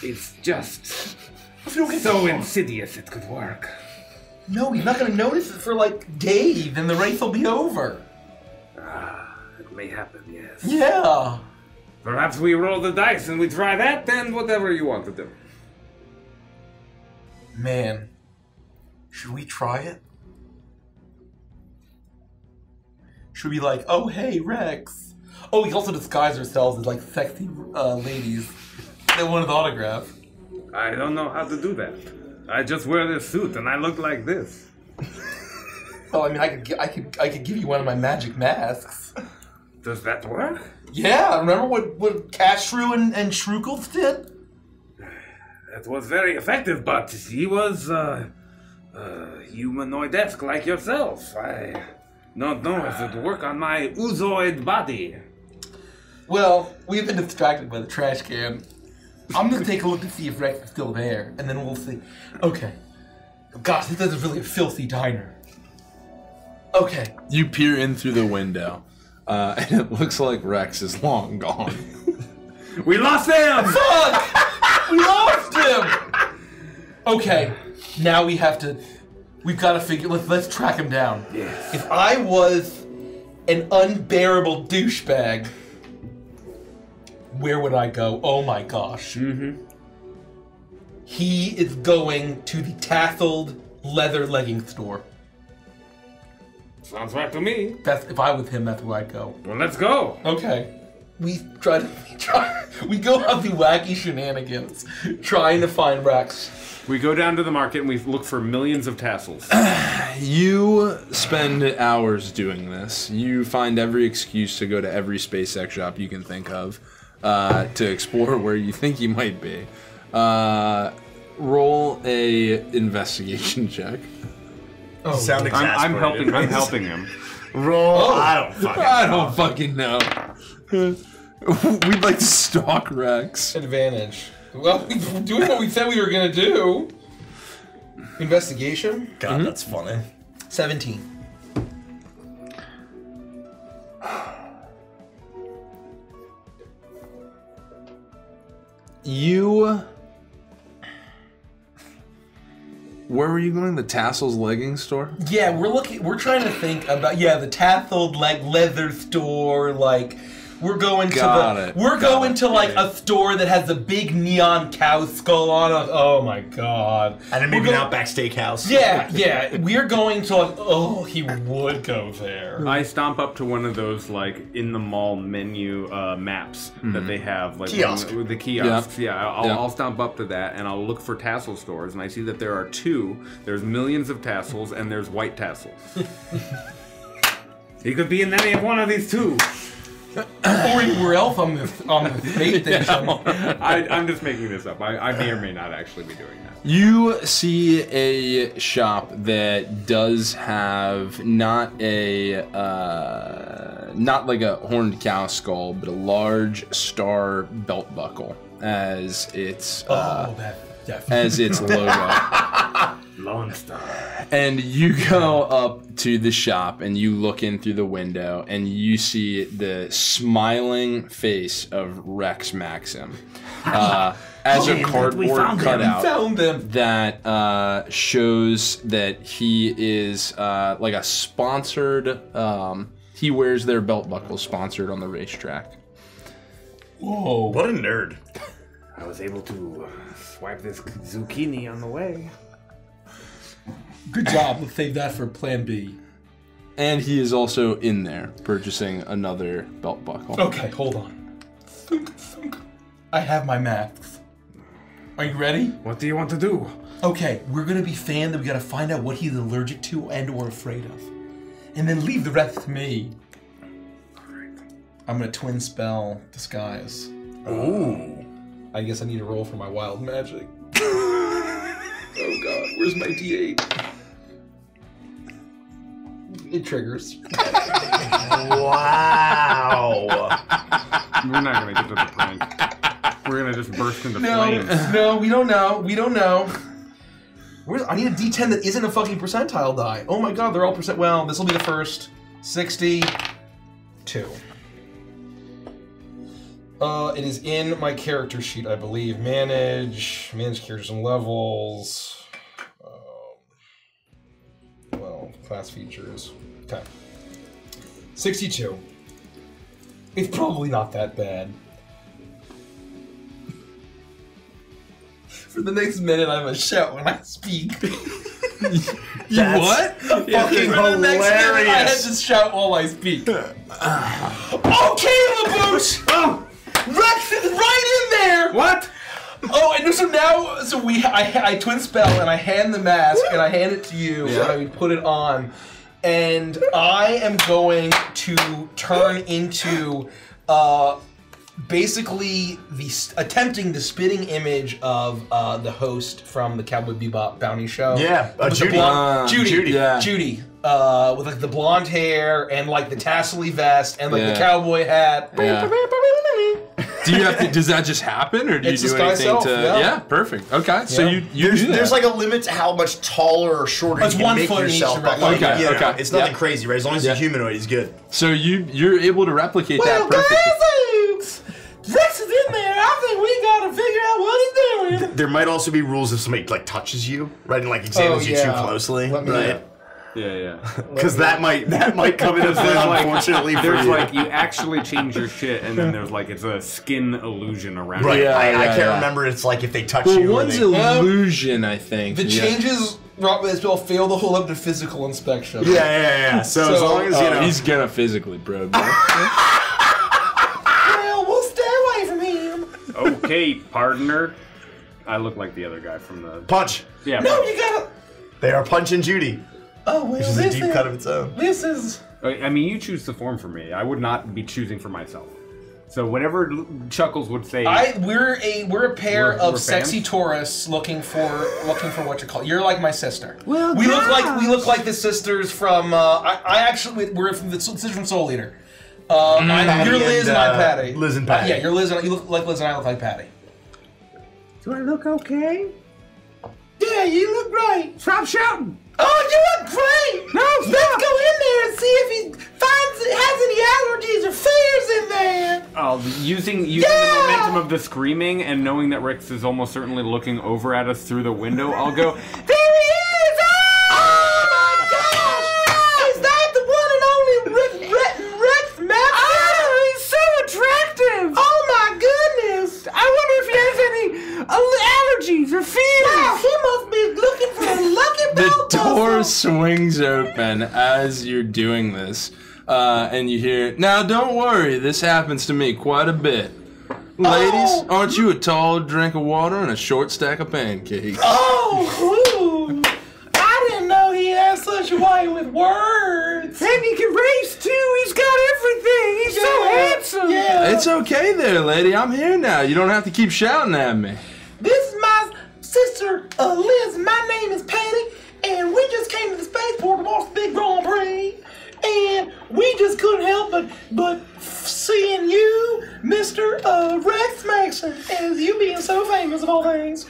is just If we don't get so insidious it could work. No, he's not gonna notice it for like days, and the race will be over. Ah, It may happen, yes. Yeah. Perhaps we roll the dice and we try that, then whatever you want to do. Man, should we try it? Should we be like, oh hey Rex? Oh, we also disguise ourselves as like sexy uh, ladies that wanted the autograph. I don't know how to do that. I just wear this suit and I look like this. Well, [laughs] I mean, I could, I could, I could give you one of my magic masks. Does that work? Yeah, remember what what Cashrew and and Shrukel did? That was very effective, but he was uh, uh, humanoid-esque like yourself. I don't know if it would work on my oozoid body. Well, we've been distracted by the trash can. I'm gonna take a look to see if Rex is still there, and then we'll see. Okay. Gosh, this is really a filthy diner. Okay. You peer in through the window, uh, and it looks like Rex is long gone. [laughs] We lost him! Fuck! [laughs] we lost him! Okay, now we have to. We've got to figure. Let's let's track him down. Yes. If I was an unbearable douchebag, where would I go? Oh my gosh. Mm-hmm. He is going to the tasseled leather legging store. Sounds right to me. That's if I was him. That's where I'd go. Well, let's go. Okay. We try to we try we go on the wacky shenanigans, trying to find Rex. We go down to the market and we look for millions of tassels. [sighs] You spend hours doing this. You find every excuse to go to every SpaceX shop you can think of uh, to explore where you think you might be. Uh, roll a investigation check. Oh, Sound I'm, I'm helping. I'm [laughs] helping him. Roll. I don't fucking. I don't fucking know. [laughs] We'd like to stalk Rex. Advantage. Well, we're doing what we said we were gonna do. Investigation. God, mm-hmm. that's funny. Seventeen. You. Where were you going? The Tassels legging store? Yeah, we're looking. We're trying to think about yeah the tasseled like leather store. Like we're going to the it, we're got going it, to like yeah. a store that has a big neon cow skull on it. Oh my god! And then maybe We're an Outback Steakhouse. Yeah, [laughs] yeah. We're going to like. Oh, he would go there. I stomp up to one of those like in the mall menu uh, maps that they have, like Kiosk. one- the kiosks. Yeah. Yeah, I'll, Yeah. I'll stomp up to that and I'll look for tassel stores, and I see that there are two. There's millions of tassels, and there's white tassels. [laughs] He could be in any of one of these two. Or anywhere else on this on the space station. [laughs] [laughs] I, I'm just making this up. I, I may or may not actually be doing that. You see a shop that does have not a uh, not like a horned cow skull, but a large star belt buckle as its uh, oh, that definitely. as its [laughs] logo. Lone Star. And you go up to the shop and you look in through the window and you see the smiling face of Rex Maxim uh, as a we cardboard found him. cutout found them. that uh, shows that he is uh, like a sponsored. Um, he wears their belt buckle sponsored on the racetrack. Whoa. What a nerd. [laughs] I was able to swipe this zucchini on the way. Good job. Let's save that for Plan B. And he is also in there purchasing another belt buckle. Okay, hold on. Thunk, thunk. I have my masks. Are you ready? What do you want to do? Okay, we're gonna be fan that we gotta find out what he's allergic to and or afraid of. And then leave the rest to me. I'm gonna twin spell disguise. Ooh. I guess I need to roll for my wild magic. [laughs] oh god, where's my D8? it triggers. Wow. [laughs] We're not gonna get to the prank. We're gonna just burst into No, flames. no, we don't know. We don't know. Where's, I need a D10 that isn't a fucking percentile die. Oh my god, they're all percent. Well, this will be the first. 62. Uh, it is in my character sheet, I believe. Manage, manage characters and levels. Um, well, class features. Okay. 62. It's probably not that bad. For the next minute, I'm a shout when I speak. [laughs] That's what? fucking For the next minute, I had to shout while I speak. [sighs] okay, Leboosh! Rex is right in there! What? Oh, and so now, so we, I, I twin spell and I hand the mask and I hand it to you yeah. and I put it on, and I am going to turn into, uh, basically the attempting the spitting image of uh, the host from the Cowboy Bebop Bounty Show. Yeah, uh, Judy. blonde- Uh, Judy, Judy. Yeah. Judy, uh, with like the blonde hair and like the tassely vest and like Yeah. the cowboy hat. Yeah. Do you have to? Does that just happen, or do It's you do disguise anything self, to? yeah. perfect. Okay, so Yeah. you you There's, do that. there's like a limit to how much taller or shorter It's you can one make foot in each yourself. But direction. like, Okay, you know, okay. it's nothing Yeah. crazy, right? As long as Yeah. the humanoid he's good. so you you're able to replicate that perfectly. Gazooks! Rex is in there. I think we gotta figure out what he's doing. There might also be rules if somebody like touches you, right, and like examines Oh, you yeah. too closely, Let me- right? Yeah, yeah. [laughs] Because that might that might come into play, unfortunately for There's you. like you actually change your shit, and then there's like it's a skin illusion around. right, it. Yeah, I, I can't yeah. remember. It's like if they touch Well, you. or one's they- illusion, I think. The Yeah. changes wrought by this spell fail to hold up to physical inspection. yeah, yeah, yeah. So, as long as you Oh, know, he's gonna physically probe. [laughs] Well, we'll stay away from him. Okay, partner. I look like the other guy from the. punch. Yeah. No, but- you gotta. They are punching Judy, Oh well, which is a deep is cut of its own. this is. I mean, you choose the form for me. I would not be choosing for myself. So whatever Chuckles would say. I we're a we're a pair We're- of we're sexy fans? tourists looking for looking for what you call. You're like my sister. Well, we look like we look like the sisters from. Uh, I, I actually we're from the sisters from Soul Eater. Uh, I'm- you're Liz and, and, I'm uh, Patty. Liz and Patty. yeah, you're Liz and you look like Liz and I look like Patty. Do I look okay? Yeah, you look great. Stop shouting! Oh, you look great. No, Let's go in there and see if he finds has any allergies or fears in there. Oh, using using Yeah! the momentum of the screaming and knowing that Rex is almost certainly looking over at us through the window, I'll go. [laughs] There he is! Oh, oh my gosh! Is that the one and only Rick, Rick, Rex Max? Oh, he's so attractive! Oh my goodness! I wonder if he has any uh, allergies or fears. Wow, he must be looking for a lucky the bell door swings open as you're doing this, uh, and you hear, "Now don't worry, this happens to me quite a bit." Ladies, Oh. aren't you a tall drink of water and a short stack of pancakes? Oh, ooh. I didn't know he had such a way with words. And he can race too. He's got everything. He's so handsome. Yeah. It's okay there, lady. I'm here now. You don't have to keep shouting at me. This is my sister, uh, Liz. My name is Patty, and we just came to the spaceport to watch the big Grand Prix. And we just couldn't help but but seeing you, Mister uh, Rex Mason, as you being so famous of all things.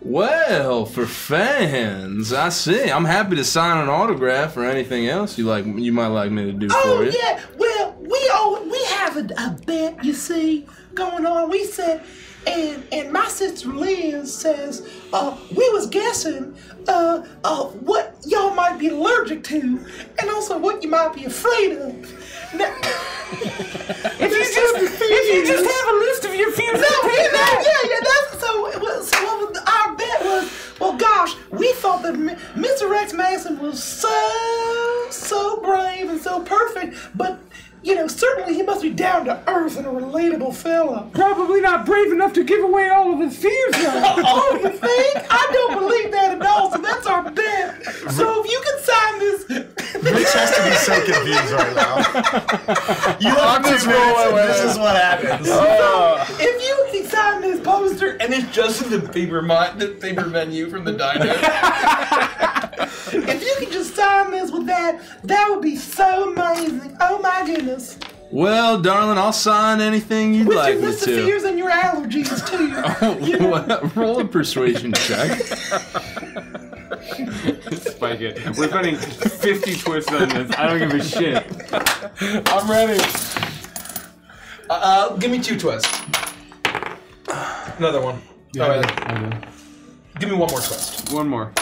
Well, for fans, I see. I'm happy to sign an autograph or anything else you like. You might like me to do Oh for you. Oh yeah, well we all we have a, a bet you see going on. We said, and and my sister Liz says, uh, we was guessing, uh, uh, what y'all might be allergic to, and also what you might be afraid of. Now, [laughs] If you just if you just have a list of your fears, no, yeah, no, yeah, yeah. That's so. Was, so what was, our bet was, well, gosh, we thought that Mr. Rex Mason was so so brave and so perfect, but you know, certainly he must be down to earth and a relatable fella. probably not brave enough to give away all of his fears. Though. [laughs] oh, you think? I don't believe that at all. So that's our bet. So if you can sign this, Rich has to be so confused right now. You have two minutes, and this is what happens. So if you can sign this poster, and it's just the paper mi- the paper menu from the diner. [laughs] [laughs] if you could just sign this with that that. That would be so amazing. Oh my goodness. Well, darling, I'll sign anything you'd With like your me list of to. fears and your allergies too. [laughs] What? Roll a persuasion check. Spike it. We're spending 50 twists on this. I don't give a shit. I'm ready. Uh, uh, give me two twists. Another one. Oh, wait. Give me one more twist. One more.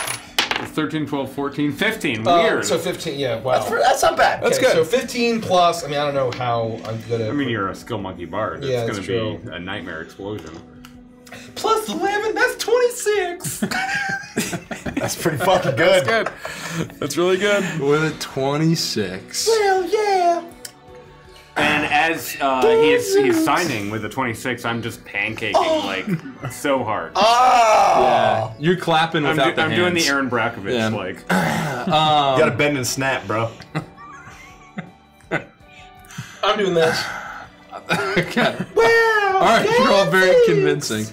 It's 13, 12, 14, 15. Uh, Weird. so 15, yeah, wow. That's, that's not bad. That's okay, good. So 15 plus, I mean, I don't know how I'm good at. I mean, you're a skill monkey bard. It's Yeah, going that's to be a nightmare explosion. Plus 11, that's 26. [laughs] [laughs] That's pretty fucking good. That's good. That's really good. With a 26. well, yeah. And as uh, he is he's signing with a 26, I'm just pancaking Oh. like so hard. Oh! Yeah, you're clapping I'm, without do- the I'm doing the hands. Erin Brockovich Yeah. like. [clears throat] you gotta bend and snap, bro. I'm doing this. okay. Well, All right, you're all very thanks. convincing.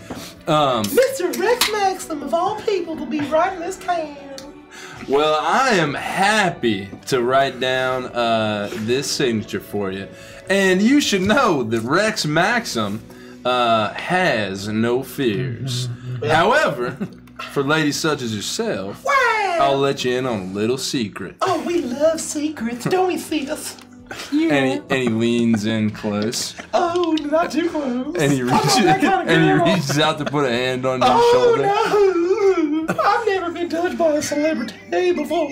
Um, Mr. Rex Maxim, of all people, will be right in this town. well, I am happy to write down uh, this signature for you. And you should know that Rex Maxim uh, has no fears. However, for ladies such as yourself. I'll let you in on a little secret. Oh, we love secrets, don't we, sis? [laughs] And he, and he leans in close. Oh, not too close. And he reaches that kind of and he reaches out to put a hand on your Oh, shoulder. Oh, no. I've never been touched by a celebrity before.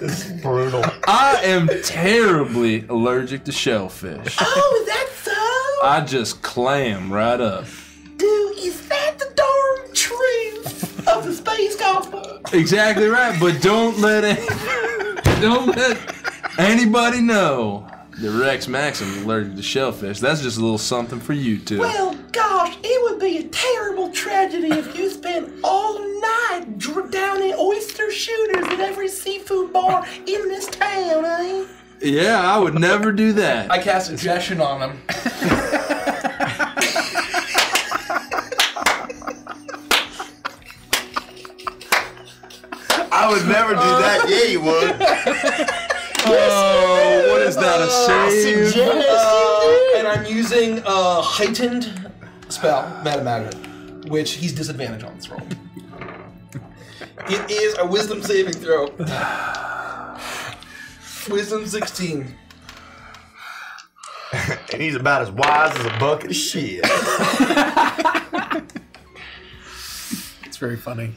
This is brutal. I am terribly allergic to shellfish. Oh, is that so? I just clam right up. Dude, is that the darn truth of the space gospel? Exactly right, but don't let any, don't let anybody know that Rex Maxim is allergic to shellfish. That's just a little something for you two. Well, gosh, it would be a terrible tragedy if you spent all night dr- down in oyster shooters at every seafood bar in this town, eh? yeah, I would never do that. I cast suggestion on him. I would never do that. Yeah, you would. [laughs] oh, what is that? A save? Uh, and I'm using a heightened spell, Metamagic, which he's disadvantaged on this roll. [laughs] It is a wisdom saving throw. wisdom 16. And he's about as wise as a bucket of shit. [laughs] It's very funny.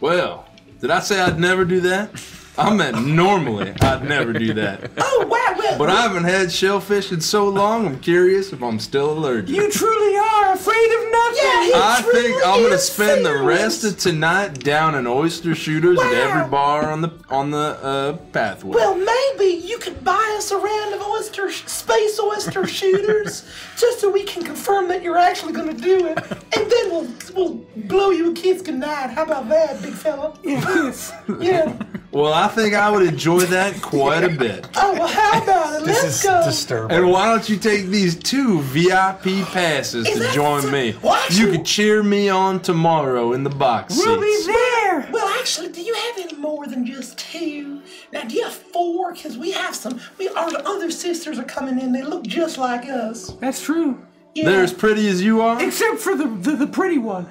Well, did I say I'd never do that? I meant normally I'd never do that. [laughs] Oh, wow, well, But I haven't had shellfish in so long, I'm curious if I'm still allergic. you truly are afraid of nothing. Yeah, he I truly think I'm gonna is spend the rest of tonight down in oyster shooters at every bar on the on the uh, pathway. Well, maybe you could buy us a round of oyster, space oyster shooters, [laughs] just so we can confirm that you're actually going to do it, and then we'll we'll blow you a kiss goodnight. How about that, big fella? Yes. [laughs] Yeah. Well, I think I would enjoy that quite a bit. [laughs] Oh well, how about it? This Let's is go. disturbing. And why don't you take these two VIP passes Is to join so- me? Well, actually- You could cheer me on tomorrow in the box seats. there. Well, actually, do you have any more than just two? Now, do you have four? Because we have some. We our other sisters are coming in. They look just like us. That's true. Yeah. They're as pretty as you are. Except for the, the, the pretty one.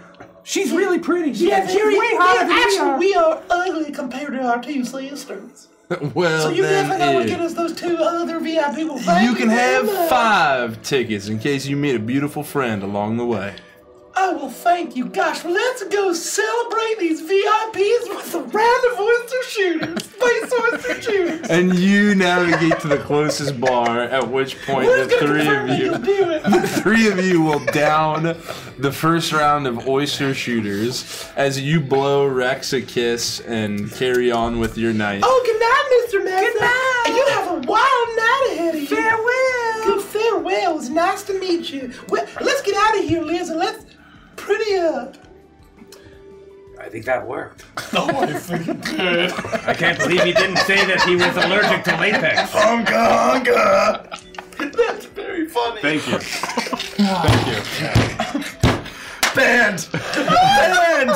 She's really pretty. She, Yeah, she's very, way hotter yeah, than actually, we are. we are ugly compared to our two sisters. [laughs] well, So you then, definitely want to get us those two other VIP people. You can have five tickets in case you meet a beautiful friend along the way. Oh well, thank you. Gosh, well, let's go celebrate these VIPs with a round of oyster shooters, space oyster shooters. And you navigate to the closest bar, at which point Who's the three of you you'll [laughs] the three of you will down the first round of oyster shooters as you blow Rex a kiss and carry on with your night. Oh, good night, Mr. Mason. Good night. You have a wild night ahead of you. Farewell. Good farewell. It's nice to meet you. Well, let's get out of here, Liz, and let's prettier. I think that worked. [laughs] Oh, I freaking did. I can't believe he didn't say that he was allergic to latex. Hunga, hunga. That's very funny. Thank you. Thank you. Band. [laughs] Band.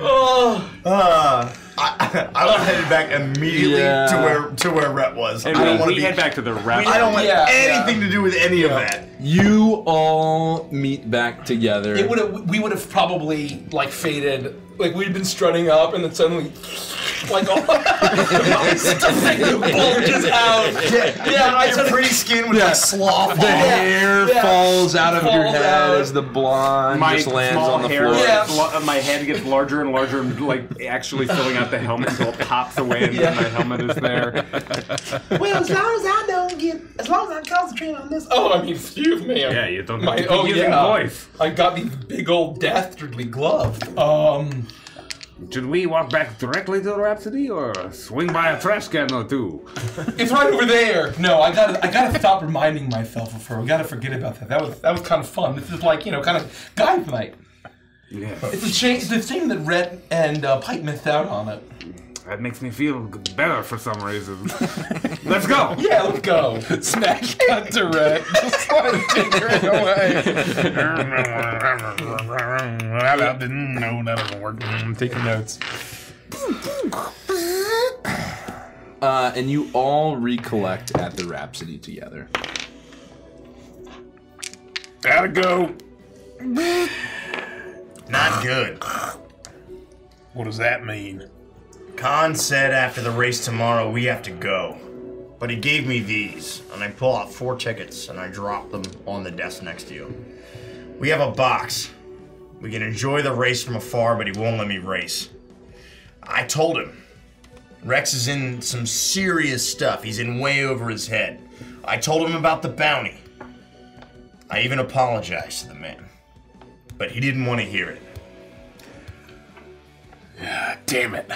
Oh. Uh. I would headed back immediately Yeah. to where to where Rett was. And I don't want to be. head back to the rap. I don't want Yeah, anything to do with any of that. You all meet back together. It would have. We would have probably like faded. Like we'd been strutting up, and then suddenly, like [laughs] all my stuff like, bulges out. Yeah, yeah. I Your sort of pretty skin would Yeah. like slough the off. hair yeah. falls out of your head out. as the blonde my just lands small on the hair, floor. Yeah. gets my head gets larger and larger, and like actually filling out the helmet until it pops away, and Yeah. then the helmet is there. Well, as long as I don't get, as long as I concentrate on this. Oh, I mean, excuse me. Yeah, you don't My have oh using yeah. voice. I got these big old dastardly gloves. Um, Should we walk back directly to the Rhapsody or swing by a trash can or two? [laughs] it's right over there. No, I gotta, I gotta stop reminding myself of her. I gotta forget about that. That was, that was kind of fun. This is like, you know, kind of guys' night. Yeah. It's a shame. It's a shame that Rett and uh, Pyke missed out on it. That makes me feel better for some reason. [laughs] Let's go! Yeah, let's go. Smack cut to Rett. [laughs] Just like tinkering away. no, that doesn't work. I'm taking notes. Uh, and you all recollect at the Rhapsody together. Gotta go. Not good. What does that mean? Khan said after the race tomorrow we have to go. But he gave me these, and I pull out four tickets and I drop them on the desk next to you. We have a box. We can enjoy the race from afar, but he won't let me race. I told him. Rex is in some serious stuff. He's in way over his head. I told him about the bounty. I even apologized to the man. But he didn't want to hear it. [sighs] Damn it.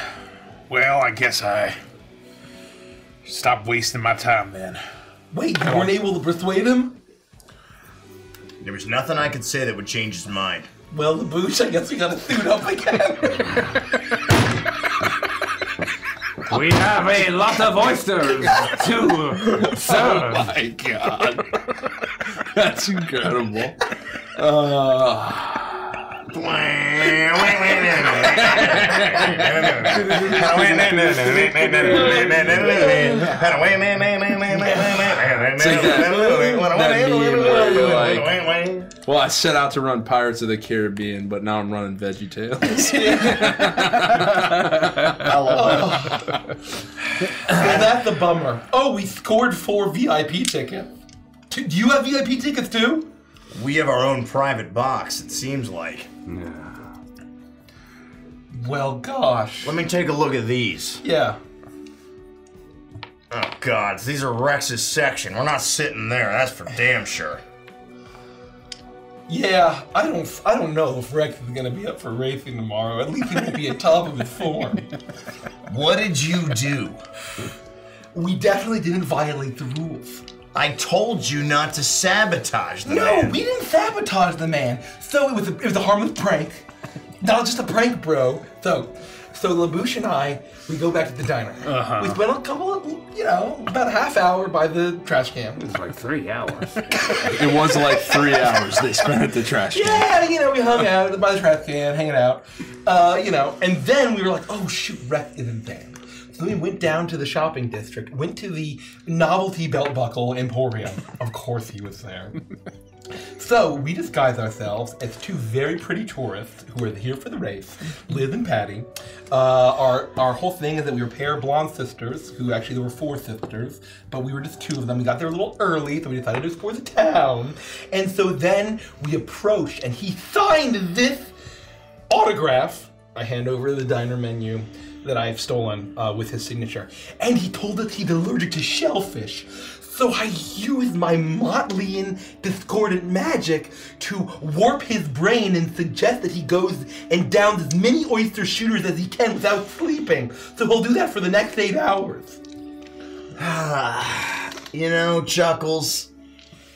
Well, I guess I stop wasting my time then. Wait, you weren't able to persuade him? There was nothing I could say that would change his mind. Well, Leboosh, I guess we gotta suit up again. We have a lot of oysters to serve. My God, [laughs] that's incredible. Uh, well, I set out to run Pirates of the Caribbean, but now I'm running Veggie Tales. Well, [laughs] that's a bummer. Oh, we scored four VIP tickets. Do do you have VIP tickets too? We have our own private box, it seems like. Yeah. Well, gosh. Let me take a look at these. Yeah. Oh, God, these are Rex's section. We're not sitting there, that's for damn sure. Yeah, I don't I don't know if Rex is gonna be up for racing tomorrow. At least he won't be at top of his form. What did you do? We definitely didn't violate the rules. I told you not to sabotage the No, man. we didn't sabotage the man. So it was a, it was a harmless prank. Not just a prank, bro. So, so Leboosh and I, we go back to the diner. Uh-huh. We spent a couple of, you know, about a half hour by the trash can. It was like three hours. [laughs] it was like three hours they spent at the trash can. Yeah, you know, we hung out by the trash can, hanging out. Uh, you know, and then we were like, oh shoot, Rex isn't there. Then we went down to the shopping district, went to the novelty belt buckle emporium. [laughs] Of course he was there. So we disguise ourselves as two very pretty tourists who are here for the race, Liz and Patty. Uh, our our whole thing is that we were a pair of blonde sisters, who actually there were four sisters, but we were just two of them. We got there a little early, so we decided to explore the town. And so then we approached, and he signed this autograph. I hand over the diner menu that I've stolen uh, with his signature. And he told us he's allergic to shellfish. So I used my Motleyan discordant magic to warp his brain and suggest that he goes and downs as many oyster shooters as he can without sleeping. So he'll do that for the next eight hours. You know, Chuckles,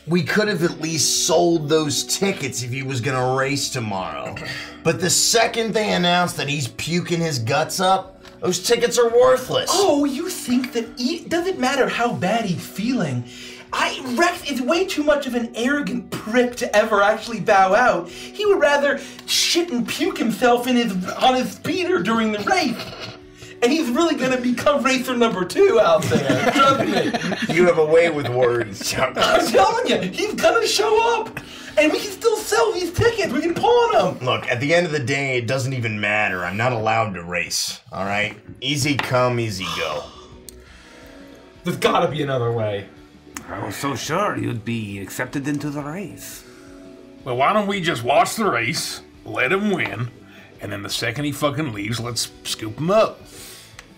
we could have at least sold those tickets if he was gonna race tomorrow. [clears throat] But the second they announced that he's puking his guts up, those tickets are worthless. Oh, you think that it doesn't matter how bad he's feeling. I Rex is way too much of an arrogant prick to ever actually bow out. He would rather shit and puke himself in his on his speeder during the race. And he's really gonna become racer number two out there. Trust me. You have a way with words, Chuck. [laughs] I'm telling you, he's gonna show up, and we can still sell these tickets. We can pawn them. Look, at the end of the day, it doesn't even matter. I'm not allowed to race. All right, easy come, easy go. There's gotta be another way. I was so sure you'd be accepted into the race. Well, why don't we just watch the race, let him win, and then the second he fucking leaves, let's scoop him up.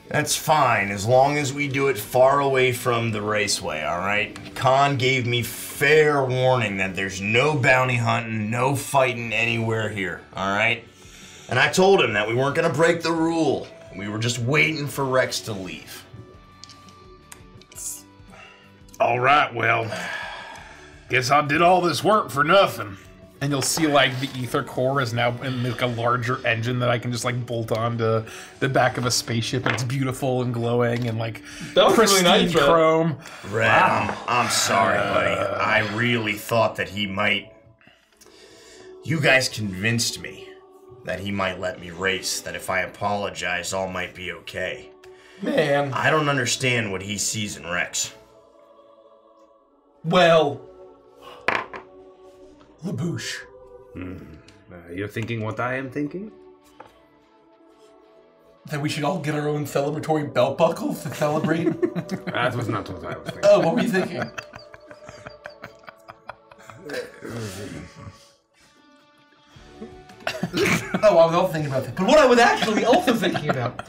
That's fine, as long as we do it far away from the raceway, alright? Khan gave me fair warning that there's no bounty hunting, no fighting anywhere here, alright? And I told him that we weren't gonna break the rule. We were just waiting for Rex to leave. All right, well, guess I did all this work for nothing. And you'll see like the ether core is now in like a larger engine that I can just like bolt onto the back of a spaceship. It's beautiful and glowing and like That was really nice, Rett. chrome. Rett, I'm, I'm sorry, uh, buddy. I really thought that he might. You guys convinced me that he might let me race, that if I apologize, all might be okay. Man, I don't understand what he sees in Rex. well, Leboosh. Uh, you're thinking what I am thinking? That we should all get our own celebratory belt buckles to celebrate. [laughs] That was not what I was thinking. oh, what were you thinking? [laughs] oh, I was also thinking about that. But what I was actually also thinking about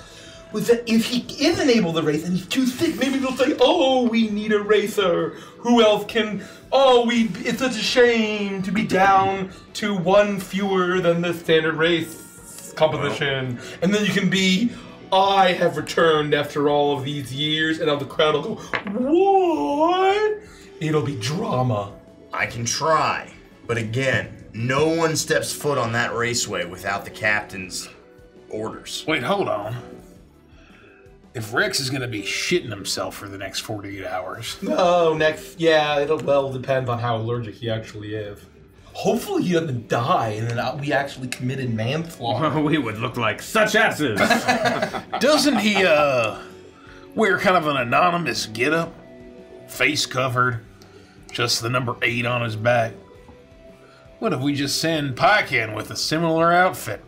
was that if he isn't able to race and he's too sick, maybe they'll say, "Oh, we need a racer. Who else can? Oh, we. It's such a shame to be down to one fewer than the standard race composition." And then you can be. I have returned after all of these years, and now the crowd will go, What? It'll be drama. I can try, but again, no one steps foot on that raceway without the captain's orders. Wait, hold on. If Rex is gonna be shitting himself for the next 48 hours, No, next, yeah, it'll well depend on how allergic he actually is. Hopefully, he doesn't die, and then we actually committed manslaughter. [laughs] we would look like such asses. [laughs] doesn't he uh wear kind of an anonymous getup, face covered, just the number eight on his back? What if we just send Pycan with a similar outfit?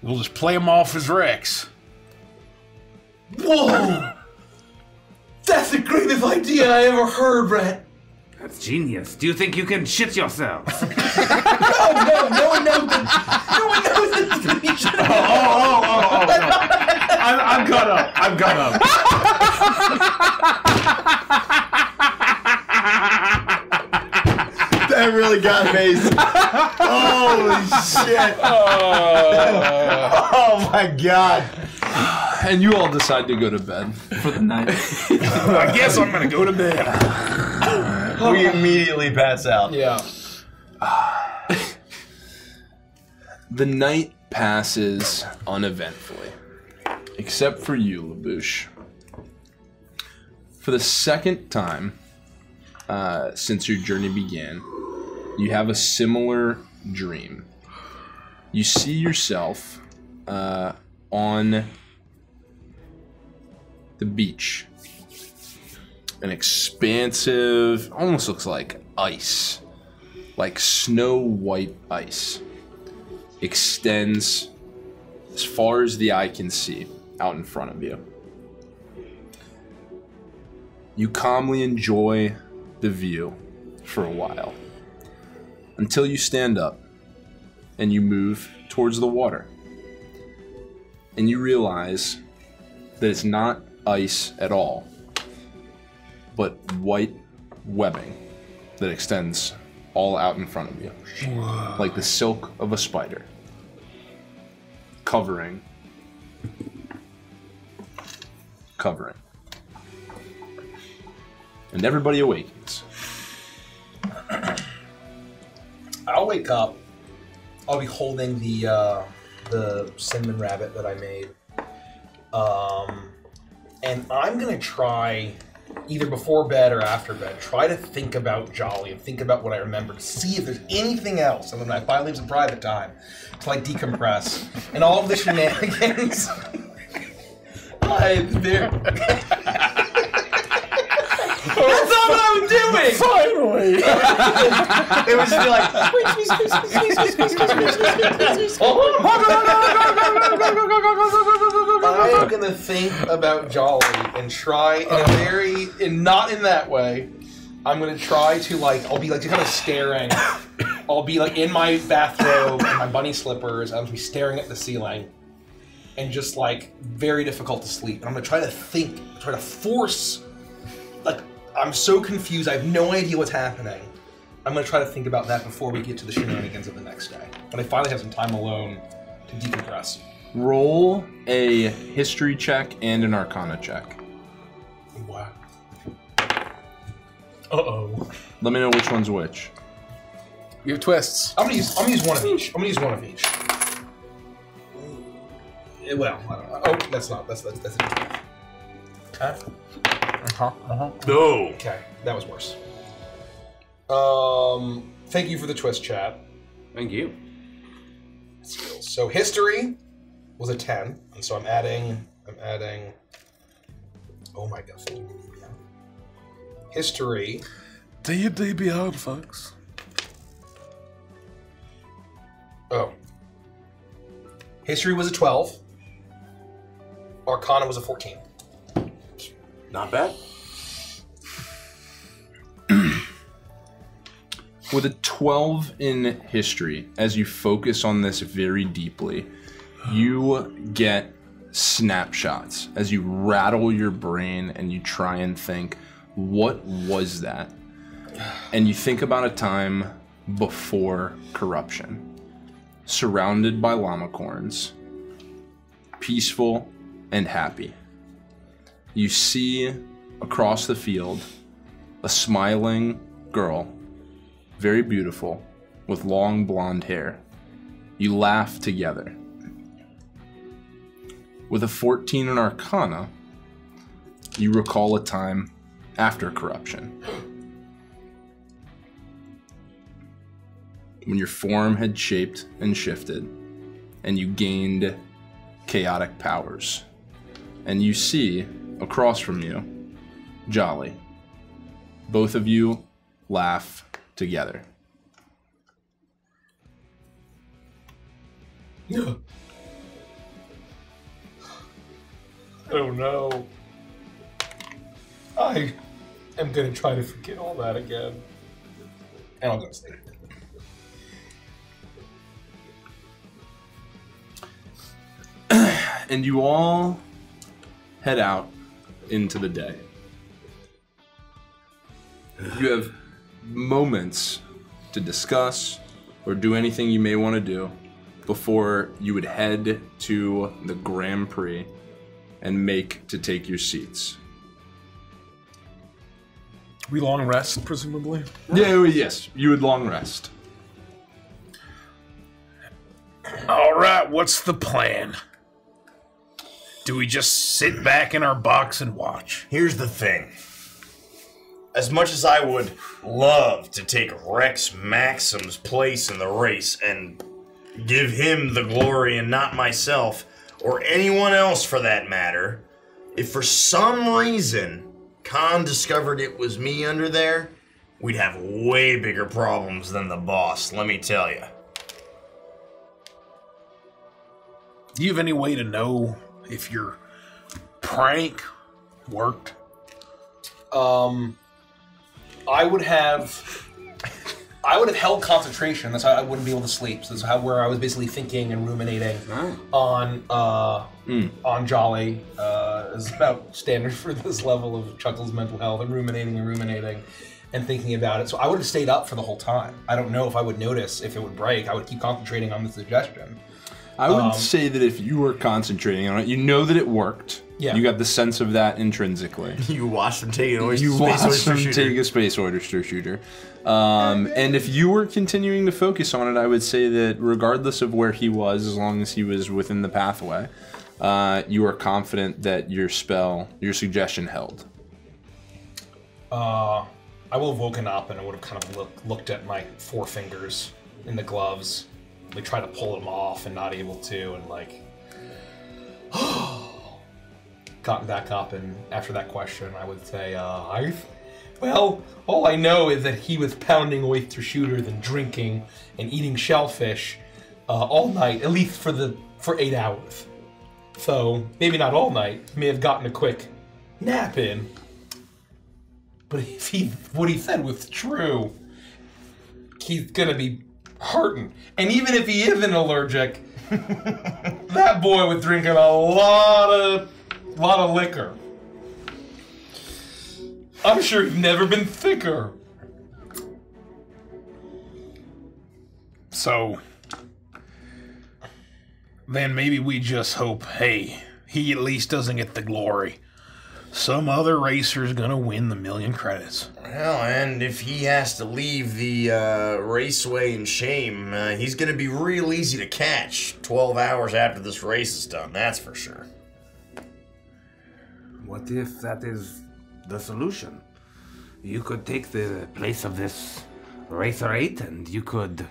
We'll just play him off as Rex. Whoa! That's the greatest idea I ever heard, Rett. That's genius. Do you think you can shit yourself? [laughs] No, no, no one knows that. No one knows that. he should have- Oh, oh, oh, oh, no. Oh, oh, oh. [laughs] I'm, I'm caught up. I'm caught up. That really got me. [laughs] Holy shit. Oh my god. And you all decide to go to bed. for the night. [laughs] I guess I'm gonna go to bed. [laughs] We immediately pass out. Yeah. [sighs] The night passes uneventfully, except for you, Leboosh. For the second time uh, since your journey began, you have a similar dream. You see yourself uh, on the beach. An expansive, almost looks like ice, like snow white ice extends as far as the eye can see out in front of you. You calmly enjoy the view for a while until you stand up and you move towards the water. And you realize that it's not ice at all, but white webbing that extends all out in front of you, like the silk of a spider, covering, covering. And everybody awakens. I'll wake up. I'll be holding the uh, the cinnamon rabbit that I made, um, and I'm gonna try either before bed or after bed. Try to think about Jolly and think about what I remember to See if there's anything else, and then I finally have some private time to like decompress and all of the shenanigans. [laughs] I'm there. [laughs] That's not what I'm doing. Finally! It would just be like, I'm gonna think about Jolly and try in a very, and not in that way. I'm gonna try to like, I'll be like just kind of staring. I'll be like in my bathrobe and my bunny slippers. I'm gonna be staring at the ceiling, and just like very difficult to sleep. And I'm gonna try to think, try to force. Like I'm so confused. I have no idea what's happening. I'm gonna try to think about that before we get to the shenanigans of the next day. When I finally have some time alone to decompress. Roll a history check and an arcana check. Wow. Uh oh. Let me know which one's which. You have twists. I'm gonna use. I'm gonna use one of each. I'm gonna use one of each. Eh, Well, I don't know. Oh, that's not. That's that's that's. A okay. Uh-huh, uh-huh. no. Okay, that was worse. Um, thank you for the twist, chat. Thank you. So history was a ten, and so I'm adding. I'm adding. Oh my god. History. D&D Beyond, folks. Oh. History was a twelve. Arcana was a fourteen. Not bad. [clears throat] With a 12 in history, as you focus on this very deeply, you get snapshots as you rattle your brain and you try and think, what was that? And you think about a time before corruption, surrounded by llamacorns, peaceful and happy. You see across the field a smiling girl very beautiful, with long blonde hair. You laugh together. With a 14 in Arcana, you recall a time after corruption. When your form had shaped and shifted, and you gained chaotic powers. And you see, across from you, Jolly. Both of you laugh together. Oh no. I am gonna try to forget all that again. And I'll go to sleep. [clears throat] and you all head out into the day. You have moments to discuss or do anything you may want to do before you would head to the Grand Prix and make to take your seats. We long rest, presumably. Yeah, oh, yes, you would long rest. All right, what's the plan? Do we just sit back in our box and watch? Here's the thing. As much as I would love to take Rex Maxim's place in the race and give him the glory and not myself, or anyone else for that matter, if for some reason Khan discovered it was me under there, we'd have way bigger problems than the boss, let me tell you. Do you have any way to know if your prank worked? Um, I would have, I would have held concentration. That's how I wouldn't be able to sleep. So that's how where I was basically thinking and ruminating on uh, on Jolly. Uh, is about standard for this level of Chuckle's mental health. and ruminating and ruminating. And thinking about it, so I would have stayed up for the whole time. I don't know if I would notice if it would break. I would keep concentrating on the suggestion. I would Um, say that if you were concentrating on it, you know that it worked. Yeah. You got the sense of that intrinsically. [laughs] You watched him take an oyster You watched oyster him shooter. take a space oyster shooter. Um, and if you were continuing to focus on it, I would say that regardless of where he was, as long as he was within the pathway, uh, you are confident that your spell, your suggestion held. Uh, I will have woken up and I would have kind of look, looked at my four fingers in the gloves, like try to pull them off and not able to, and like, [gasps] cotton back up, and after that question, I would say, uh, I. Well, all I know is that he was pounding oyster shooters and drinking and eating shellfish uh, all night, at least for the for eight hours. So maybe not all night. May have gotten a quick nap in. But if he what he said was true, he's gonna be hurting. And even if he isn't allergic, that boy was drinking a lot of lot of liquor. I'm sure he's never been thicker. So then maybe we just hope, hey, he at least doesn't get the glory. Some other racer is gonna win the million credits. Well, and if he has to leave the uh, raceway in shame, uh, he's going to be real easy to catch 12 hours after this race is done, that's for sure. What if that is the solution? You could take the place of this Racer 8 and you could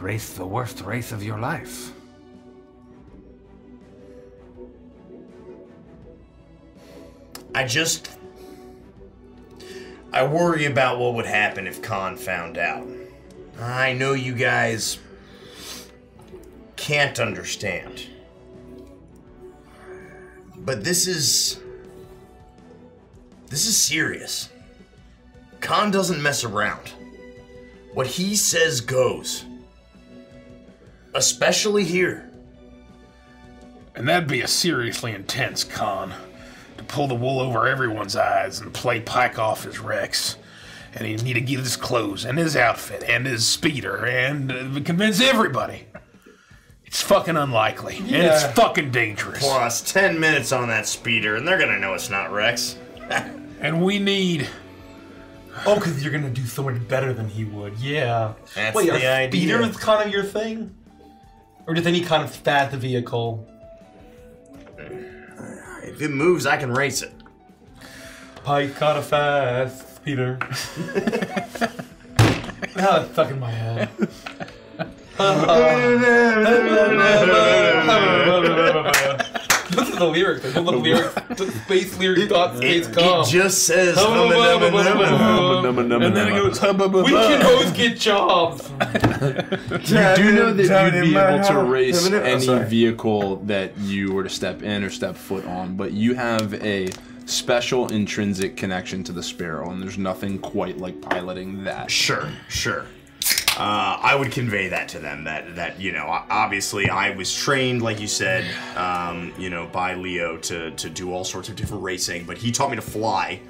race the worst race of your life. I just. I worry about what would happen if Khan found out. I know you guys can't understand. But this is. This is serious. Khan doesn't mess around. What he says goes. Especially here. And that'd be a seriously intense con. To pull the wool over everyone's eyes and play Pyke off as Rex. And he'd need to get his clothes and his outfit and his speeder and uh, convince everybody. It's fucking unlikely. And it's fucking dangerous. 10 minutes on that speeder, and they're gonna know it's not Rex. [laughs] and we need. Oh, because you're gonna do so much better than he would. Yeah. That's Wait, the are idea. speeders kind of your thing, or does any kind of fast vehicle? If it moves, I can race it. Pyke kind a fast Peter. [laughs] Ah, now it's stuck in my head. [laughs] [laughs] Look at the lyrics. There's a little lyrics. Space lyrics dot space com. it just says And then it goes We can always get jobs. [laughs] You do know that you'd be able to race Oh, any vehicle that you were to step in or step foot on, but you have a special intrinsic connection to the Sparrow, and there's nothing quite like piloting that. Sure, sure. Uh, I would convey that to them. That that you know, obviously, I was trained, like you said, um, you know, by Leo to to do all sorts of different racing. But he taught me to fly,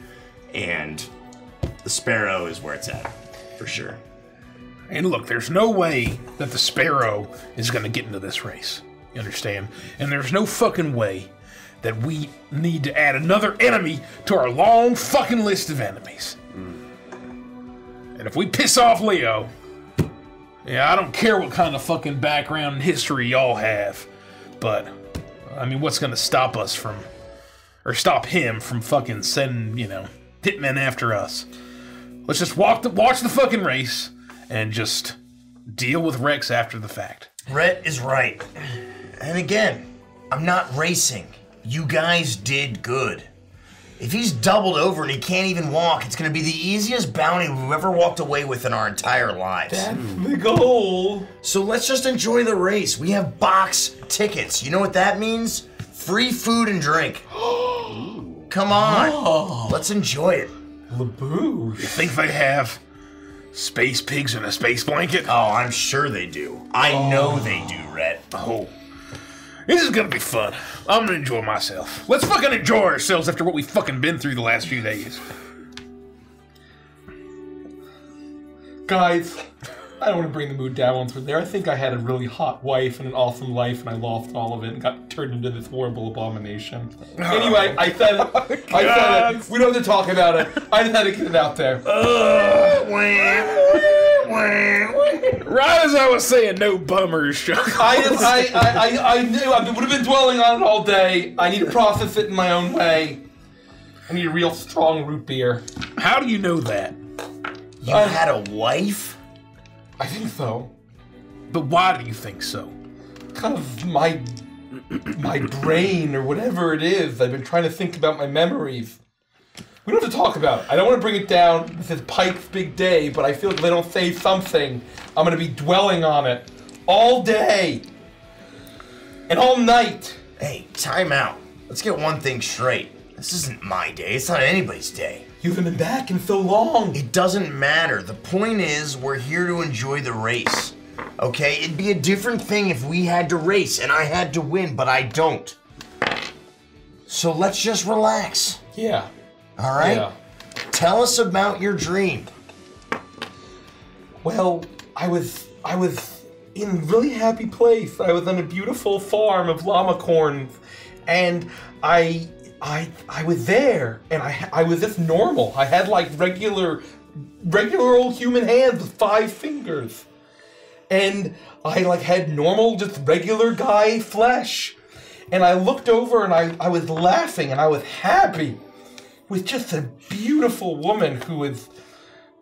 and the Sparrow is where it's at, for sure. And look, there's no way that the Sparrow is going to get into this race. You understand? And there's no fucking way that we need to add another enemy to our long fucking list of enemies. And if we piss off Leo, yeah, I don't care what kind of fucking background and history y'all have, but I mean, what's to stop us from, or stop him from fucking sending, you know, hitmen after us? Let's just walk the, watch the fucking race and just deal with Rex after the fact. Rett is right. And again, I'm not racing. You guys did good. If he's doubled over and he can't even walk, it's gonna be the easiest bounty we've ever walked away with in our entire lives. That's the goal. So let's just enjoy the race. We have box tickets. You know what that means? Free food and drink. [gasps] Come on. Let's enjoy it. Laboo. You think they have space pigs in a space blanket? Oh, I'm sure they do. I know oh. they do, Rett. Oh. This is gonna be fun. I'm gonna enjoy myself. Let's fucking enjoy ourselves after what we fucking been through the last few days. Guys, I don't want to bring the mood down once we're there. I think I had a really hot wife and an awesome life, and I lost all of it and got turned into this horrible abomination. Oh. Anyway, I said it. [laughs] Oh, I said it. We don't have to talk about it. I just had to get it out there. Right as I was saying, no bummers, Chuck. I, I, I, I, I knew I would have been dwelling on it all day. I need to process it in my own way. I need a real strong root beer. How do you know that? You uh, had a wife? I think so. But why do you think so? Because my my brain or whatever it is. I've been trying to think about my memories. We don't have to talk about it. I don't want to bring it down. This is Pyke's big day, but I feel like if I don't say something, I'm going to be dwelling on it all day and all night. Hey, time out. Let's get one thing straight. This isn't my day. It's not anybody's day. You haven't been back in so long. It doesn't matter. The point is, we're here to enjoy the race. Okay? It'd be a different thing if we had to race and I had to win, but I don't. So let's just relax. Yeah. All right? Yeah. Tell us about your dream. Well, I was I was in a really happy place. I was on a beautiful farm of llama corn and I I I was there, and I I was just normal. I had like regular regular old human hands with five fingers, and I like had normal just regular guy flesh. And I looked over and I, I was laughing and I was happy with just a beautiful woman who was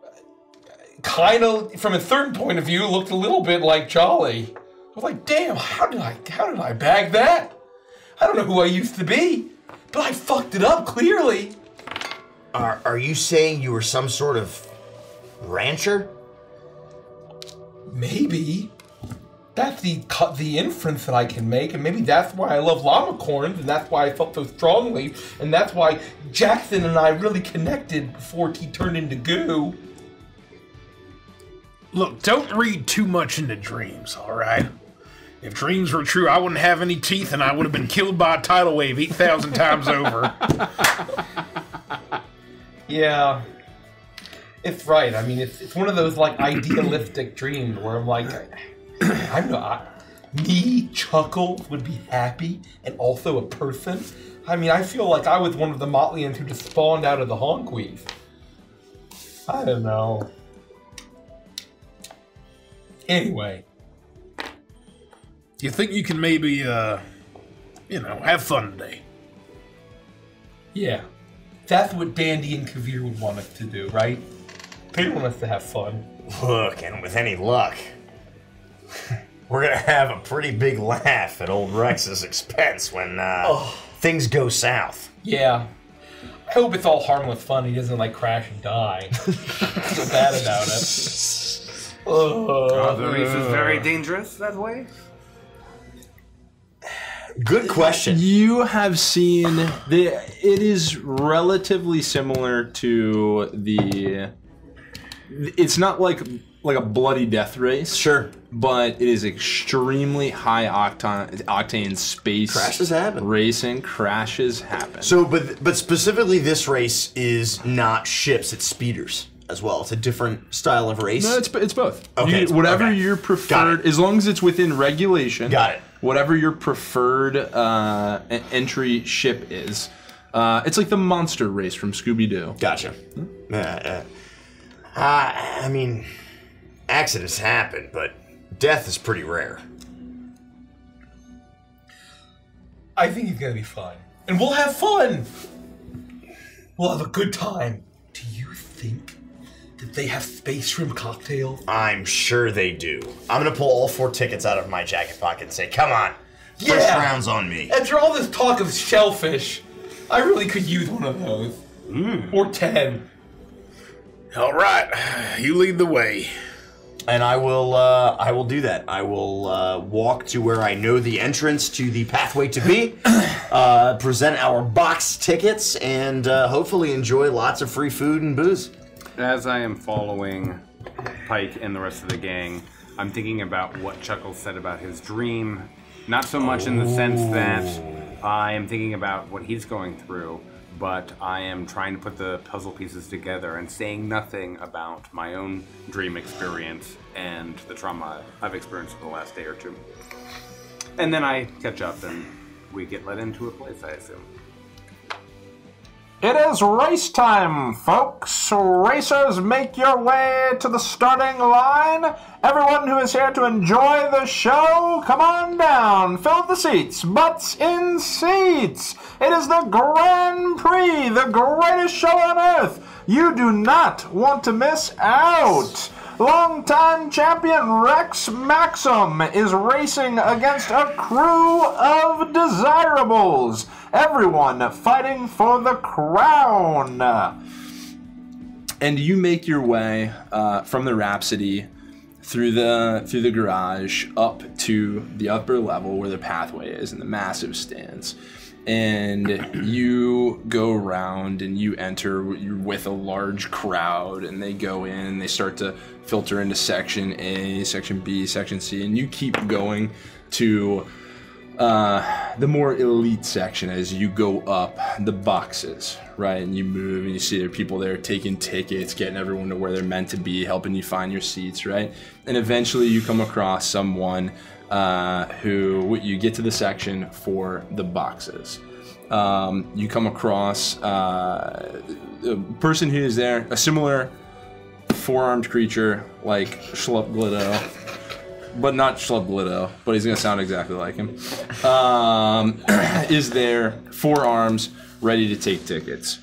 uh, kind of, from a certain point of view, looked a little bit like Jolly. I was like, damn, how did I, how did I bag that? I don't know who I used to be, but I fucked it up clearly. Are, are you saying you were some sort of rancher? Maybe. That's the cut the inference that I can make, and maybe that's why I love llama corns, and that's why I felt so strongly, and that's why Jackson and I really connected before he turned into goo. Look, don't read too much into dreams, all right? If dreams were true, I wouldn't have any teeth and I would have been killed by a tidal wave 8,000 times over. [laughs] Yeah. It's right. I mean, it's, it's one of those like idealistic dreams where I'm like, [clears throat] I'm not. Me, Chuckle would be happy and also a person. I mean, I feel like I was one of the Motlians who just spawned out of the Honquees. I don't know. Anyway, Do you think you can maybe, uh, you know, have fun today? yeah. That's what Dandy and Kavir would want us to do, right? They want us to have fun. Look, and with any luck, [laughs] we're gonna have a pretty big laugh at old Rex's [laughs] expense when uh, things go south. Yeah. I hope it's all harmless fun. He doesn't like crash and die. [laughs] so bad about it. Are the reef is very dangerous that way? Good question. You have seen the. It is relatively similar to the. It's not like like a bloody death race. Sure. But it is extremely high octane octane space Crashes happen. racing. Crashes happen. So, but but specifically, this race is not ships; it's speeders as well. It's a different style of race. No, it's it's both. Okay, You- it's- whatever okay. your preferred, as long as it's within regulation. Got it. Whatever your preferred uh, entry ship is, uh, it's like the monster race from Scooby Doo. Gotcha. Uh, uh, I mean, accidents happen, but death is pretty rare. I think he's gonna be fine. And we'll have fun! We'll have a good time. Do you think that they have space shrimp cocktail? I'm sure they do. I'm gonna pull all four tickets out of my jacket pocket and say, "Come on, first Yeah. round's on me." After all this talk of shellfish, I really could use one of those. Or ten. All right, you lead the way. And I will, uh, I will do that. I will uh, walk to where I know the entrance to the pathway to be, [clears throat] uh, present our box tickets, and uh, hopefully enjoy lots of free food and booze. As I am following Pyke and the rest of the gang, I'm thinking about what Chuckles said about his dream. Not so much in the sense that I am thinking about what he's going through, but I am trying to put the puzzle pieces together and saying nothing about my own dream experience and the trauma I've experienced for the last day or two. And then I catch up and we get led into a place, I assume. It is race time, folks. Racers, make your way to the starting line. Everyone who is here to enjoy the show, come on down. Fill the seats, butts in seats. It is the Grand Prix, the greatest show on earth. You do not want to miss out. Longtime champion Rex Maxim is racing against a crew of desirables. Everyone fighting for the crown. and you make your way uh, from the Rhapsody through the through the garage up to the upper level where the pathway is and the massive stands. And you go around and you enter with a large crowd, and they go in and they start to filter into section A, section B, section C, and you keep going to uh, the more elite section as you go up the boxes, right? And you move and you see there are people there taking tickets, getting everyone to where they're meant to be, helping you find your seats, right? And eventually you come across someone uh, who you get to the section for the boxes. Um, you come across uh, a person who is there, a similar four-armed creature like Schlup but not Schlubglitto, but he's gonna sound exactly like him. Um, [clears throat] is there four arms ready to take tickets?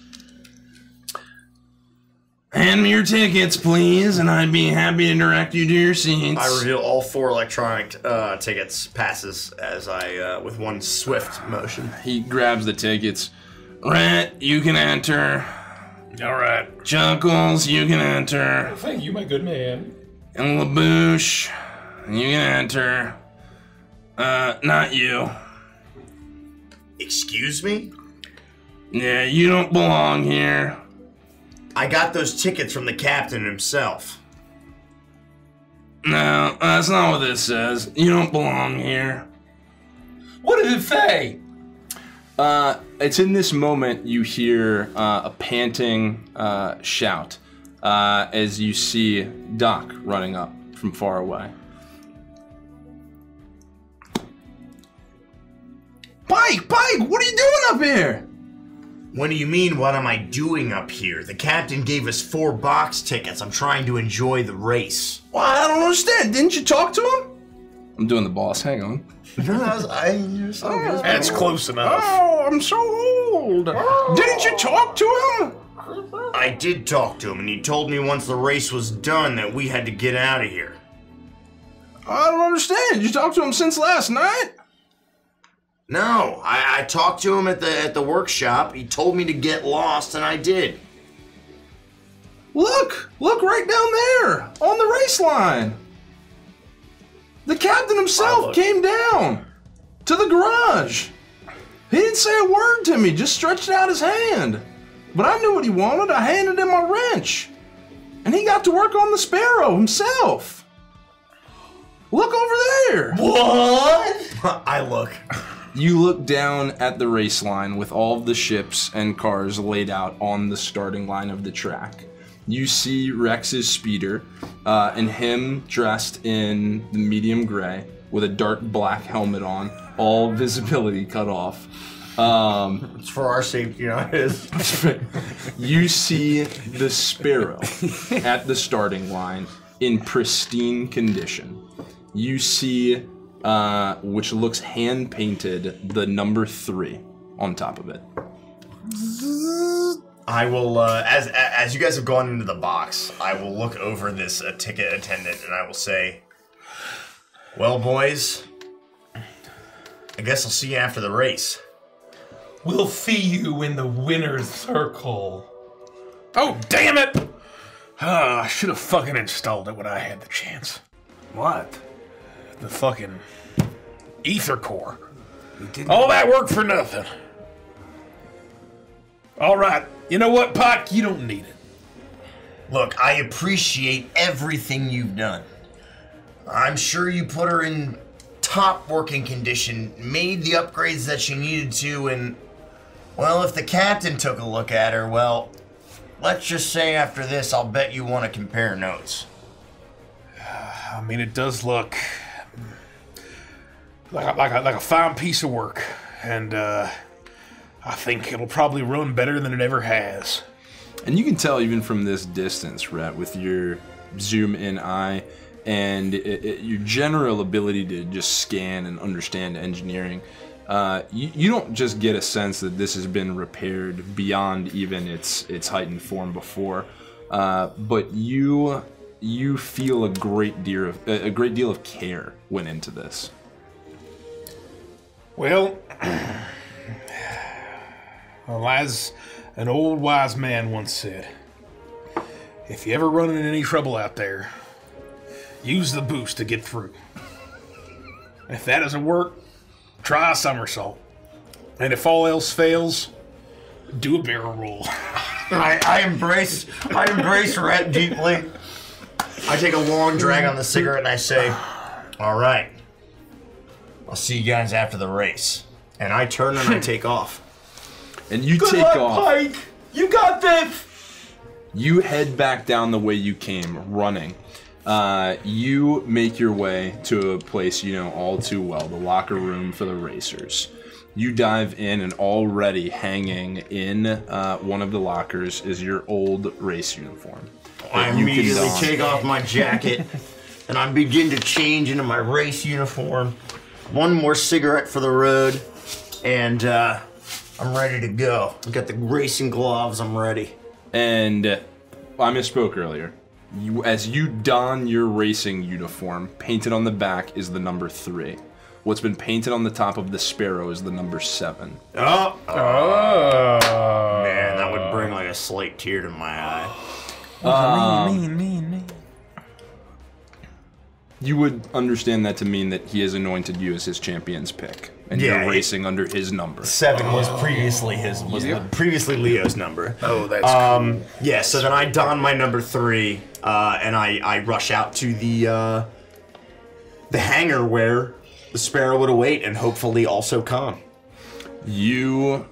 Hand me your tickets, please, and I'd be happy to direct you to your seats. I reveal all four electronic uh, tickets passes as I uh, with one swift motion. He grabs the tickets. Rat, you can enter. All right. Chuckles, you can enter. Thank you, my good man. And Leboosh, you can enter. Uh, not you. Excuse me? Yeah, you don't belong here. I got those tickets from the captain himself. No, that's not what this says. You don't belong here. What did it say? Uh, it's in this moment you hear uh, a panting uh, shout uh, as you see Doc running up from far away. Pyke, Pyke, what are you doing up here? What do you mean, what am I doing up here? The captain gave us four box tickets. I'm trying to enjoy the race. Well, I don't understand. Didn't you talk to him? I'm doing the boss. Hang on. That's close enough. Oh, I'm so old. Oh. Didn't you talk to him? I did talk to him, and he told me once the race was done that we had to get out of here. I don't understand. You talked to him since last night? No, I, I talked to him at the at the workshop. He told me to get lost, and I did. Look, look right down there on the race line. The captain himself came down to the garage. He didn't say a word to me, just stretched out his hand. But I knew what he wanted. I handed him a wrench. And he got to work on the sparrow himself. Look over there. What? [laughs] I look. You look down at the race line with all the ships and cars laid out on the starting line of the track. You see Rex's speeder uh, and him dressed in the medium gray with a dark black helmet on, all [laughs] visibility cut off. Um, It's for our safety, not his. [laughs] you see the sparrow [laughs] at the starting line in pristine condition. You see, uh, which looks hand painted, the number three on top of it. I will, uh, as as you guys have gone into the box, I will look over this uh, ticket attendant and I will say, "Well, boys, I guess I'll see you after the race." We'll see you in the winner's circle. Oh, damn it! Ah, I should have fucking installed it when I had the chance. What? The fucking ether core. Didn't. All that work for nothing. All right, you know what, Pyke? You don't need it. Look, I appreciate everything you've done. I'm sure you put her in top working condition, made the upgrades that she needed to, and, well, if the captain took a look at her, well, let's just say after this, I'll bet you want to compare notes. I mean, it does look like a, like a, like a fine piece of work, and uh, I think it'll probably run better than it ever has. And you can tell even from this distance, Rett, with your zoom in eye and it, it, your general ability to just scan and understand engineering. Uh, you, you don't just get a sense that this has been repaired beyond even its its heightened form before, uh, but you you feel a great deal of a a great deal of care went into this. Well, well, as an old wise man once said, if you ever run into any trouble out there, use the boost to get through. If that doesn't work, try a somersault. And if all else fails, do a barrel roll. [laughs] I, I embrace I embrace Rett deeply. I take a long drag on the cigarette and I say, All right. I'll see you guys after the race. And I turn and I [laughs] take off. And you Good take luck, off. Pyke. You got this. You head back down the way you came, running. Uh, you make your way to a place you know all too well, the locker room for the racers. You dive in, and already hanging in uh, one of the lockers is your old race uniform. I that you can immediately take off my jacket and I begin to change into my race uniform. One more cigarette for the road, and uh, I'm ready to go. I got the racing gloves, I'm ready. And uh, I misspoke earlier. You, as you don your racing uniform, painted on the back is the number three. What's been painted on the top of the sparrow is the number seven. Oh, Oh. man, that would bring like a slight tear to my eye. Um, You would understand that to mean that he has anointed you as his champion's pick, and Yeah, you're it- racing under his number. Seven was previously his was previously Leo's number. Oh, that's Um, yeah, so then I don my number three, uh, and I, I rush out to the uh, the hangar where the sparrow would await, and hopefully also Khan. You,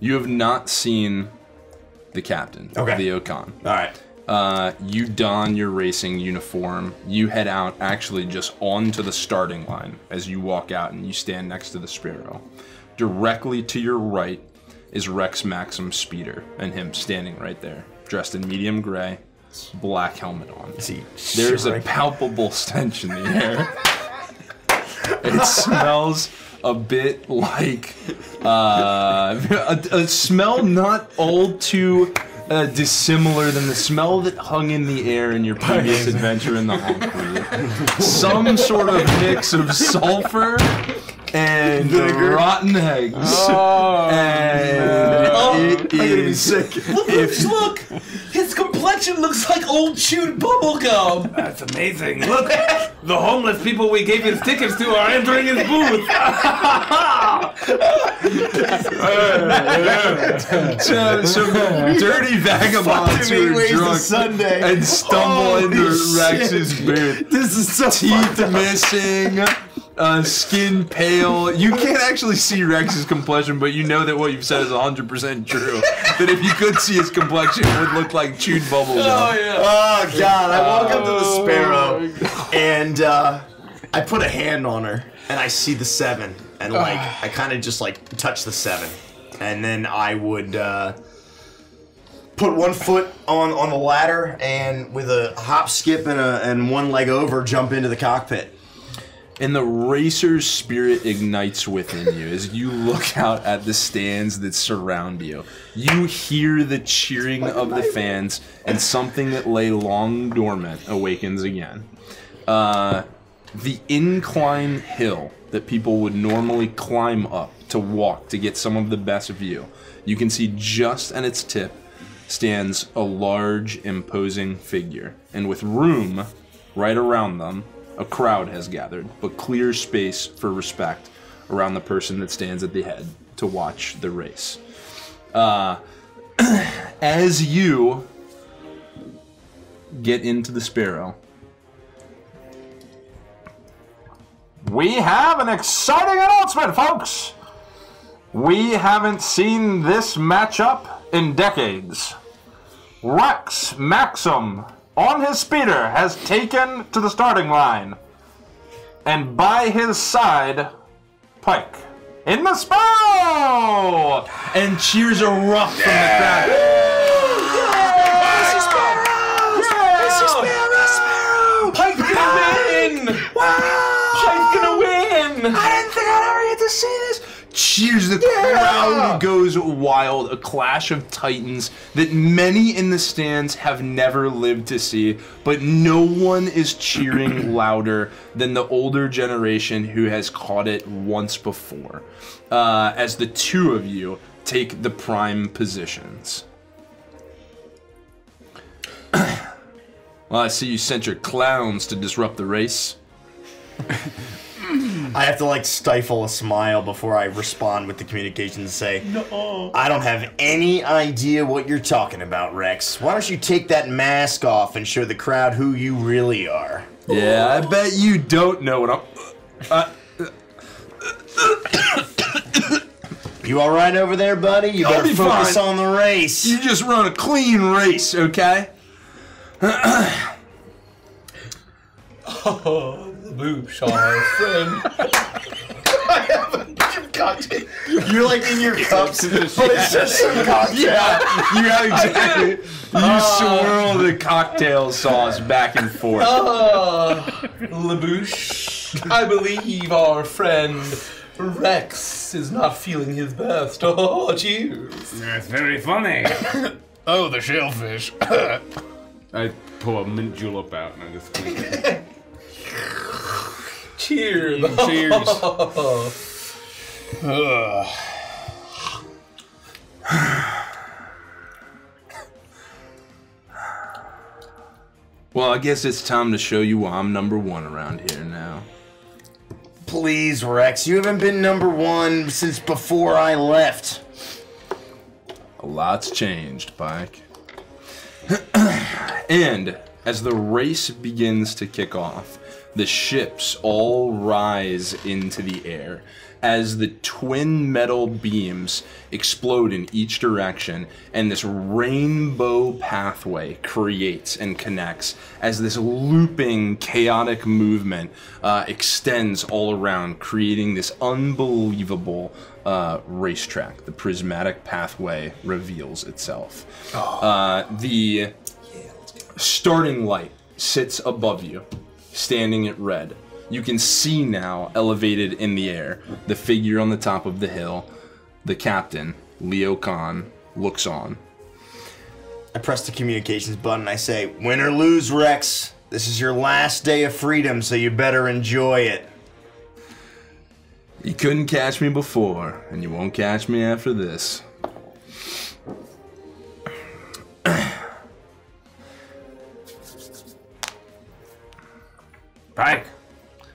you have not seen the captain, Okay. Leo Khan. All right. Uh, you don your racing uniform. You head out, actually, just onto the starting line as you walk out, and you stand next to the Sparrow. Directly to your right is Rex Maxim Speeder, and him standing right there, dressed in medium gray, black helmet on. he There's a palpable stench in the air. it smells a bit like uh, a, a smell not all too uh, dissimilar than the smell that hung in the air in your previous [laughs] adventure in the Hungry. Some sort of mix of sulfur and rotten eggs. Oh, and it oh, is [laughs] Look, if look, his complexion looks like old chewed bubblegum. That's amazing. Look, the homeless people we gave his tickets to are entering his booth. [laughs] so, so dirty vagabonds who are drunk Sunday. and stumble into Rex's booth. This is so Teeth missing, uh, skin pale. You can't actually see Rex's complexion, but you know that what you've said is 100% true. that if you could see his complexion, it would look like chewed bubbles. Oh, yeah. Oh god! I walk up to the sparrow, and uh, I put a hand on her, and I see the seven, and like I kind of just like touch the seven, and then I would uh, put one foot on on the ladder, and with a hop, skip, and a and one leg over, jump into the cockpit. And the racer's spirit ignites within you as you look out at the stands that surround you. You hear the cheering of the fans, and something that lay long dormant awakens again. Uh, the incline hill that people would normally climb up to walk to get some of the best view, you can see just at its tip stands a large, imposing figure. And with room right around them, a crowd has gathered, but clear space for respect around the person that stands at the head to watch the race. Uh, [clears throat] as you get into the Sparrow, We have an exciting announcement, folks! We haven't seen this matchup in decades. Rex Maxim, on his speeder, has taken to the starting line. And by his side, Pyke. In the Sparrow! and cheers erupt from the crowd. Pyke's gonna win! Pyke's gonna win! I didn't think I'd ever get to see this. Cheers. The crowd goes wild. A clash of titans that many in the stands have never lived to see, but no one is cheering [clears throat] louder than the older generation who has caught it once before. Uh, as the two of you take the prime positions. [clears throat] well, I see you sent your clowns to disrupt the race. [laughs] I have to like stifle a smile before I respond with the communication and say, No. I don't have any idea what you're talking about, Rex. Why don't you take that mask off and show the crowd who you really are? Yeah, I bet you don't know what I'm. Uh, You all right over there, buddy? You I'll better be focus fine. on the race. you just run a clean race, okay? [clears throat] [laughs] Oh, the boosh, our friend. I have a cocktail. You're like in your cups, but it's just some cocktail. Yeah, [laughs] yeah, exactly. You swirl the cocktail sauce back and forth. Ah, Leboosh, I believe our friend Rex is not feeling his best. [laughs] Oh, cheers. That's very funny. [laughs] Oh, the shellfish. I pull a mint julep out and I just clean it. Cheers. Mm, cheers. [laughs] Ugh. Well, I guess it's time to show you why I'm number one around here now. Please, Rex, you haven't been number one since before I left. A lot's changed, Pyke. [clears throat] and as the race begins to kick off, the ships all rise into the air as the twin metal beams explode in each direction and this rainbow pathway creates and connects as this looping chaotic movement uh, extends all around creating this unbelievable uh, racetrack. The prismatic pathway reveals itself. Uh, the starting light sits above you, standing at red. You can see now, elevated in the air, the figure on the top of the hill. The captain, Leo Khan, looks on. I press the communications button. I say, win or lose, Rex. This is your last day of freedom, so you better enjoy it. You couldn't catch me before, and you won't catch me after this. [clears throat] Pyke,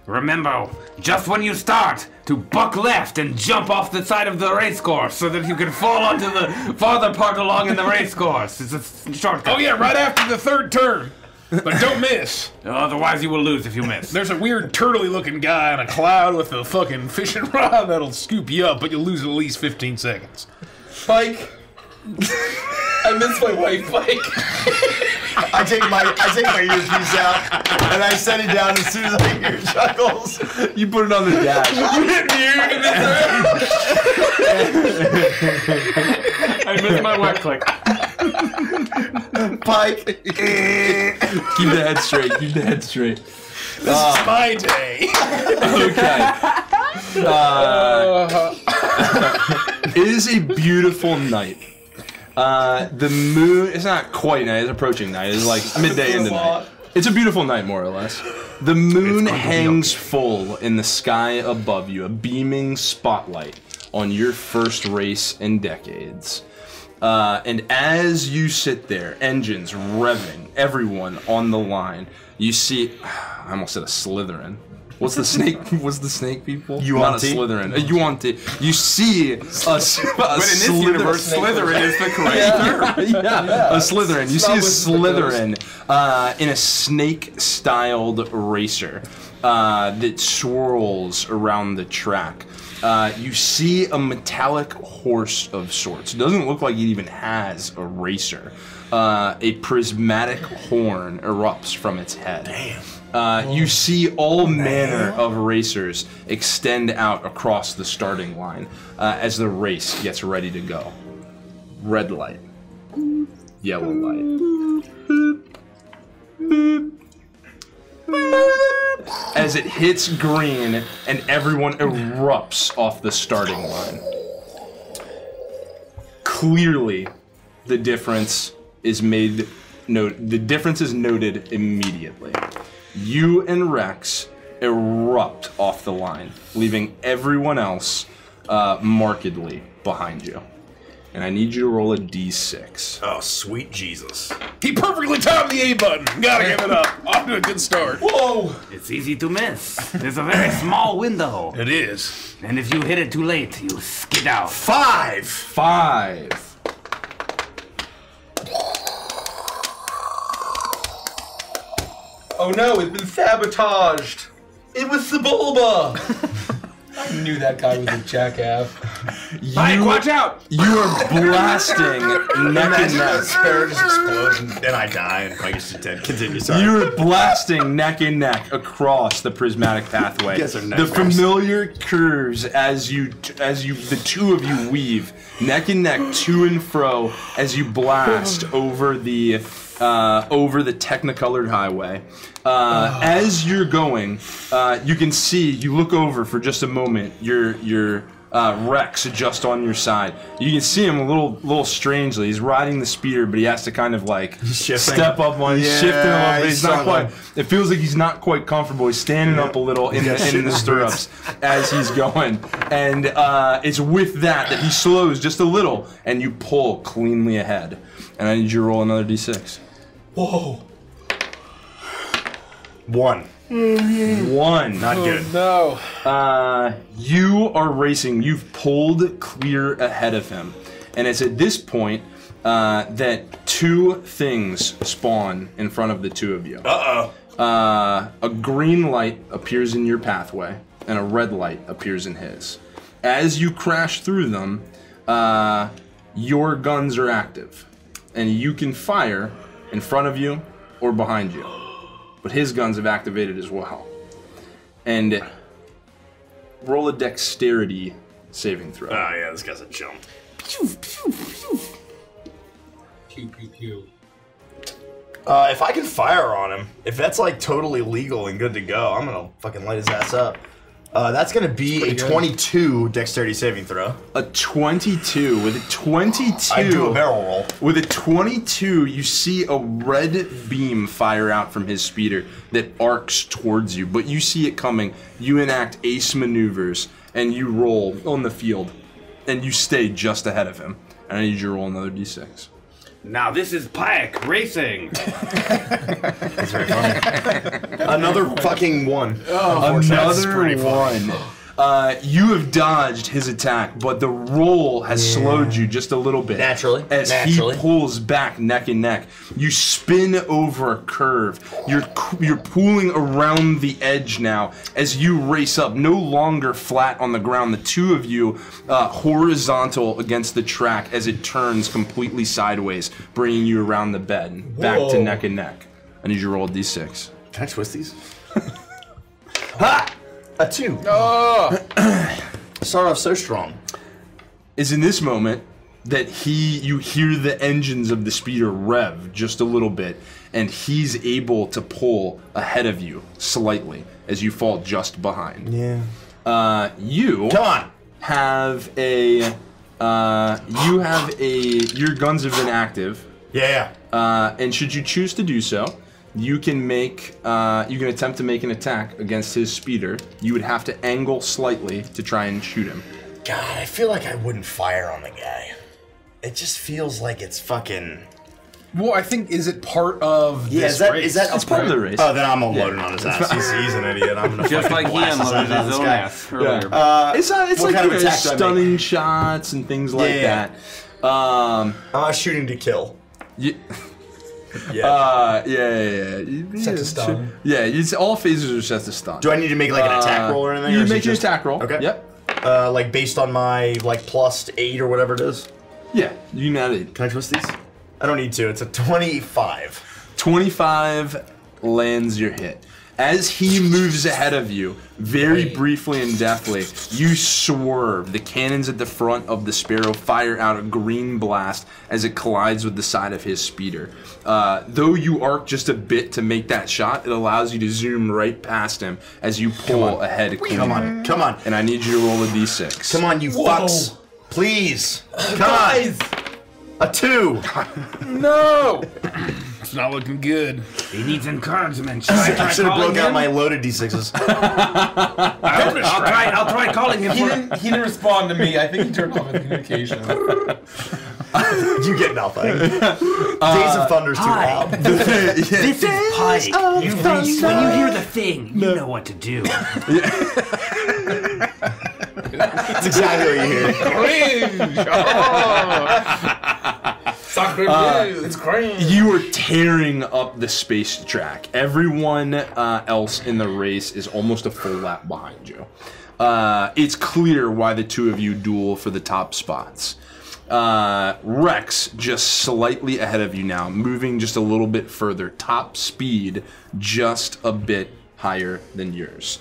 remember, just when you start, to buck left and jump off the side of the race course so that you can fall onto the farther part along in the race course. It's a s- shortcut. Oh yeah, right after the third turn. But don't miss. Otherwise, you will lose if you miss. There's a weird turtley looking guy on a cloud with a fucking fishing [laughs] rod that'll scoop you up, but you'll lose at least 15 seconds. Mike. I miss my wife, Mike. I take my I take my earpiece out and I set it down as soon as I hear chuckles. You put it on the dash. I miss my wet click. Pyke. Keep the head straight. Keep the head straight. This is my day. Okay. Uh, [laughs] it is a beautiful night. Uh, the moon, it's not quite night, it's approaching night. It's like [laughs] midday into night. It's a beautiful night, more or less. The moon hangs full in the sky above you, a beaming spotlight on your first race in decades. Uh, and as you sit there, engines revving, everyone on the line, you see. [sighs] I almost said a Slytherin. What's the snake? [laughs] What's the snake people? You Not a Slytherin. A Yuan-ti. You see a, s- [laughs] a But in this Slytherin- universe, Slytherin is the correct term. [laughs] yeah, a Slytherin. You see a Slytherin uh, in a snake-styled racer uh, that swirls around the track. Uh, you see a metallic horse of sorts. It doesn't look like it even has a racer. Uh, a prismatic horn erupts from its head. Damn. Uh, you see all manner of racers extend out across the starting line uh, as the race gets ready to go. Red light, yellow light, as it hits green and everyone erupts off the starting line. Clearly, the difference is made. Note the difference is noted immediately. You and Rex erupt off the line, leaving everyone else uh, markedly behind you. And I need you to roll a d6. Oh, sweet Jesus. He perfectly timed the A button. Gotta give it up. Off to a good start. Whoa! It's easy to miss. There's a very small window. It is. And if you hit it too late, you skid out. Five! Five. Oh no, it's been sabotaged! It was Sebulba! [laughs] I knew that guy was a jackass. You, watch out! you are blasting neck and Imagine the neck. asparagus explodes and then I die and I get to dead. Continue, sorry. You are blasting neck and neck across the prismatic pathway. guys are the nightmares. familiar curves as you as you the two of you weave neck and neck to and fro as you blast [sighs] over the uh, over the technicolored highway. Uh, as you're going, uh, you can see. You look over for just a moment. Your your uh, Rex just on your side. You can see him a little little strangely. He's riding the speeder, but he has to kind of like [laughs] step up on. Yeah, shifting a little bit. he's He's not quite. It feels like he's not quite comfortable. He's standing up a little in, the, in the stirrups [laughs] as he's going, and uh, it's with that that he slows just a little, and you pull cleanly ahead. And I need you to roll another d6. Whoa! One. One. Not good. No. Uh, you are racing. You've pulled clear ahead of him, and it's at this point uh, that two things spawn in front of the two of you. Uh oh. Uh, a green light appears in your pathway, and a red light appears in his. As you crash through them, uh, your guns are active, and you can fire in front of you or behind you. But his guns have activated as well. And roll a dexterity saving throw. oh. Yeah, this guy's a jump. Pew pew pew. Uh, if I can fire on him, if that's like totally legal and good to go, I'm gonna fucking light his ass up. Uh, that's gonna be a 22 dexterity saving throw. A 22 with a 22. I do a barrel roll. With a 22, you see a red beam fire out from his speeder that arcs towards you, but you see it coming. You enact ace maneuvers and you roll on the field, and you stay just ahead of him. And I need you to roll another d6. Now this is Pyke racing. [laughs] That's very funny. Another fucking one. Unfortunately, that's Another pretty funny. one. Uh, you have dodged his attack, but the roll has slowed you just a little bit. Naturally. As Naturally. he pulls back neck and neck, you spin over a curve. You're you're pulling around the edge now as you race up, no longer flat on the ground. The two of you uh, horizontal against the track as it turns completely sideways, bringing you around the bed, back to neck and neck. I need you to roll a d6. Can I twist these? [laughs] ha! A two. Start off so strong. is in this moment that he you hear the engines of the speeder rev just a little bit and he's able to pull ahead of you slightly as you fall just behind Yeah. uh, you Come on. have a uh, you have a your guns have been active Yeah. uh, and should you choose to do so you can make uh, you can attempt to make an attack against his speeder you would have to angle slightly to try and shoot him God, I feel like I wouldn't fire on the guy. It just feels like it's fucking. Well, I think is it part of Yeah, this is that race? is that It's part of the race. Oh, then I'm unloading on his ass. He's, he's an idiot. I'm gonna Just fucking like he blast his unloaded ass on his this own guy. ass earlier. Uh, It's not. It's what like kind of you know, attack do I make? stunning shots and things like Yeah. that. Um, I'm not shooting to kill. you, [laughs] Yeah. uh, yeah, yeah, yeah. You- Set to yeah, stun. sure. Yeah, it's all phases are set to stun. do I need to make like an attack Uh, roll or anything? You or is make an just- attack roll. Okay. Yep. Uh, like based on my like plus eight or whatever it is. Yeah, you can add it. Can I twist these? I don't need to. It's a 25. 25 lands your hit. As he moves ahead of you, very briefly and deftly, you swerve. The cannons at the front of the Sparrow fire out a green blast as it collides with the side of his speeder. Uh, though you arc just a bit to make that shot, it allows you to zoom right past him as you pull ahead. Clean. Come on, come on, And I need you to roll a d6. come on, you Whoa. fucks! Please, [laughs] come Guys! on. A two. [laughs] No! [laughs] It's not looking good. He needs encouragement. [laughs] I Try should have calling broke out him? my loaded d6s. [laughs] I'll, I'll try. I'll try calling him. He didn't, he didn't respond to me. I think he turned off his communication. [laughs] you get nothing. Uh, Days of Thunder's too hi. loud. this is Pyke. You reach, when you hear the thing, you know what to do. That's exactly what you hear. Soccer news. It's crazy. You are tearing up the space track. Everyone uh, else in the race is almost a full lap behind you. Uh, it's clear why the two of you duel for the top spots. Uh, Rex just slightly ahead of you now, moving just a little bit further. Top speed just a bit higher than yours.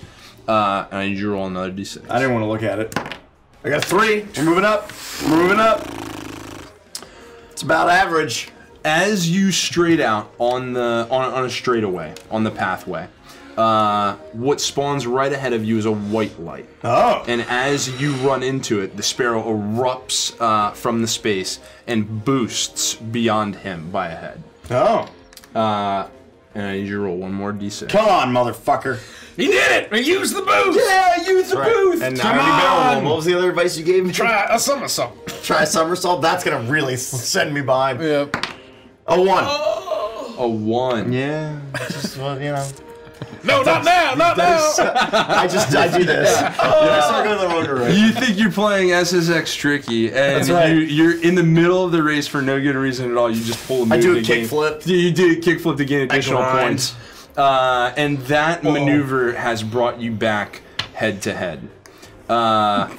Uh, and I need you to roll another d6. I didn't want to look at it. I got three. We're moving up. We're moving up. It's about average. as you straight out on the on, on a straightaway on the pathway uh, what spawns right ahead of you is a white light Oh. and as you run into it the sparrow erupts uh, from the space and boosts beyond him by a head Oh. uh, and I need you to roll one more d6 Come on, motherfucker. He did it! He used the booth! Yeah, use the booth. And Come I already barreled on. What was the other advice you gave me? Try a somersault. Try a somersault. That's gonna really send me behind. Yep. A one. a one Yeah. Just well, you know. No, not now, not now. I just I do this. [laughs] Yeah. I start going the wrong direction. you think you're playing SSX tricky, and right. you, you're in the middle of the race for no good reason at all. You just pull a move I do a to gain- kickflip. You do a kickflip to gain additional points. Uh, and that maneuver has brought you back head to head. Uh,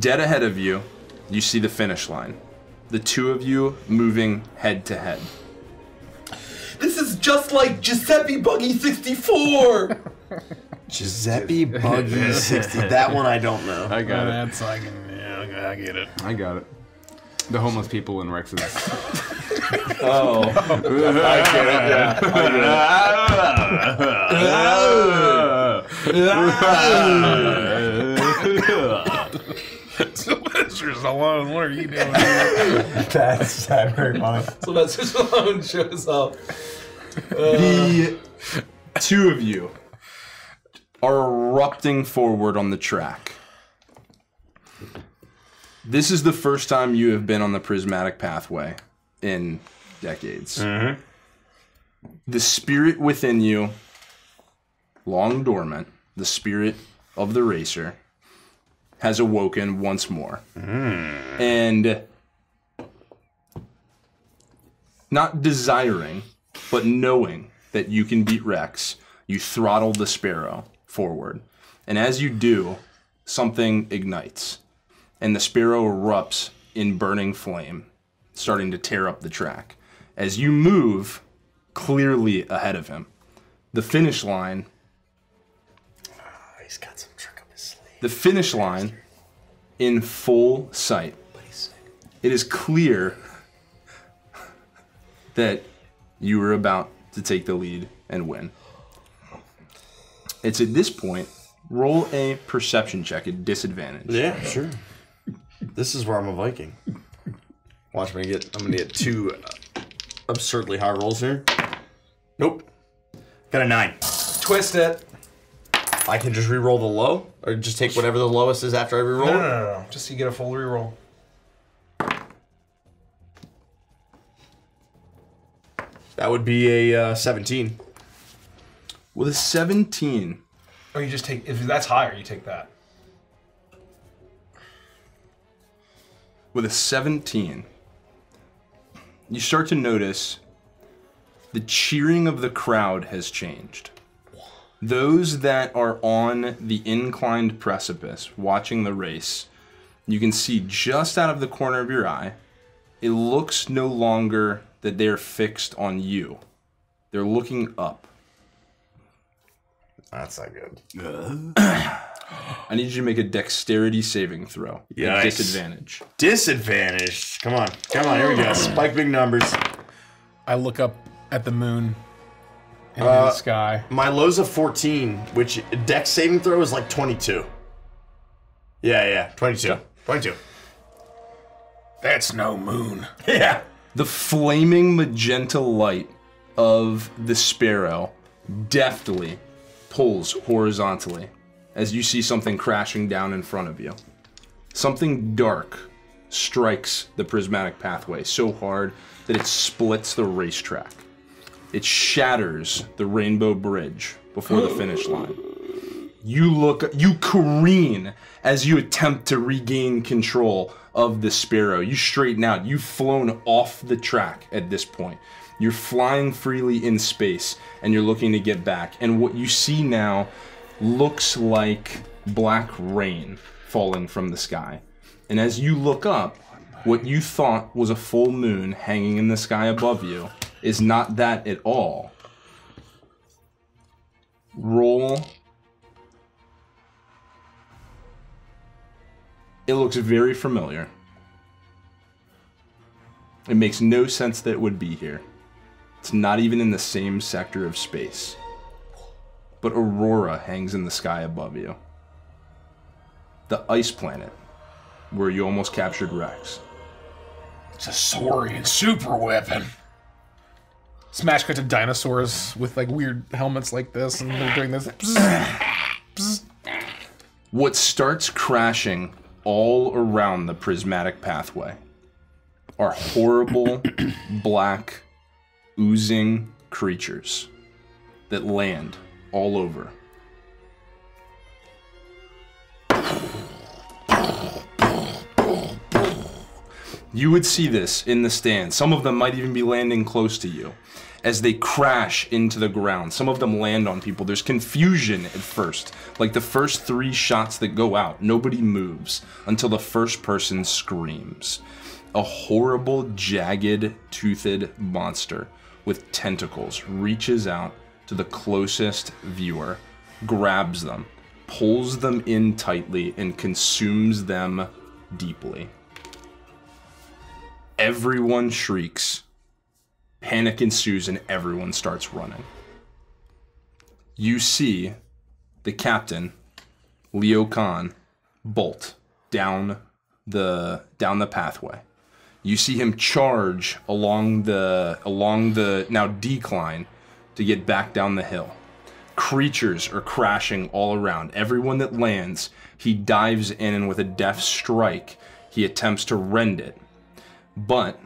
dead ahead of you, you see the finish line. The two of you moving head to head. This is just like Giuseppe Buggy 64. [laughs] Giuseppe Buggy 60. That one I don't know. I got it. That's I can. Yeah, I get it. I got it. The homeless people in Rex's. [laughs] Oh, Sylvester's alone. What are you doing? That's that's very funny. so that's just alone shows up. the two of you are erupting forward on the track. This is the first time you have been on the prismatic pathway in decades. Mm-hmm. The spirit within you, long dormant, the spirit of the racer, has awoken once more. Mm. And not desiring, but knowing that you can beat Rex, you throttle the sparrow forward. And as you do, something ignites. And the sparrow erupts in burning flame, starting to tear up the track. As you move clearly ahead of him, the finish line, ah, He's got some trick up his sleeve. the finish line in full sight. It is clear that you are about to take the lead and win. It's at this point, roll a perception check at disadvantage. Yeah, sure. This is where I'm a Viking. Watch me get. I'm gonna get two uh, absurdly high rolls here. Nope. Got a nine. Twist it. I can just re-roll the low, or just take whatever the lowest is after I re-roll No, no, no, no. Just so you get a full re-roll. That would be a uh, 17. With a 17, Or you just take if that's higher, you take that. with a 17, you start to notice the cheering of the crowd has changed. Those that are on the inclined precipice watching the race, you can see just out of the corner of your eye, it looks no longer that they're fixed on you. They're looking up. That's not good. [clears throat] [clears throat] I need you to make a dexterity saving throw. at Yikes. Disadvantage. Disadvantage. Come on. Come on. Here we go. Spike big numbers. I look up at the moon in Uh, the sky. My low's a 14, which dex saving throw is like 22. Yeah, yeah. 22. 22. That's no moon. [laughs] Yeah. The flaming magenta light of the sparrow deftly pulls horizontally as you see something crashing down in front of you. Something dark strikes the prismatic pathway so hard that it splits the racetrack. It shatters the rainbow bridge before the finish line. You look, you careen as you attempt to regain control of the Sparrow. You straighten out. You've flown off the track at this point. You're flying freely in space and you're looking to get back. And what you see now looks like black rain falling from the sky. And as you look up, what you thought was a full moon hanging in the sky above you is not that at all. Roll It looks very familiar. It makes no sense that it would be here. It's not even in the same sector of space. But Aurora hangs in the sky above you. The ice planet, where you almost captured Rex. It's a Saurian super weapon. Smash cut to dinosaurs with like weird helmets like this, and they're doing this. What starts crashing all around the prismatic pathway are horrible, [clears throat] black, oozing creatures that land all over. You would see this in the stands. Some of them might even be landing close to you as they crash into the ground. Some of them land on people. There's confusion at first. Like the first three shots that go out, nobody moves until the first person screams. A horrible, jagged, toothed monster with tentacles reaches out to the closest viewer, grabs them, pulls them in tightly, and consumes them deeply. Everyone shrieks. Panic ensues and everyone starts running. You see the captain, Leo Khan, bolt down the down the pathway. You see him charge along the along the now decline to get back down the hill. Creatures are crashing all around. Everyone that lands, he dives in and with a deft strike, he attempts to rend it. But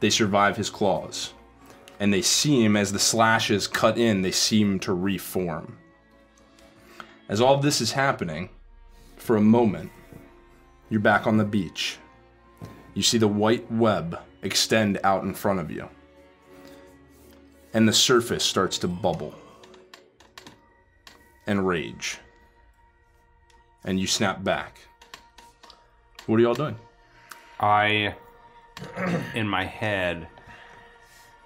they survive his claws. And they seem, as the slashes cut in, they seem to reform. As all this is happening, for a moment, you're back on the beach. You see the white web extend out in front of you. And the surface starts to bubble and rage. And you snap back. What are y'all doing? I, [clears throat] in my head,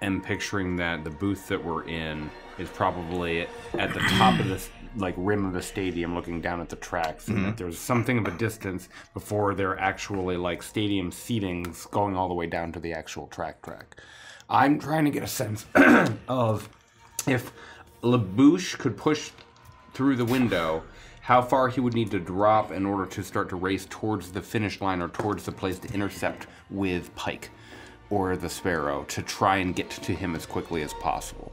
am picturing that the booth that we're in is probably at the top of this like rim of the stadium looking down at the tracks and that mm-hmm. there's something of a distance before there are actually like stadium seatings going all the way down to the actual track track i'm trying to get a sense [clears throat] of if Leboosh could push through the window how far he would need to drop in order to start to race towards the finish line or towards the place to intercept with Pyke or the Sparrow to try and get to him as quickly as possible.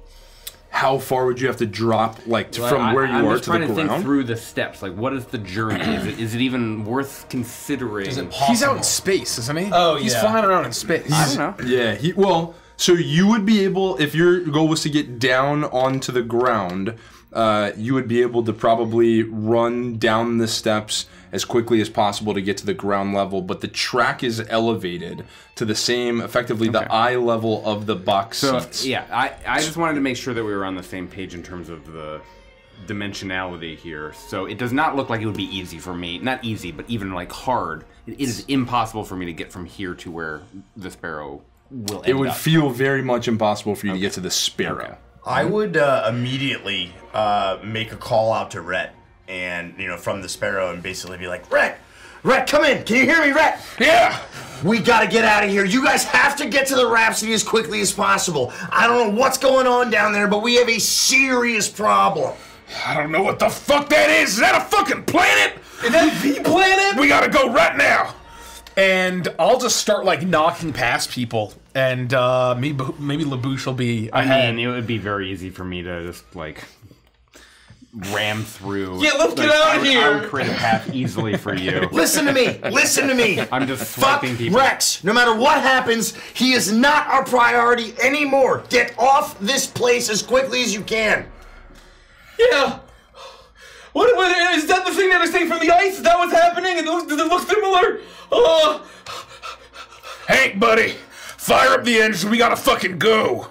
How far would you have to drop, like to, Well, from I- where you I'm are just to trying the to think through the steps. Like, what is the journey? is it is it even worth considering? Is it He's out in space, isn't he? Oh, He's yeah. flying around in space. I don't know. Yeah, he well, so you would be able if your goal was to get down onto the ground, uh, you would be able to probably run down the steps as quickly as possible to get to the ground level, but the track is elevated to the same effectively the eye level of the box So seats. yeah, I, I just wanted to make sure that we were on the same page in terms of the dimensionality here. So it does not look like it would be easy for me. Not easy, but even like hard. It is impossible for me to get from here to where the sparrow will end It would up. feel very much impossible for you to get to the sparrow. I would uh, immediately uh, make a call out to Rett, and you know, from the Sparrow, and basically be like, Rett, Rett, come in. Can you hear me, Rett? Yeah. We gotta get out of here. You guys have to get to the Rhapsody as quickly as possible. I don't know what's going on down there, but we have a serious problem. I don't know what the fuck that is. Is that a fucking planet? Is that the planet? We gotta go right now. And I'll just start like knocking past people, and uh, maybe maybe Leboosh will be I ahead. mean, it would be very easy for me to just like ram through. Yeah, let's get out of here. I here. would create a path easily for you. [laughs] Listen to me. Listen to me. [laughs] I'm just Fuck people. Rex. No matter what happens, he is not our priority anymore. Get off this place as quickly as you can. Yeah. What, what is that the thing that is saying from the ice? Is that what's happening? It looks, does it look similar? Uh, Hank, buddy, fire up the engines. We gotta fucking go.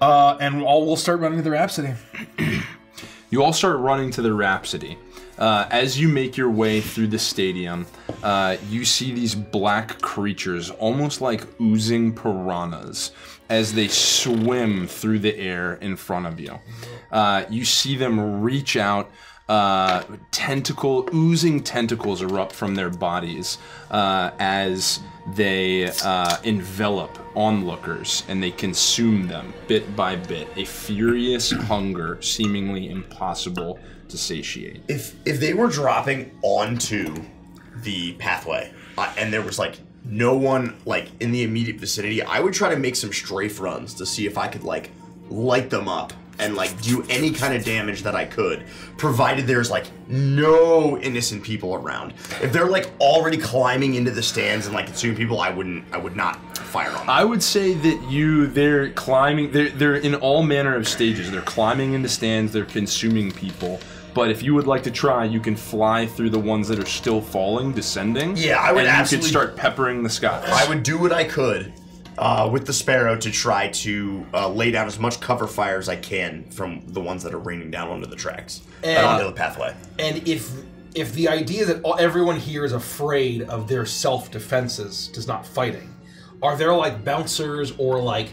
Uh, and all we'll start running to the Rhapsody. [clears throat] You all start running to the Rhapsody. Uh, as you make your way through the stadium, uh, you see these black creatures, almost like oozing piranhas, as they swim through the air in front of you. Uh, you see them reach out. Uh, tentacle, oozing tentacles erupt from their bodies uh, as they uh, envelop onlookers and they consume them bit by bit. A furious hunger, seemingly impossible to satiate. If if they were dropping onto the pathway uh, and there was like no one like in the immediate vicinity, I would try to make some strafe runs to see if I could like light them up and like do any kind of damage that I could, provided there's like no innocent people around. If they're like already climbing into the stands and like consuming people, I wouldn't I would not fire on them. I would say that you they're climbing they're they're in all manner of stages. They're climbing into stands, they're consuming people. But if you would like to try, you can fly through the ones that are still falling, descending. Yeah, I would and absolutely- you could start peppering the skies. I would do what I could uh, with the Sparrow to try to uh, lay down as much cover fire as I can from the ones that are raining down onto the tracks and And- onto the pathway. and if if the idea that all, everyone here is afraid of their self defenses does not fighting, are there like bouncers or like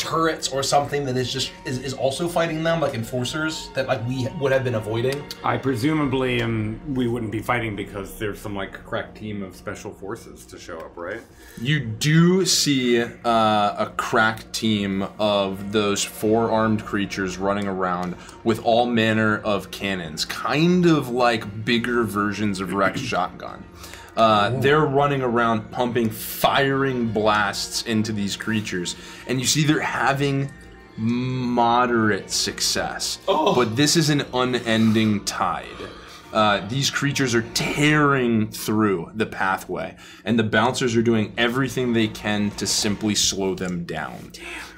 turrets or something that is just is, is also fighting them like enforcers that like we would have been avoiding? I presumably um, we wouldn't be fighting because there's some like crack team of special forces to show up, right? You do see uh, a crack team of those four armed creatures running around with all manner of cannons, kind of like bigger versions of Rex [clears throat] shotgun. Uh, they're running around pumping firing blasts into these creatures, and you see they're having moderate success. But this is an unending tide. Uh, these creatures are tearing through the pathway, and the bouncers are doing everything they can to simply slow them down.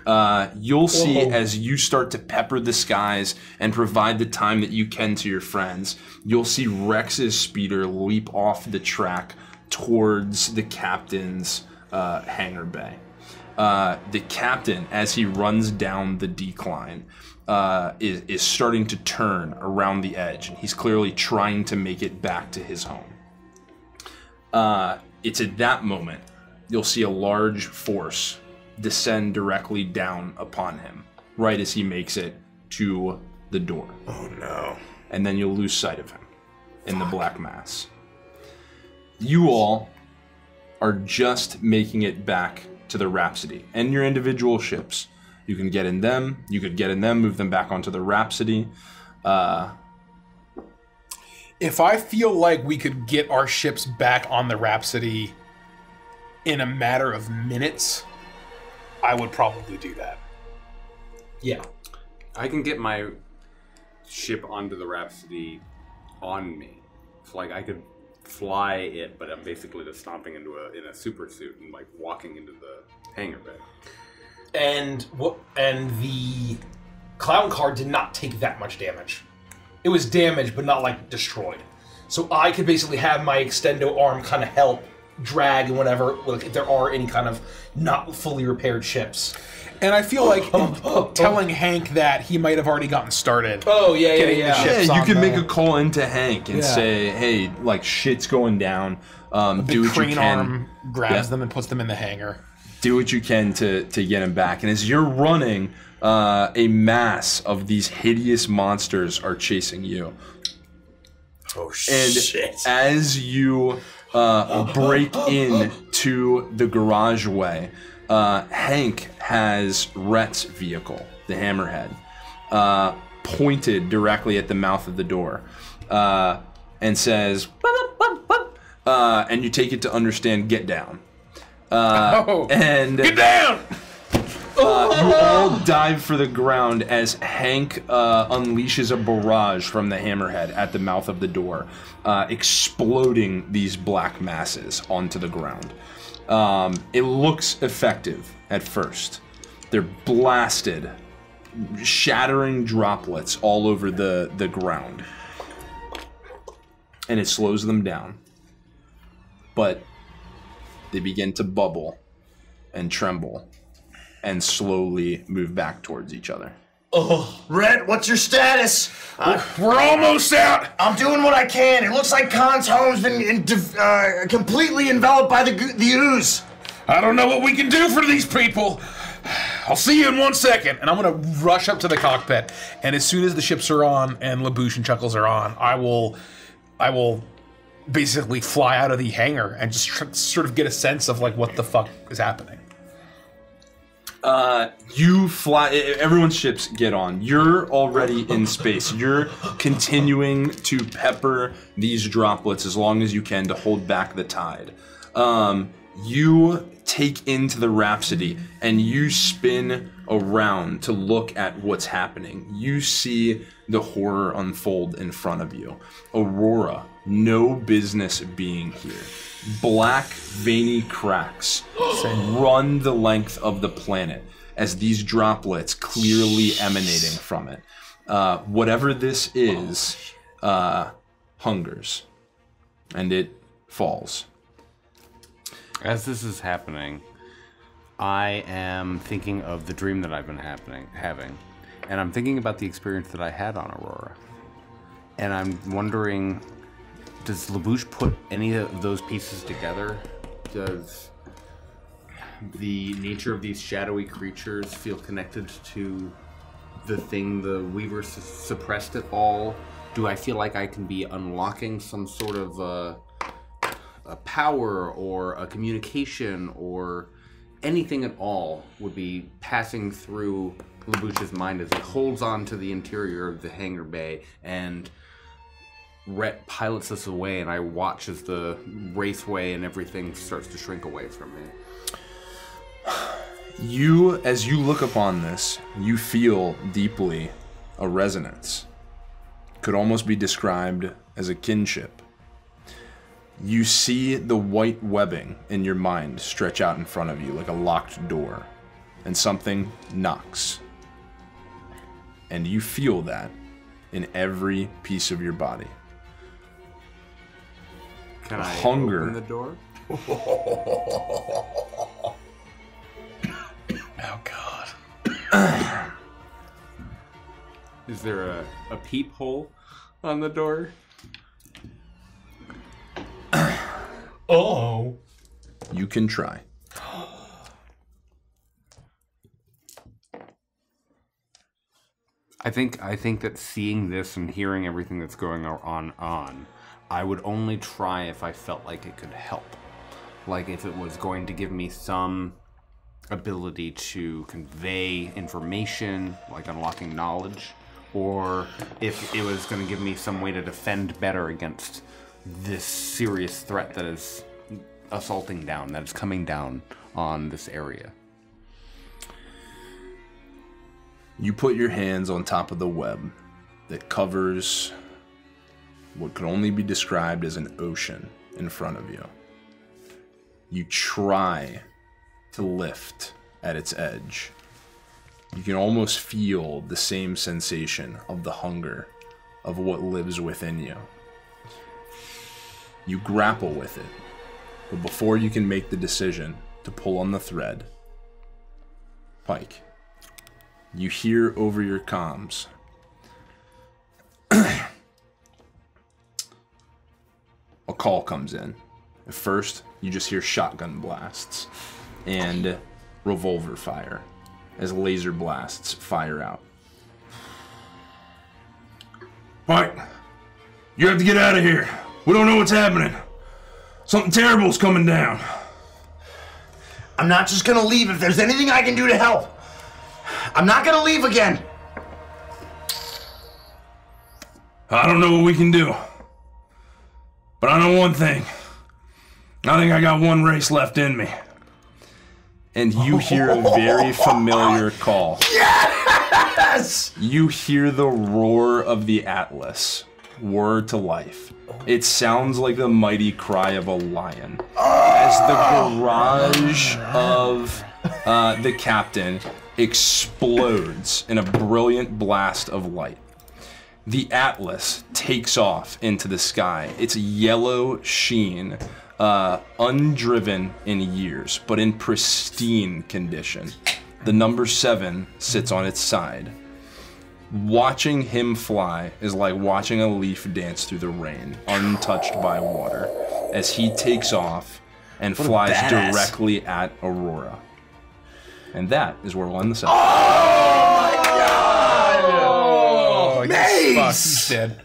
Uh, you'll see as you start to pepper the skies and provide the time that you can to your friends, you'll see Rex's speeder leap off the track towards the captain's uh, hangar bay. Uh, the captain, as he runs down the decline, uh, is, is starting to turn around the edge, and he's clearly trying to make it back to his home. Uh, it's at that moment you'll see a large force descend directly down upon him, right as he makes it to the door. Oh no. And then you'll lose sight of him in the black mass. You all are just making it back to the Rhapsody and your individual ships. You can get in them, you could get in them, move them back onto the Rhapsody. Uh, If I feel like we could get our ships back on the Rhapsody in a matter of minutes, I would probably do that. Yeah. I can get my ship onto the Rhapsody on me. So like I could fly it, but I'm basically just stomping into a in a super suit and like walking into the hangar bay. And what? And the clown car did not take that much damage. It was damaged, but not like destroyed. So I could basically have my extendo arm kind of help drag and whatever. Like if there are any kind of not fully repaired ships. And I feel like [laughs] telling Hank that he might have already gotten started. Oh yeah, yeah, Getting the yeah. yeah, you on can make a call into Hank and Yeah. say, "Hey, like shit's going down. Um, The do what you can." arm grabs Yeah. them and puts them in the hangar. do what you can to to get him back. And as you're running, uh, a mass of these hideous monsters are chasing you. Oh shit! And shit! as you uh, break in to the garage way, uh, Hank has Rett's vehicle, the Hammerhead, uh, pointed directly at the mouth of the door, uh, and says, uh, and you take it to understand, get down. Uh, Oh, and get down! Uh, you all [laughs] dive for the ground as Hank uh, unleashes a barrage from the hammerhead at the mouth of the door, uh, exploding these black masses onto the ground. Um, it looks effective at first. They're blasted, shattering droplets all over the, the ground. And it slows them down. But they begin to bubble and tremble and slowly move back towards each other. Oh, Rett, what's your status? Uh, We're almost out. I'm doing what I can. It looks like Khan's home's been in, uh, completely enveloped by the the ooze. I don't know what we can do for these people. I'll see you in one second. And I'm gonna rush up to the cockpit. And as soon as the ships are on and Leboosh and Chuckles are on, I will, I will basically fly out of the hangar and just tr- sort of get a sense of like what the fuck is happening. Uh, you fly. Everyone's ships get on. You're already in space. You're continuing to pepper these droplets as long as you can to hold back the tide. Um, you take into the Rhapsody and you spin around to look at what's happening. You see the horror unfold in front of you. Aurora, no business being here. Black, veiny cracks run the length of the planet as these droplets clearly emanating from it. Uh, whatever this is, uh, hungers, and it falls. As this is happening, I am thinking of the dream that I've been happening having, and I'm thinking about the experience that I had on Aurora, and I'm wondering, does Leboosh put any of those pieces together? Does the nature of these shadowy creatures feel connected to the thing the Weaver su- suppressed at all? Do I feel like I can be unlocking some sort of a power or a communication or anything at all would be passing through Leboosh's mind as he holds on to the interior of the hangar bay and Rett pilots us away and I watch as the raceway and everything starts to shrink away from me. [sighs] You, as you look upon this, you feel deeply a resonance. Could almost be described as a kinship. You see the white webbing in your mind stretch out in front of you like a locked door, and something knocks. And you feel that in every piece of your body. Can I Hunger. open the door? [coughs] Oh god. [coughs] Is there a, a peephole on the door? [coughs] Oh. You can try. [gasps] I think I think that seeing this and hearing everything that's going on on, I would only try if I felt like it could help. Like if it was going to give me some ability to convey information, like unlocking knowledge, or if it was going to give me some way to defend better against this serious threat that is assaulting down, that is coming down on this area. You put your hands on top of the web that covers what could only be described as an ocean in front of you. You try to lift at its edge. You can almost feel the same sensation of the hunger of what lives within you. You grapple with it, but before you can make the decision to pull on the thread, Pyke, you hear over your comms. [clears throat] a call comes in. At first, you just hear shotgun blasts. And revolver fire as laser blasts fire out. Mike, you have to get out of here. We don't know what's happening. Something terrible's coming down. I'm not just gonna leave if there's anything I can do to help. I'm not gonna leave again. I don't know what we can do. But I know one thing. I think I got one race left in me. And you hear a very familiar call. [laughs] Yes! You hear the roar of the Atlas, whir to life. It sounds like the mighty cry of a lion. As the garage of uh, the captain explodes in a brilliant blast of light. The Atlas takes off into the sky. Its a yellow sheen, uh, undriven in years, but in pristine condition. The number seven sits on its side. Watching him fly is like watching a leaf dance through the rain, untouched by water, as he takes off and What flies directly at Aurora. And that is where we'll end the session. Oh, Fuck, he's dead.